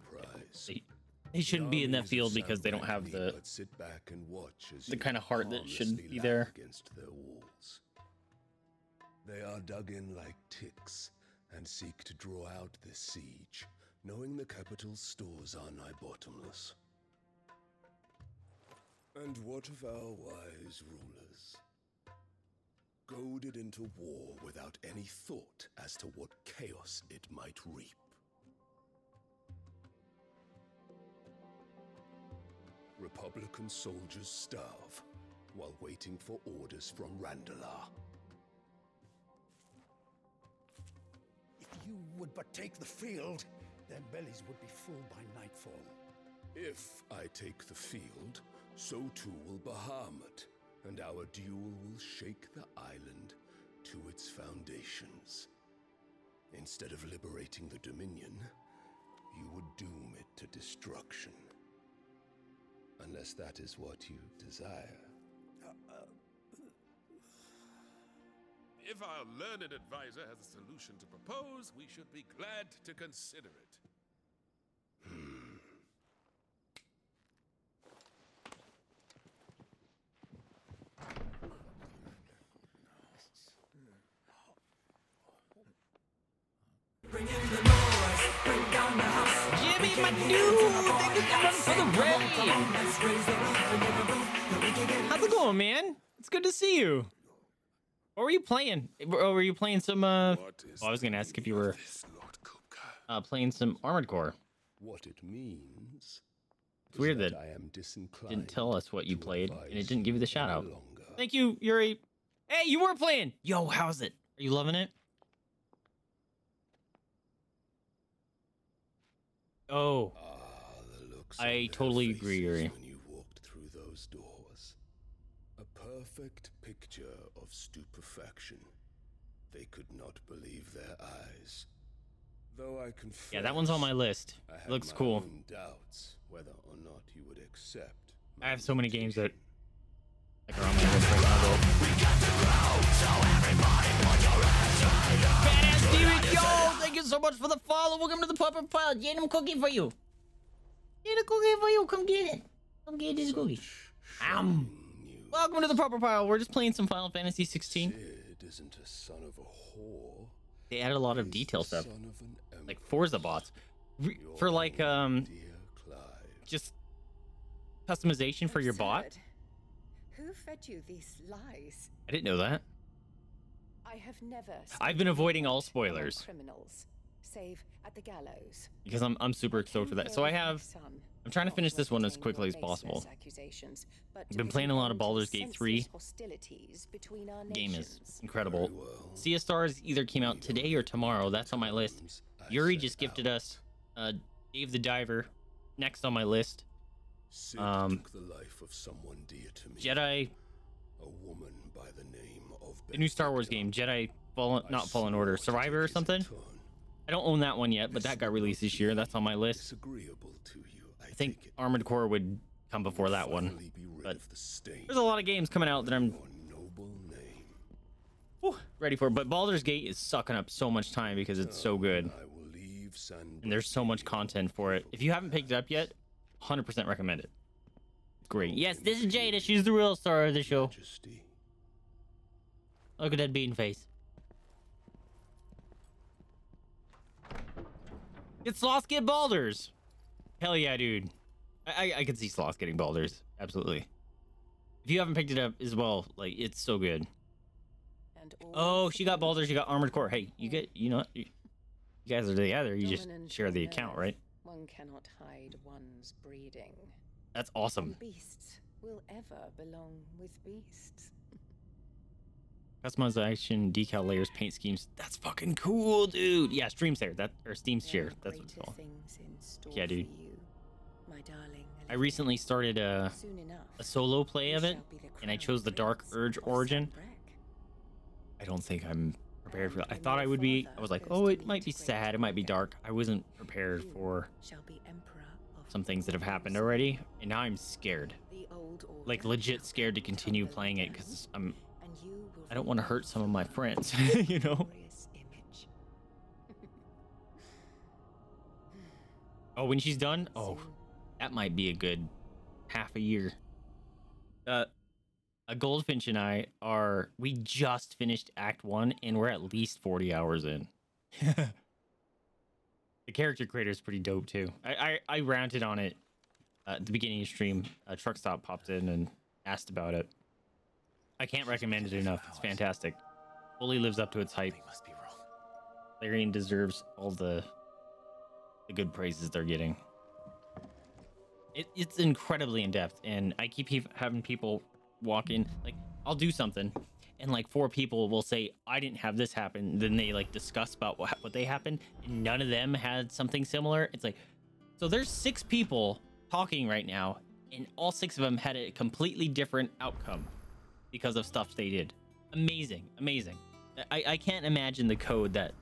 They, they shouldn't be in that field because they don't have the But sit back and watch as the kind of heart that should be there. against their walls. They are dug in like ticks and seek to draw out this siege, knowing the capital's stores are nigh bottomless. And what of our wise rulers? Goaded into war without any thought as to what chaos it might reap. Republican soldiers starve while waiting for orders from Randalar. If you would but take the field, their bellies would be full by nightfall. If I take the field, so too will Bahamut, and our duel will shake the island to its foundations. Instead of liberating the Dominion, you would doom it to destruction. Unless that is what you desire. If our learned advisor has a solution to propose, we should be glad to consider it. Jimmy, my dude, thank you for the raid. How's it going, man? It's good to see you. What were you playing? Or were you playing some? Uh, oh, I was gonna ask if you were uh, playing some Armored Core. What it means. It's weird that I am disinclined. didn't tell us what you played, and it didn't give you the shout out. Thank you, Yuri. Hey, you were playing. Yo, how's it? Are you loving it? Oh, ah, I totally agree, Yuri. when you walked through those doors. A perfect picture of stupefaction. They could not believe their eyes. Though I confess, Yeah, that one's on my list. I looks cool. doubts whether or not you would accept I have so many games that like are my right now. Though. Badass Steven, yo! Thank you so much for the follow. Welcome to the Pupper Pile. Get him cookie for you. Get a cookie for you. Come get it. Come get this cookie. Um. Welcome to the Pupper Pile. We're just playing some Final Fantasy 16. Cid isn't a son of a whore. They added a lot of detail stuff, like Forza bots, for like um, just customization for your bot. Who fed you these lies? I didn't know that. I have never. I've been avoiding all spoilers Criminals, save at the gallows. because I'm I'm super stoked for that. So I have. I'm trying to finish this one as quickly as possible. But I've been playing a lot of Baldur's Gate 3. hostilities between our Game is incredible. Sea of Stars either came out today or tomorrow. That's on my list. Yuri just gifted us uh, Dave the Diver. Next on my list. Cid Um, took the life of someone dear to me. Jedi, A woman by the name of the new Star Wars game, Jedi Fallen, not Fallen Order, Survivor or something. I don't own that one yet, but that got released this year. That's on my list. Disagreeable to you. I think Armored Core would come before that one. But the there's a lot of games coming out that I'm whew, ready for. But Baldur's Gate is sucking up so much time because it's so good. I will leave And there's so much content for it. If you haven't picked it up yet, 100% recommend it. Great. Yes, this is Jada. She's the real star of the show. Look at that bean face. Get Sloth get Baldur's. Hell yeah, dude. I, I I can see Sloth getting Baldur's. Absolutely. If you haven't picked it up as well, like it's so good. Oh, she got Baldur's. She got Armored Core. Hey, you get you know you, you guys are together. You just share the account, right? One cannot hide one's breeding. That's awesome. And beasts will ever belong with beasts. [laughs] Customization, decal layers, paint schemes. That's fucking cool, dude. Yeah, streams there. That or Steam share. That's what it's called. things in store Yeah, dude. you, my darling. I recently started a Soon enough, a solo play of it, shall be the and I chose the Dark Urge origin. I don't think I'm prepared for. I thought I would be. I was like, oh, it might be sad. It might be dark. I wasn't prepared for some things that have happened already, and now I'm scared. Like legit scared to continue playing it because I'm. I don't want to hurt some of my friends, [laughs] you know. Oh, when she's done, oh, that might be a good half a year. Uh, a goldfinch and I are we just finished Act One, and we're at least forty hours in. [laughs] the character creator is pretty dope too. I I, I ranted on it uh, at the beginning of stream. A truck stop popped in and asked about it. I can't recommend it enough. It's fantastic. Fully lives up to its hype. Must be wrong. Larian deserves all the the good praises they're getting. It, it's incredibly in depth, and I keep he- having people walk in. Like, I'll do something, and like four people will say, "I didn't have this happen." Then they like discuss about what what they happened, and none of them had something similar. It's like, so there's six people talking right now, and all six of them had a completely different outcome because of stuff they did. Amazing, amazing. I, I can't imagine the code that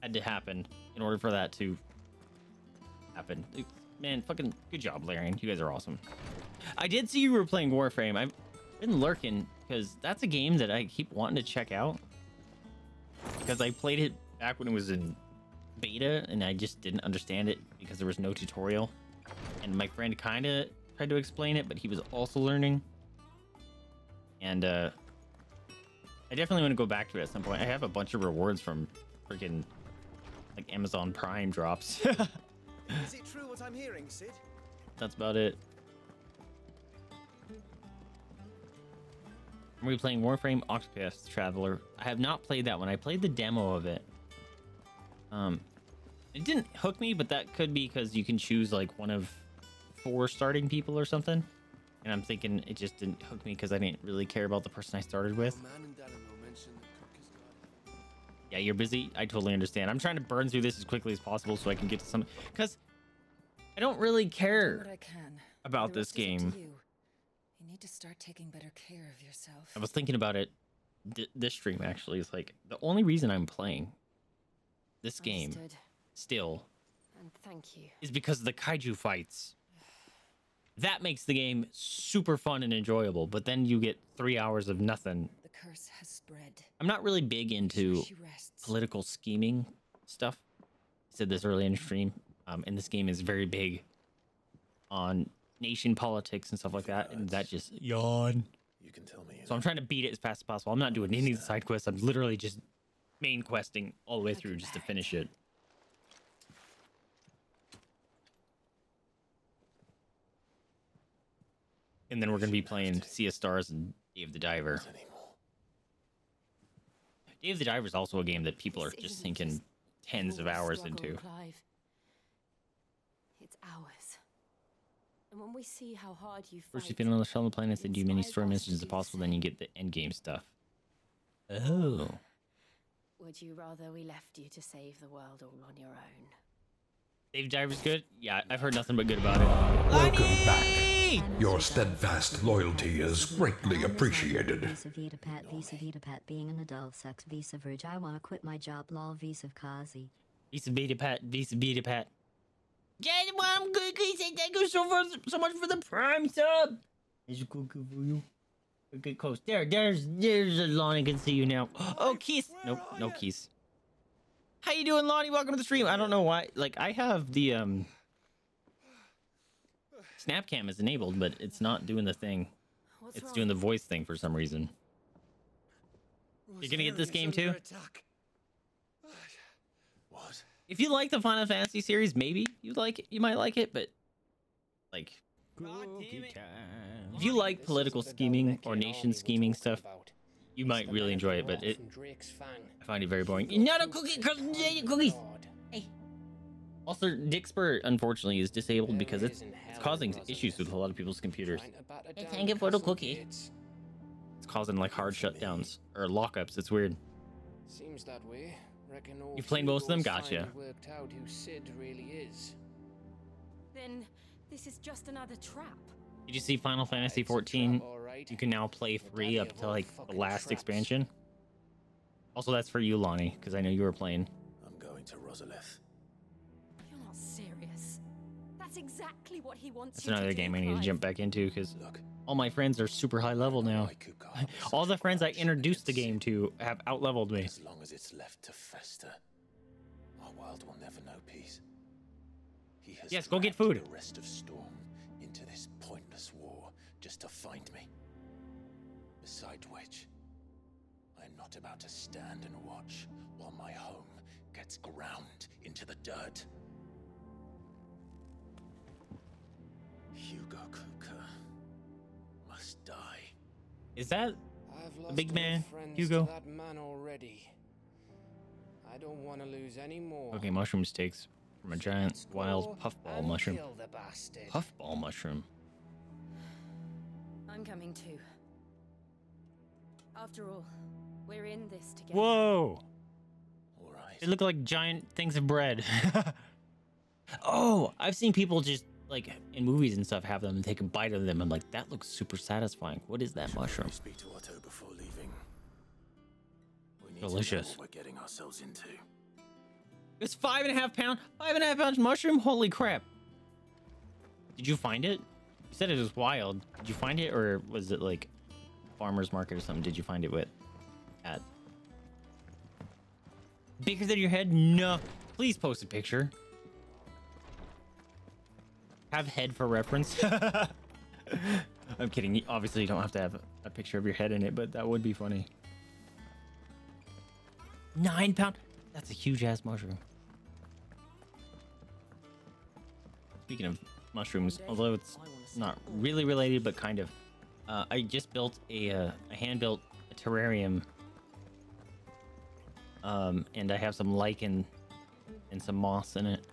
had to happen in order for that to happen. Man, fucking good job, Larian. You guys are awesome. I did see you were playing Warframe. I've been lurking because that's a game that I keep wanting to check out. Because I played it back when it was in beta and I just didn't understand it because there was no tutorial. And my friend kind of tried to explain it, but he was also learning. And uh, I definitely want to go back to it at some point. I have a bunch of rewards from freaking like Amazon Prime drops. [laughs] Is it true what I'm hearing, Cid? That's about it. Are we playing Warframe Octopath Traveler? I have not played that one. I played the demo of it. Um, it didn't hook me, but that could be because you can choose like one of four starting people or something. And I'm thinking it just didn't hook me because I didn't really care about the person I started with. Yeah, you're busy. I totally understand. I'm trying to burn through this as quickly as possible so I can get to some because I don't really care I can. about The this rest to game. Need to start taking better care of yourself. I was thinking about it th- this stream actually. is like the only reason I'm playing this game Understood. still And thank you. is because of the kaiju fights. That makes the game super fun and enjoyable, but then you get three hours of nothing. The curse has spread. I'm not really big into political scheming stuff. I said this early in the stream. Um, and this game is very big on nation politics and stuff like that. And that just yawn. You can tell me. So I'm trying to beat it as fast as possible. I'm not doing any of the side quests. I'm literally just main questing all the way through just to finish it. And then we're gonna be playing Sea of Stars and Dave the Diver. Dave the Diver is also a game that people are just isn't sinking tens of hours into. It's ours. And when we see how hard you fight, First, you finish on the shell on the planet, then do many story missions as possible, then you get the end game stuff. Oh. would you rather we left you to save the world all on your own? Dave Diver's good? Yeah, I've heard nothing but good about it. Welcome back. Your steadfast loyalty is greatly appreciated. Visa Vita Pat, Visa Vita Pat, being an adult sucks. Visa Verge, I wanna quit my job. Lol, Visa Kazi. Visa Beta Pat, Visa Beta Pat. I'm good. Chris, and Thank you so, for, so much for the prime sub. It's good good for you. Okay, close. There, there's, there's a Lonnie can see you now. Oh, Keith. Nope, no Keith. How you doing, Lonnie? Welcome to the stream. I don't know why. Like, I have the um, Snapcam is enabled, but it's not doing the thing. What's it's wrong? doing the voice thing for some reason. You're gonna get this game too? What? If you like the Final Fantasy series, maybe you like it. You might like it, but like, if you like political scheming or nation scheming stuff, you might really enjoy it. But it, I find it very boring. Not a cookie, cookies. Hey. Also, Dixper unfortunately is disabled because it's, it's causing issues with a lot of people's computers. Thank you for the cookie. It's causing like hard shutdowns or lockups. It's weird. Seems that way. Reckon all You've played three most of them? Gotcha. worked out who Cid really is. Then this is just another trap. Did you see Final Fantasy 14? You can now play free up to like the last expansion. Also, that's for you, Lonnie, because I know you were playing. I'm going to Rosalith. You're not serious. That's exactly what he wants That's you another to game do, I need to jump back into because all my friends are super high level now. [laughs] all the friends I introduced the game to have out leveled me. As long as it's left to fester, our world will never know peace. He has Yes, go get food. The rest of Storm into this pointless war just to find me. Besides which, I'm not about to stand and watch while my home gets ground into the dirt. Hugo Kupka must die. Is that I've the lost big man, Hugo? that man already. I don't want to lose any more. Okay, mushroom steaks from a giant wild puffball mushroom. kill the bastard. Puffball mushroom. I'm coming too. After all, we're in this together. Whoa! All right. They look like giant things of bread. [laughs] oh, I've seen people just like in movies and stuff have them and take a bite of them. I'm like, that looks super satisfying. What is that mushroom? Speak to Otto before leaving. We need Delicious. To know what we're getting ourselves into. It's five and a half pound, five and a half pounds mushroom. Holy crap! Did you find it? You said it was wild. Did you find it, or was it like farmer's market or something? Did you find it with at bigger than your head? No. Please post a picture. Have head for reference. [laughs] [laughs] I'm kidding. You- Obviously, you don't have to have a picture of your head in it, but that would be funny. Nine pound. That's a huge ass mushroom. Speaking of mushrooms, although it's not really related, but kind of, uh, I just built a, uh, a hand built terrarium. Um, and I have some lichen and some moss in it.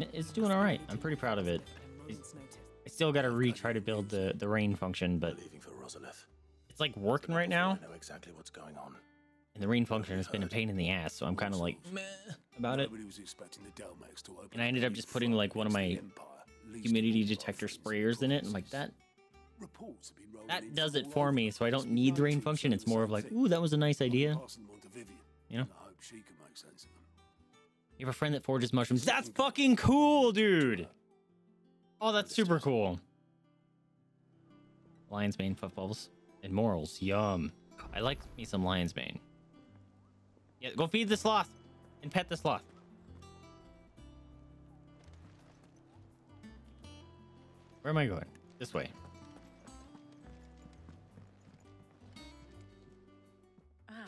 And it's doing all right. I'm pretty proud of it. It's- I still got to retry to build the, the rain function, but Leaving for Rosalith. it's like working right now. I know exactly what's going on. And the rain function has been a pain in the ass, so I'm kind of like meh about it. Was expecting the to open And I ended up just putting like one of my humidity detector sprayers in it. and like that been that does it for me, so I don't need the rain function. It's more of like, ooh, that was a nice idea. Passing them on to Vivian. You know? You have a friend that forges mushrooms. That's fucking cool, dude. Oh, that's super cool. Lion's mane, puff bubbles, and morels. Yum. I like me some lion's mane. Yeah, go feed the sloth and pet the sloth. Where am I going? This way.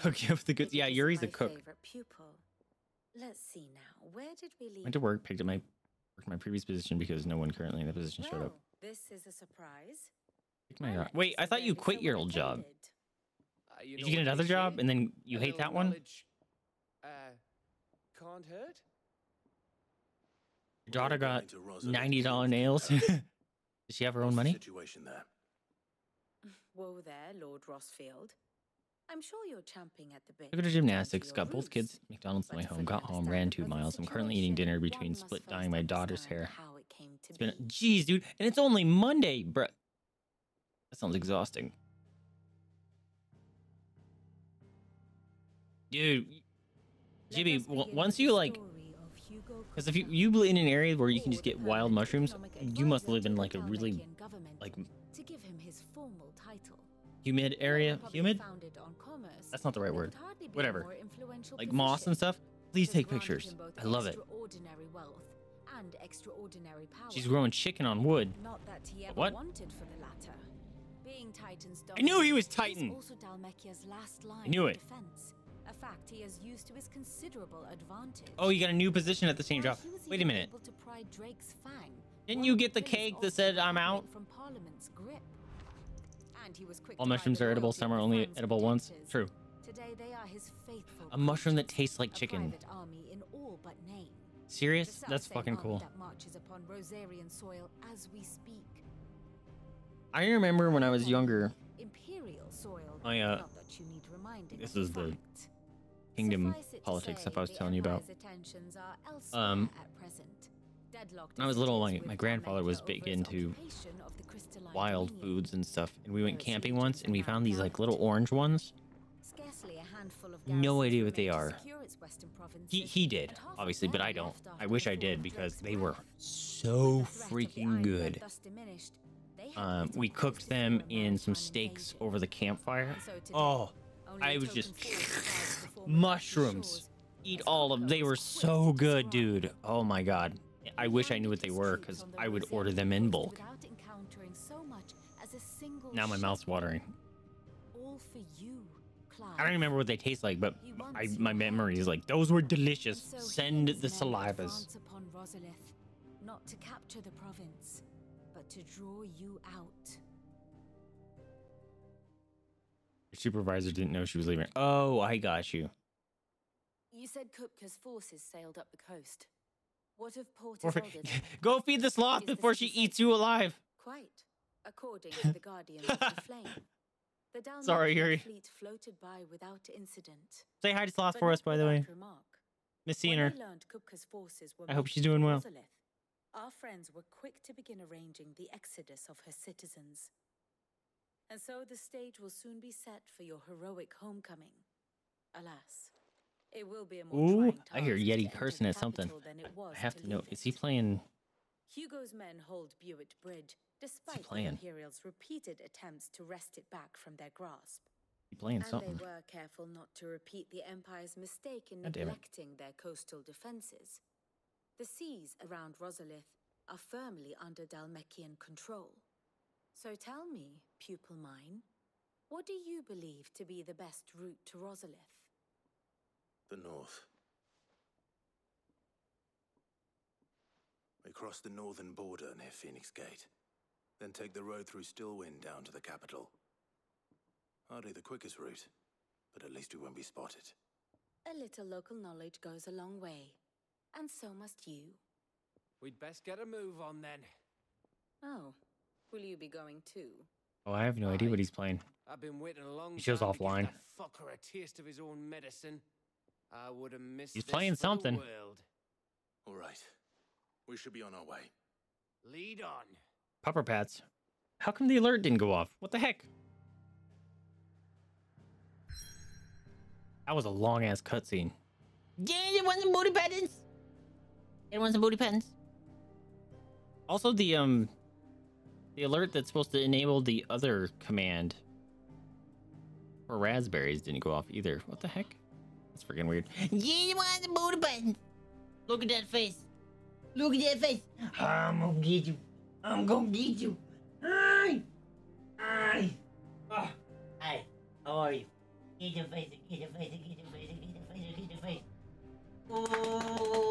Hook you up with the good. Yeah, Yuri's a cook. Pupil. Let's see now. Where did we leave? Went to work, picked up my my previous position because no one currently in the position showed up. This is a surprise. Picked my Wait, I thought you quit your old job. Uh, you Did you get another job and then you hate that one? Uh, can't hurt. Your daughter got going to Rosalind ninety dollar nails. [laughs] Does she have her own money? Situation there. [laughs] Whoa there, Lord Rosfield. I'm sure you're champing at the bit. Took her to gymnastics, got both kids McDonald's on way home, got home, ran two miles. I'm currently eating dinner between split dyeing my daughter's hair. How it came to It's been, be. jeez, dude, and it's only Monday, bruh. That sounds exhausting. Dude, Jimmy, w- once you like, because if you you live in an area where you can just get wild mushrooms, you must live in like a really like To give him his formal title. humid area. Humid? founded on commerce, That's not the right word. could hardly be a Whatever. Like moss and stuff. Please take pictures. I love it. Wealth and extraordinary power. She's growing chicken on wood. Not that he ever What? wanted for the latter. Being Titan's I knew he was Titan. is also Dhalmekia's last line knew it. defense. A fact he has used to his considerable advantage. Oh, you got a new position at the same job. Wait a minute. able to pry Drake's fang. Didn't you get the cake that said I'm out? from Parliament's grip. All mushrooms are edible, some are only edible once. True. Today they are his faithful A mushroom that tastes like chicken. army in all but name. Serious? That's fucking cool. That marches upon Rosarian soil as we speak. I remember when I was younger. I, uh, that you need reminding this is the kingdom Suffice it to politics stuff I was telling you about. Empire's attentions are Um, I was little, my, my grandfather was big into occupation of the crystalline wild dominion. foods and stuff, and we went camping once and we found these like little orange ones. Scarcely a handful of No idea what they are. secure its western He he did, and half of obviously, but I don't. I wish I did because they were so With the threat of freaking good. thus diminished, they had Um, we cooked them in some steaks over the campfire. Oh, I was just force survives the former mushrooms. Eat all of. Them. They were so good, dude. Oh my god. I wish I knew what they were because I would order them in bulk. So much as a single Now my mouth's watering. All for you, I don't remember what they taste like, but I, my memory is like those were delicious. So Send the salivas. Rosalith, not to capture the province, but to draw you out. Your supervisor didn't know she was leaving. Oh, I got you. You said Kupka's forces sailed up the coast. What of Port Or- [laughs] Go feed the sloth before she eats you alive. Quite, according to the Guardian of the [laughs] Flame. The Sorry, Yuri. fleet floated by without incident. Say hi to Sloth for us, by the way. Remark. Miss seeing When her. they learned Kupka's forces were I hope she's doing well. Our friends were quick to begin arranging the exodus of her citizens. And so the stage will soon be set for your heroic homecoming. Alas, it will be a more Ooh, I hear Yeti cursing at something. capital than it was I have to to know. leave Is he playing? Hugo's men hold Buett Bridge, despite the? Imperials' repeated attempts to wrest it back from their grasp. He playing and something? they were careful not to repeat the Empire's mistake in God it. neglecting their coastal defenses. The seas around Rosalith are firmly under Dhalmekian control. So tell me, pupil mine, what do you believe to be the best route to Rosalith? The north. We cross the northern border near Phoenix Gate, then take the road through Stillwind down to the capital. Hardly the quickest route, but at least we won't be spotted. A little local knowledge goes a long way, and so must you. We'd best get a move on then. Oh, will you be going too? Oh, I have no idea what he's playing. I've been waiting a long He shows time to give offline. fucker a taste of his own medicine. I would have missed He's playing something. world. All right. We should be on our way. Lead on. Pupper Pats. How come the alert didn't go off? What the heck? That was a long ass cutscene. Yeah, it want some booty patents. It want some booty patents. Also, the um, The alert that's supposed to enable the other command for raspberries didn't go off either. What the heck? That's freaking weird. You want the booty button? Look at that face. Look at that face. I'm gonna get you. I'm gonna get you. Hi. Hi. Oh. Hi. How are you? Get your face. Get your face. Get your face. Get your face. Get your face. Oh,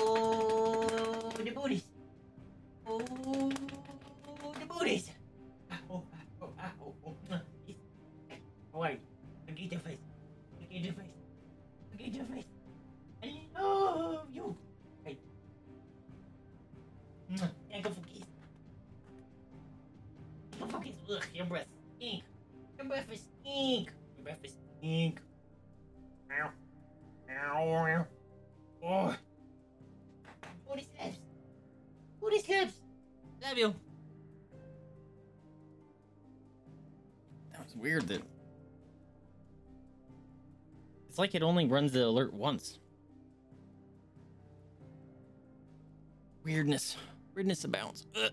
stink. Your breath is stink. Ow. Ow. Ow. Oh. Booty slaps. Booty slaps. Love you. That was weird that it's like it only runs the alert once. Weirdness. Weirdness abounds. Ugh.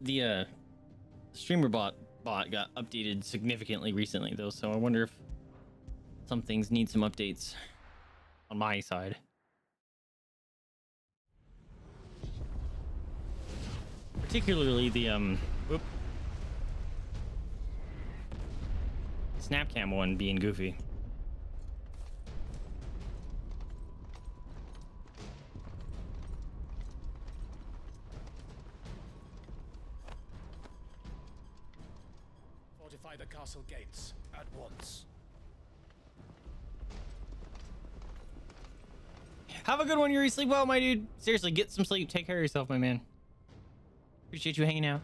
The uh streamer bot bot got updated significantly recently though, so I wonder if some things need some updates on my side. Particularly the um whoop, Snapcam one being goofy. Castle gates at once. Have a good one, Yuri. Sleep well, my dude. Seriously, get some sleep. Take care of yourself, my man. Appreciate you hanging out.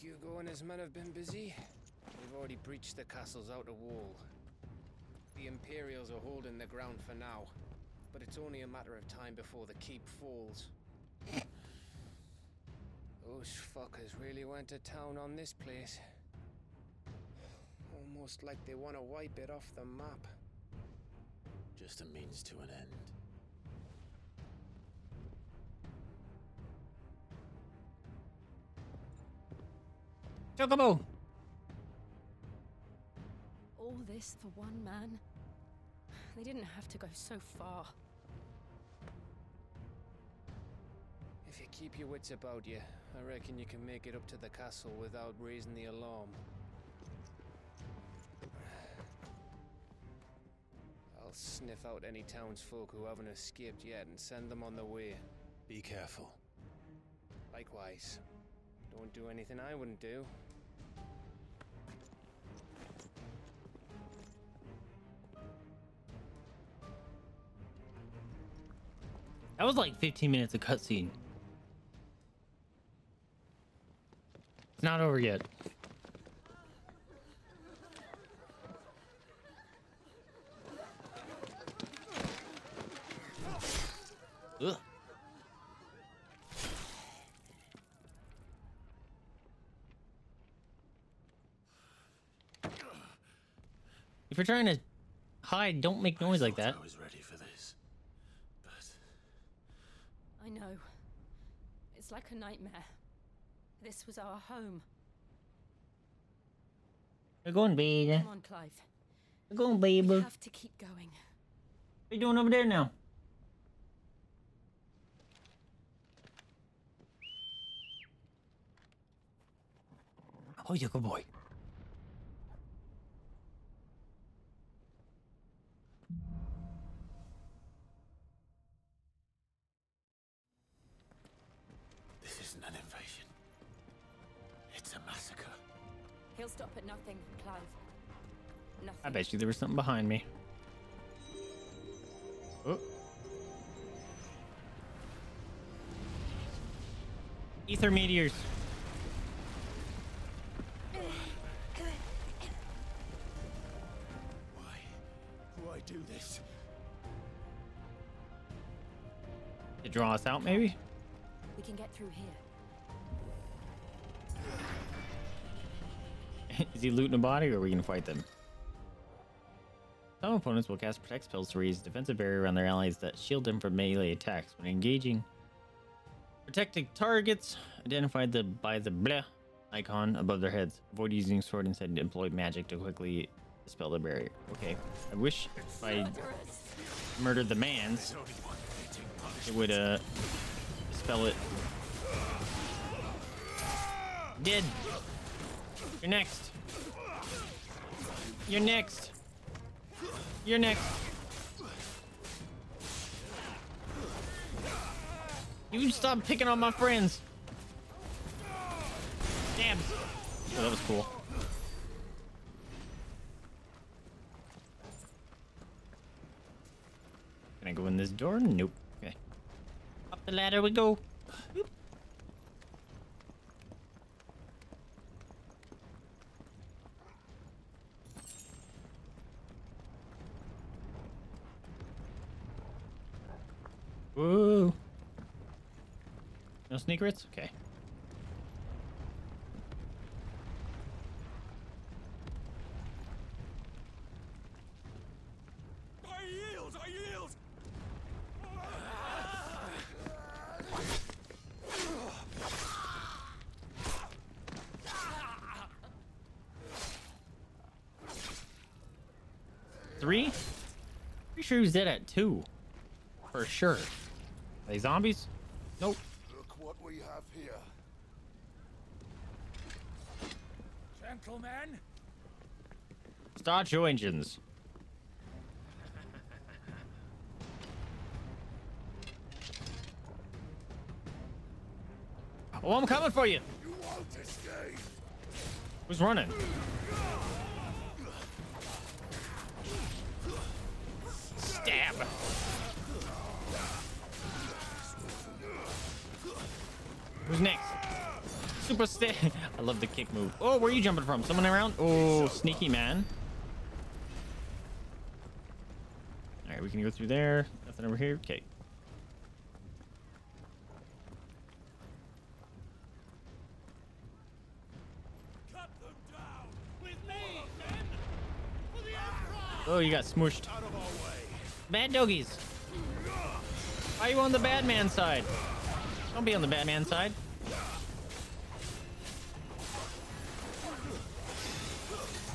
Hugo and his men have been busy. They've already breached the castle's outer wall. The Imperials are holding the ground for now, but it's only a matter of time before the keep falls. Those fuckers really went to town on this place. Almost like they want to wipe it off the map. Just a means to an end. Chocobo! All this for one man? They didn't have to go so far. If you keep your wits about you, I reckon you can make it up to the castle without raising the alarm. I'll sniff out any townsfolk who haven't escaped yet and send them on their way. Be careful. Likewise. Don't do anything I wouldn't do. That was like 15 minutes of cutscene. Not over yet. Ugh. If you're trying to hide, don't make noise like that. I was ready for this. I know. It's like a nightmare. This was our home. We're going, baby. Come on, Clive. We're going, baby. We have to keep going. What are you doing over there now? Oh, you're a good boy. He'll stop at nothing, Clive. Nothing. I bet you there was something behind me. Oh. Ether meteors. Why do this? To draw us out, maybe? We can get through here. [laughs] Is he looting a body or are we gonna fight them? Some opponents will cast protect spells to raise defensive barrier around their allies that shield them from melee attacks when engaging. Protecting targets identified the, by the bleh icon above their heads. Avoid using sword instead employ magic to quickly dispel the barrier. Okay, I wish if I murdered the mans, it would uh dispel it. Dead. You're next. You're next. You're next. You stop picking on my friends. Damn. Oh, that was cool. Can I go in this door? Nope. Okay. Up the ladder we go. Boop. Whoa. No secrets? Okay. I yield! I yield! Three? Pretty sure he was dead at two. For sure. Are they zombies? Nope. Look what we have here. Gentlemen, Start your engines. Oh, I'm coming for you. You won't escape. Who's running? Stab. Who's next? Super sta- [laughs] I love the kick move. Oh, where are you jumping from? Someone around? Oh, sneaky man. All right, we can go through there. Nothing over here. Okay. Oh, you got way! Bad doggies. Why are you on the bad man side? Don't be on the bad man side.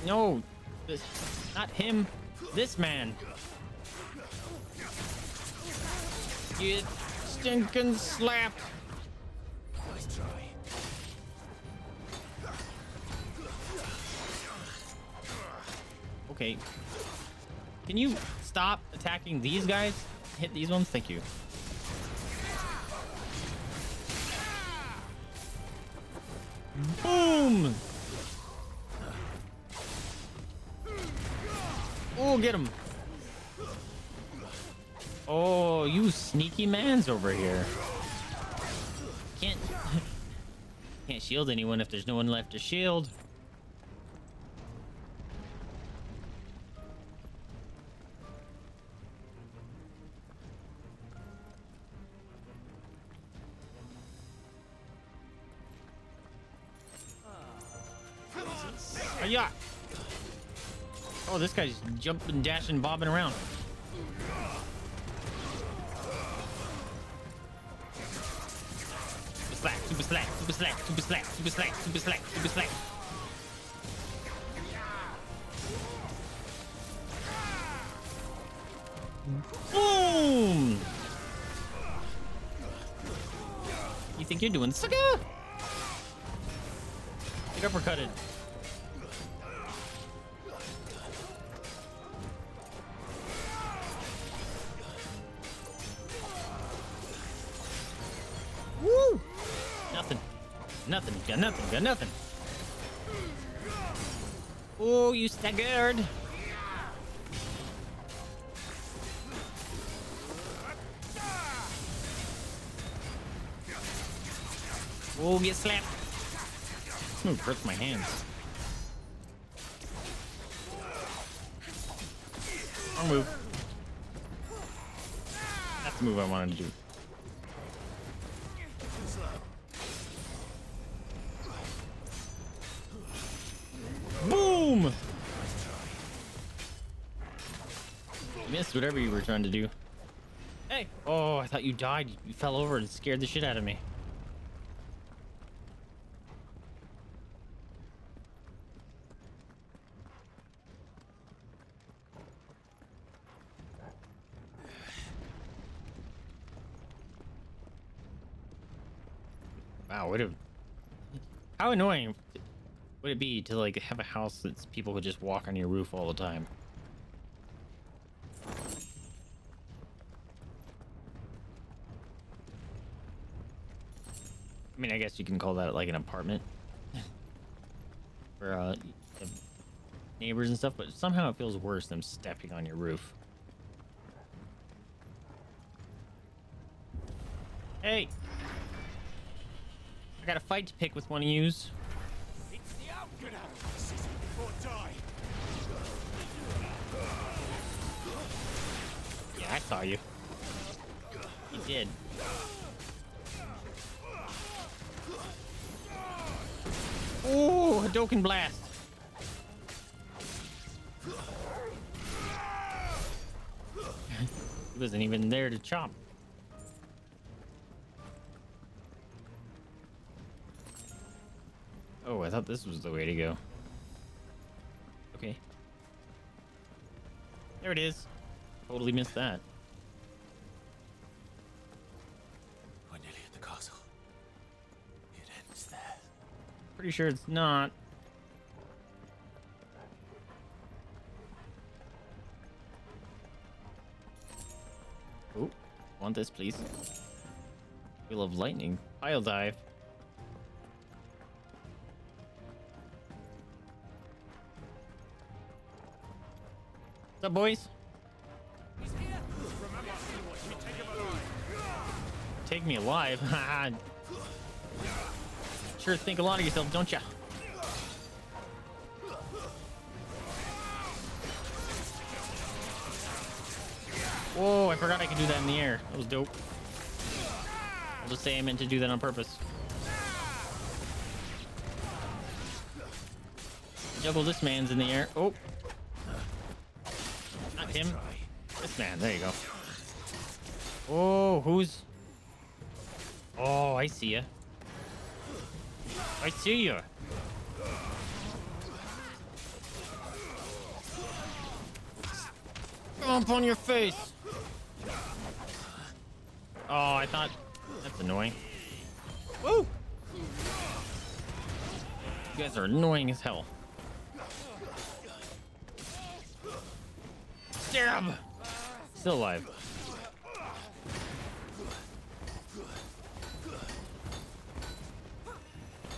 No, this, not him. This man. Get stinking slapped. Okay. Can you stop attacking these guys? Hit these ones? Thank you. Boom! Oh, get him. Oh, you sneaky man's over here. Can't [laughs] can't shield anyone if there's no one left to shield. Oh, this guy's jumping, dashing, bobbing around. Super slack, super slack, super slack, super slack, super slack, super slack, super slack. Boom! You think you're doing sucker? Get uppercutted. Got nothing. Got nothing. Oh, you staggered. Oh, get slapped. This move hurts my hands. Move. That's the move I wanted to do. Whatever you were trying to do. Hey! Oh, I thought you died. You fell over and scared the shit out of me. Wow, what a how annoying would it be to like have a house that people could just walk on your roof all the time? Mean, I guess you can call that like an apartment for uh, neighbors and stuff, but somehow it feels worse than stepping on your roof. Hey! I got a fight to pick with one of yous. It's the before die. Yeah, I saw you. You did. Ooh, Hadoken Blast. he wasn't even there to chop. Oh, I thought this was the way to go. Okay. There it is. Totally missed that. Pretty sure it's not. Oh, want this, please? Wheel of Lightning. Pile dive. What's up, boys? Take me alive. [laughs] sure think a lot of yourself, don't ya? Whoa, I forgot I could do that in the air. That was dope. I'll just say I meant to do that on purpose. Juggle this man's in the air. Oh. Not him. This man. There you go. Oh, who's... Oh, I see ya. I see you. Stomp on your face. Oh, I thought that's annoying. Woo! You guys are annoying as hell. Stab! Still alive.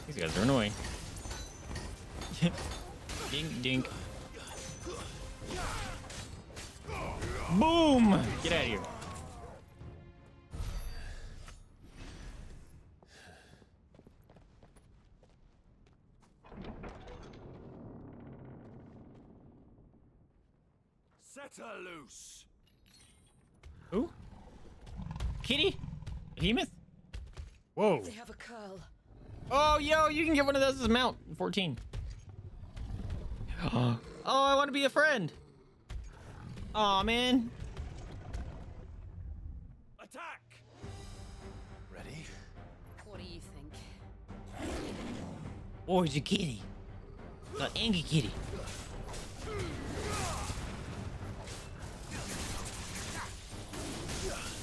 These guys are annoying. [laughs] dink, dink. Boom! Get out of here. Set her loose. Who? Kitty? Behemoth? Whoa. They have a Coeurl. Oh, yo, you can get one of those as a mount. 14. [gasps] oh, I want to be a friend. Aw, man. Attack! Ready? What do you think? Oh, it's a kitty. The angry kitty.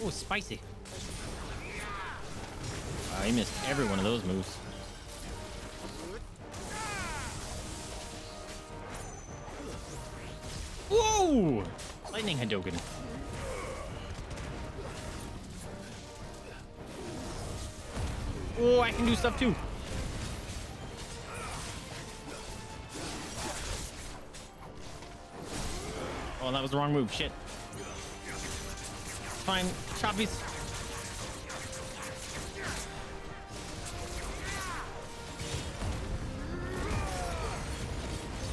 Oh, spicy. I missed every one of those moves. Whoa! Lightning Hadoken. Oh, I can do stuff too. Oh, that was the wrong move. Shit. Fine. Choppies.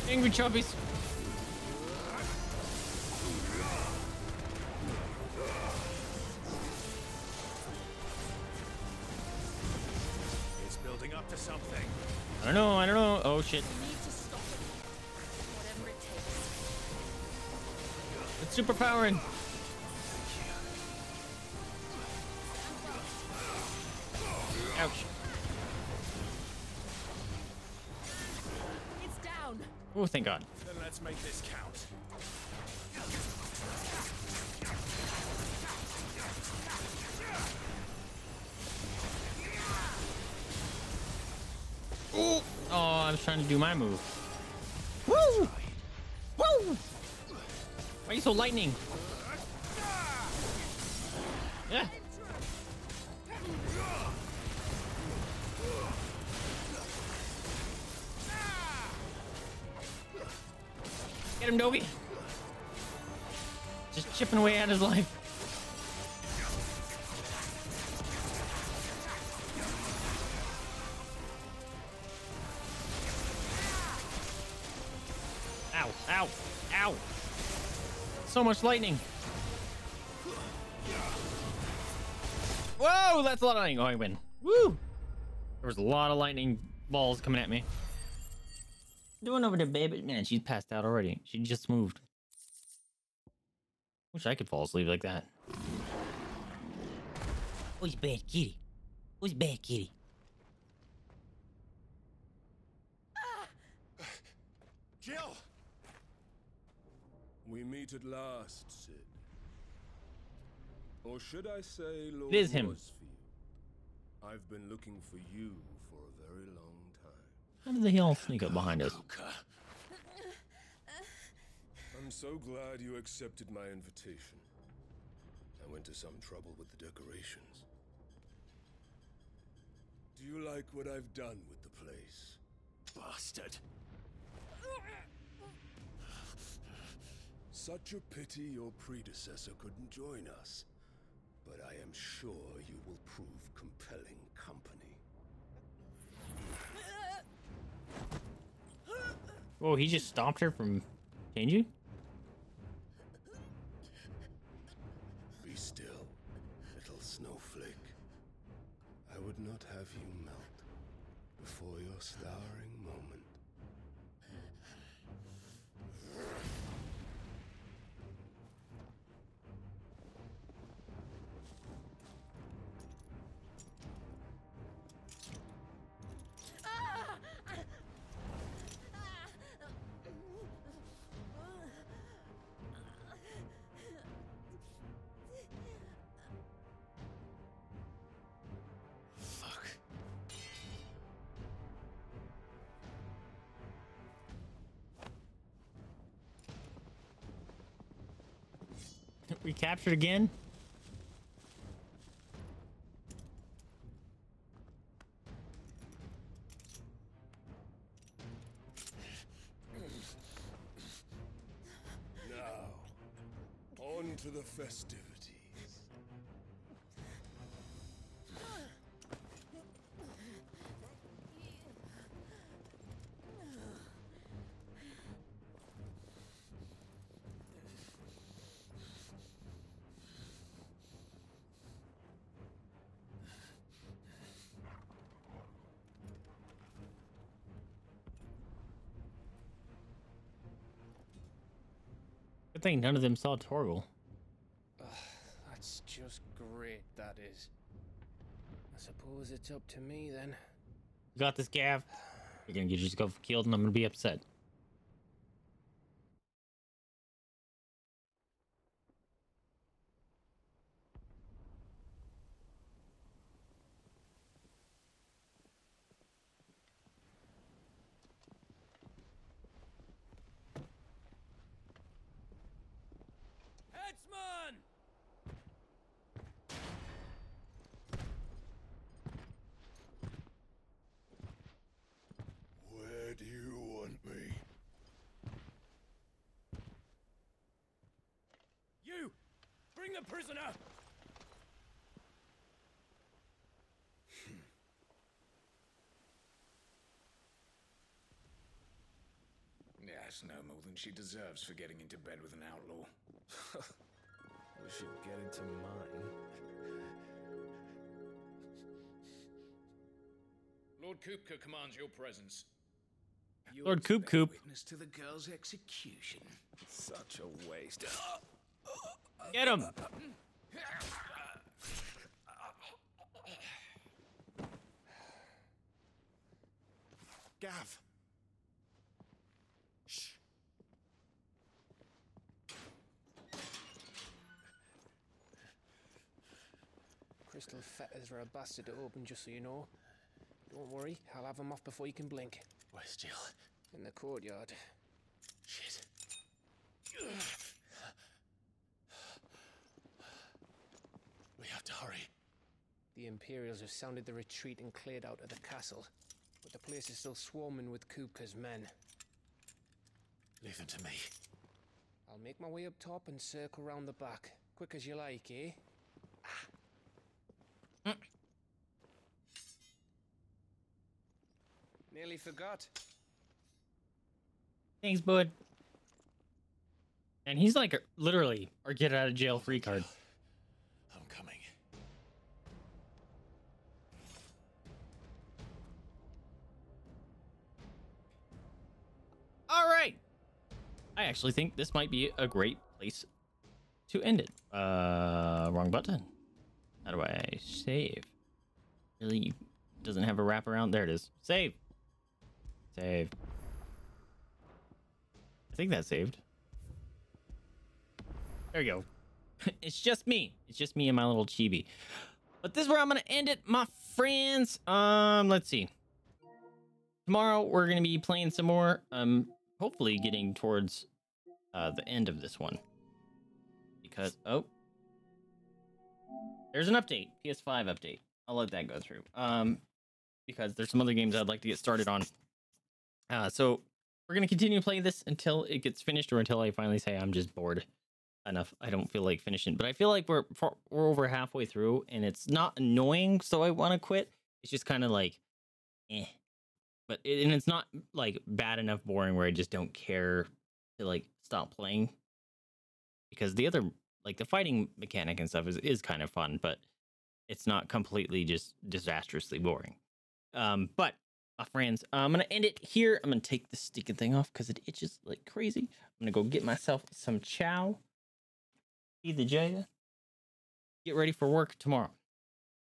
Angry choppies. Superpowering. Ouch. It's down. Oh, thank God. Then let's make this count. Oh, I was trying to do my move. So lightning? Yeah. Get him, Dobie. Just chipping away at his life. So much lightning. Whoa, that's a lot of lightning. Oh, I win. Woo! There was a lot of lightning balls coming at me. Doing over there, baby. Man, she's passed out already. She just moved. Wish I could fall asleep like that. Who's bad kitty? Who's bad kitty? Jill! We meet at last, Cid. Or should I say, Lord It is him. Rosfield? I've been looking for you for a very long time. How did they all sneak up behind us? I'm so glad you accepted my invitation. I went to some trouble with the decorations. Do you like what I've done with the place? Bastard. Such a pity your predecessor couldn't join us. But I am sure you will prove compelling company. Whoa, he just stopped her from changing? Be still, little snowflake. I would not have you melt before your starring Recaptured again? Thing none of them saw Torgal. Ugh, [sighs] that's just great, that is. I suppose it's up to me then. You got this, Gav. You're gonna get yourself killed and I'm gonna be upset. Headsman! Where do you want me? You! Bring the prisoner! Yes, than she deserves for getting into bed with an outlaw. [laughs] We should get into mine. Lord Kupka commands your presence. Lord Coop Coop. Witness to the girl's execution. Such a waste. Get him! Gav. Shh. Crystal fetters are a bastard to open, just so you know. Don't worry, I'll have them off before you can blink. Where's Jill? In the courtyard. Shit. We have to hurry. The Imperials have sounded the retreat and cleared out of the castle, but the place is still swarming with Kupka's men. Leave them to me. I'll make my way up top and circle round the back. Quick as you like, eh? Nearly forgot. Thanks, bud. And he's like literally our get out of jail free card. I'm coming. All right. I actually think this might be a great place to end it. Uh, wrong button. How do I save? Really doesn't have a wraparound. There it is. Save. Save. I think that's saved. There you go. [laughs] it's just me. It's just me and my little chibi. But this is where I'm gonna end it, my friends. Um, let's see. Tomorrow we're gonna be playing some more. Um, hopefully getting towards uh the end of this one. Because oh, there's an update, PS5 update. I'll let that go through. Um, because there's some other games I'd like to get started on. Uh, so we're gonna continue playing this until it gets finished, or until I finally say I'm just bored enough. I don't feel like finishing, but I feel like we're we're over halfway through, and it's not annoying, so I want to quit. It's just kind of like, eh. But it, and it's not like bad enough boring where I just don't care to like stop playing. Because the other like the fighting mechanic and stuff is is kind of fun, but it's not completely just disastrously boring. Um, but my friends, uh, I'm gonna end it here. I'm gonna take this sticking thing off because it itches like crazy. I'm gonna go get myself some chow. Feed the Jaya. Get ready for work tomorrow.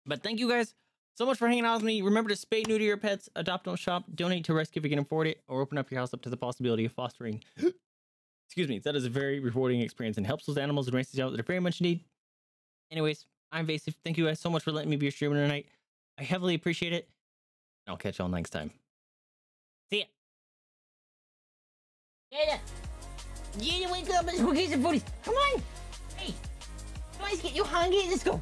But thank you guys so much for hanging out with me. Remember to spay new to your pets, adopt, don't shop, donate to rescue if you can afford it, or open up your house up to the possibility of fostering. [gasps] Excuse me. That is a very rewarding experience and helps those animals and races out that are very much in need. Anyways, I'm Vaesive. Thank you guys so much for letting me be your streamer tonight. I heavily appreciate it. I'll catch y'all next time. See ya. Jada! Jada, wake up! Let's go get some foodies! Come on! Hey! Guys, get you hungry? Let's go!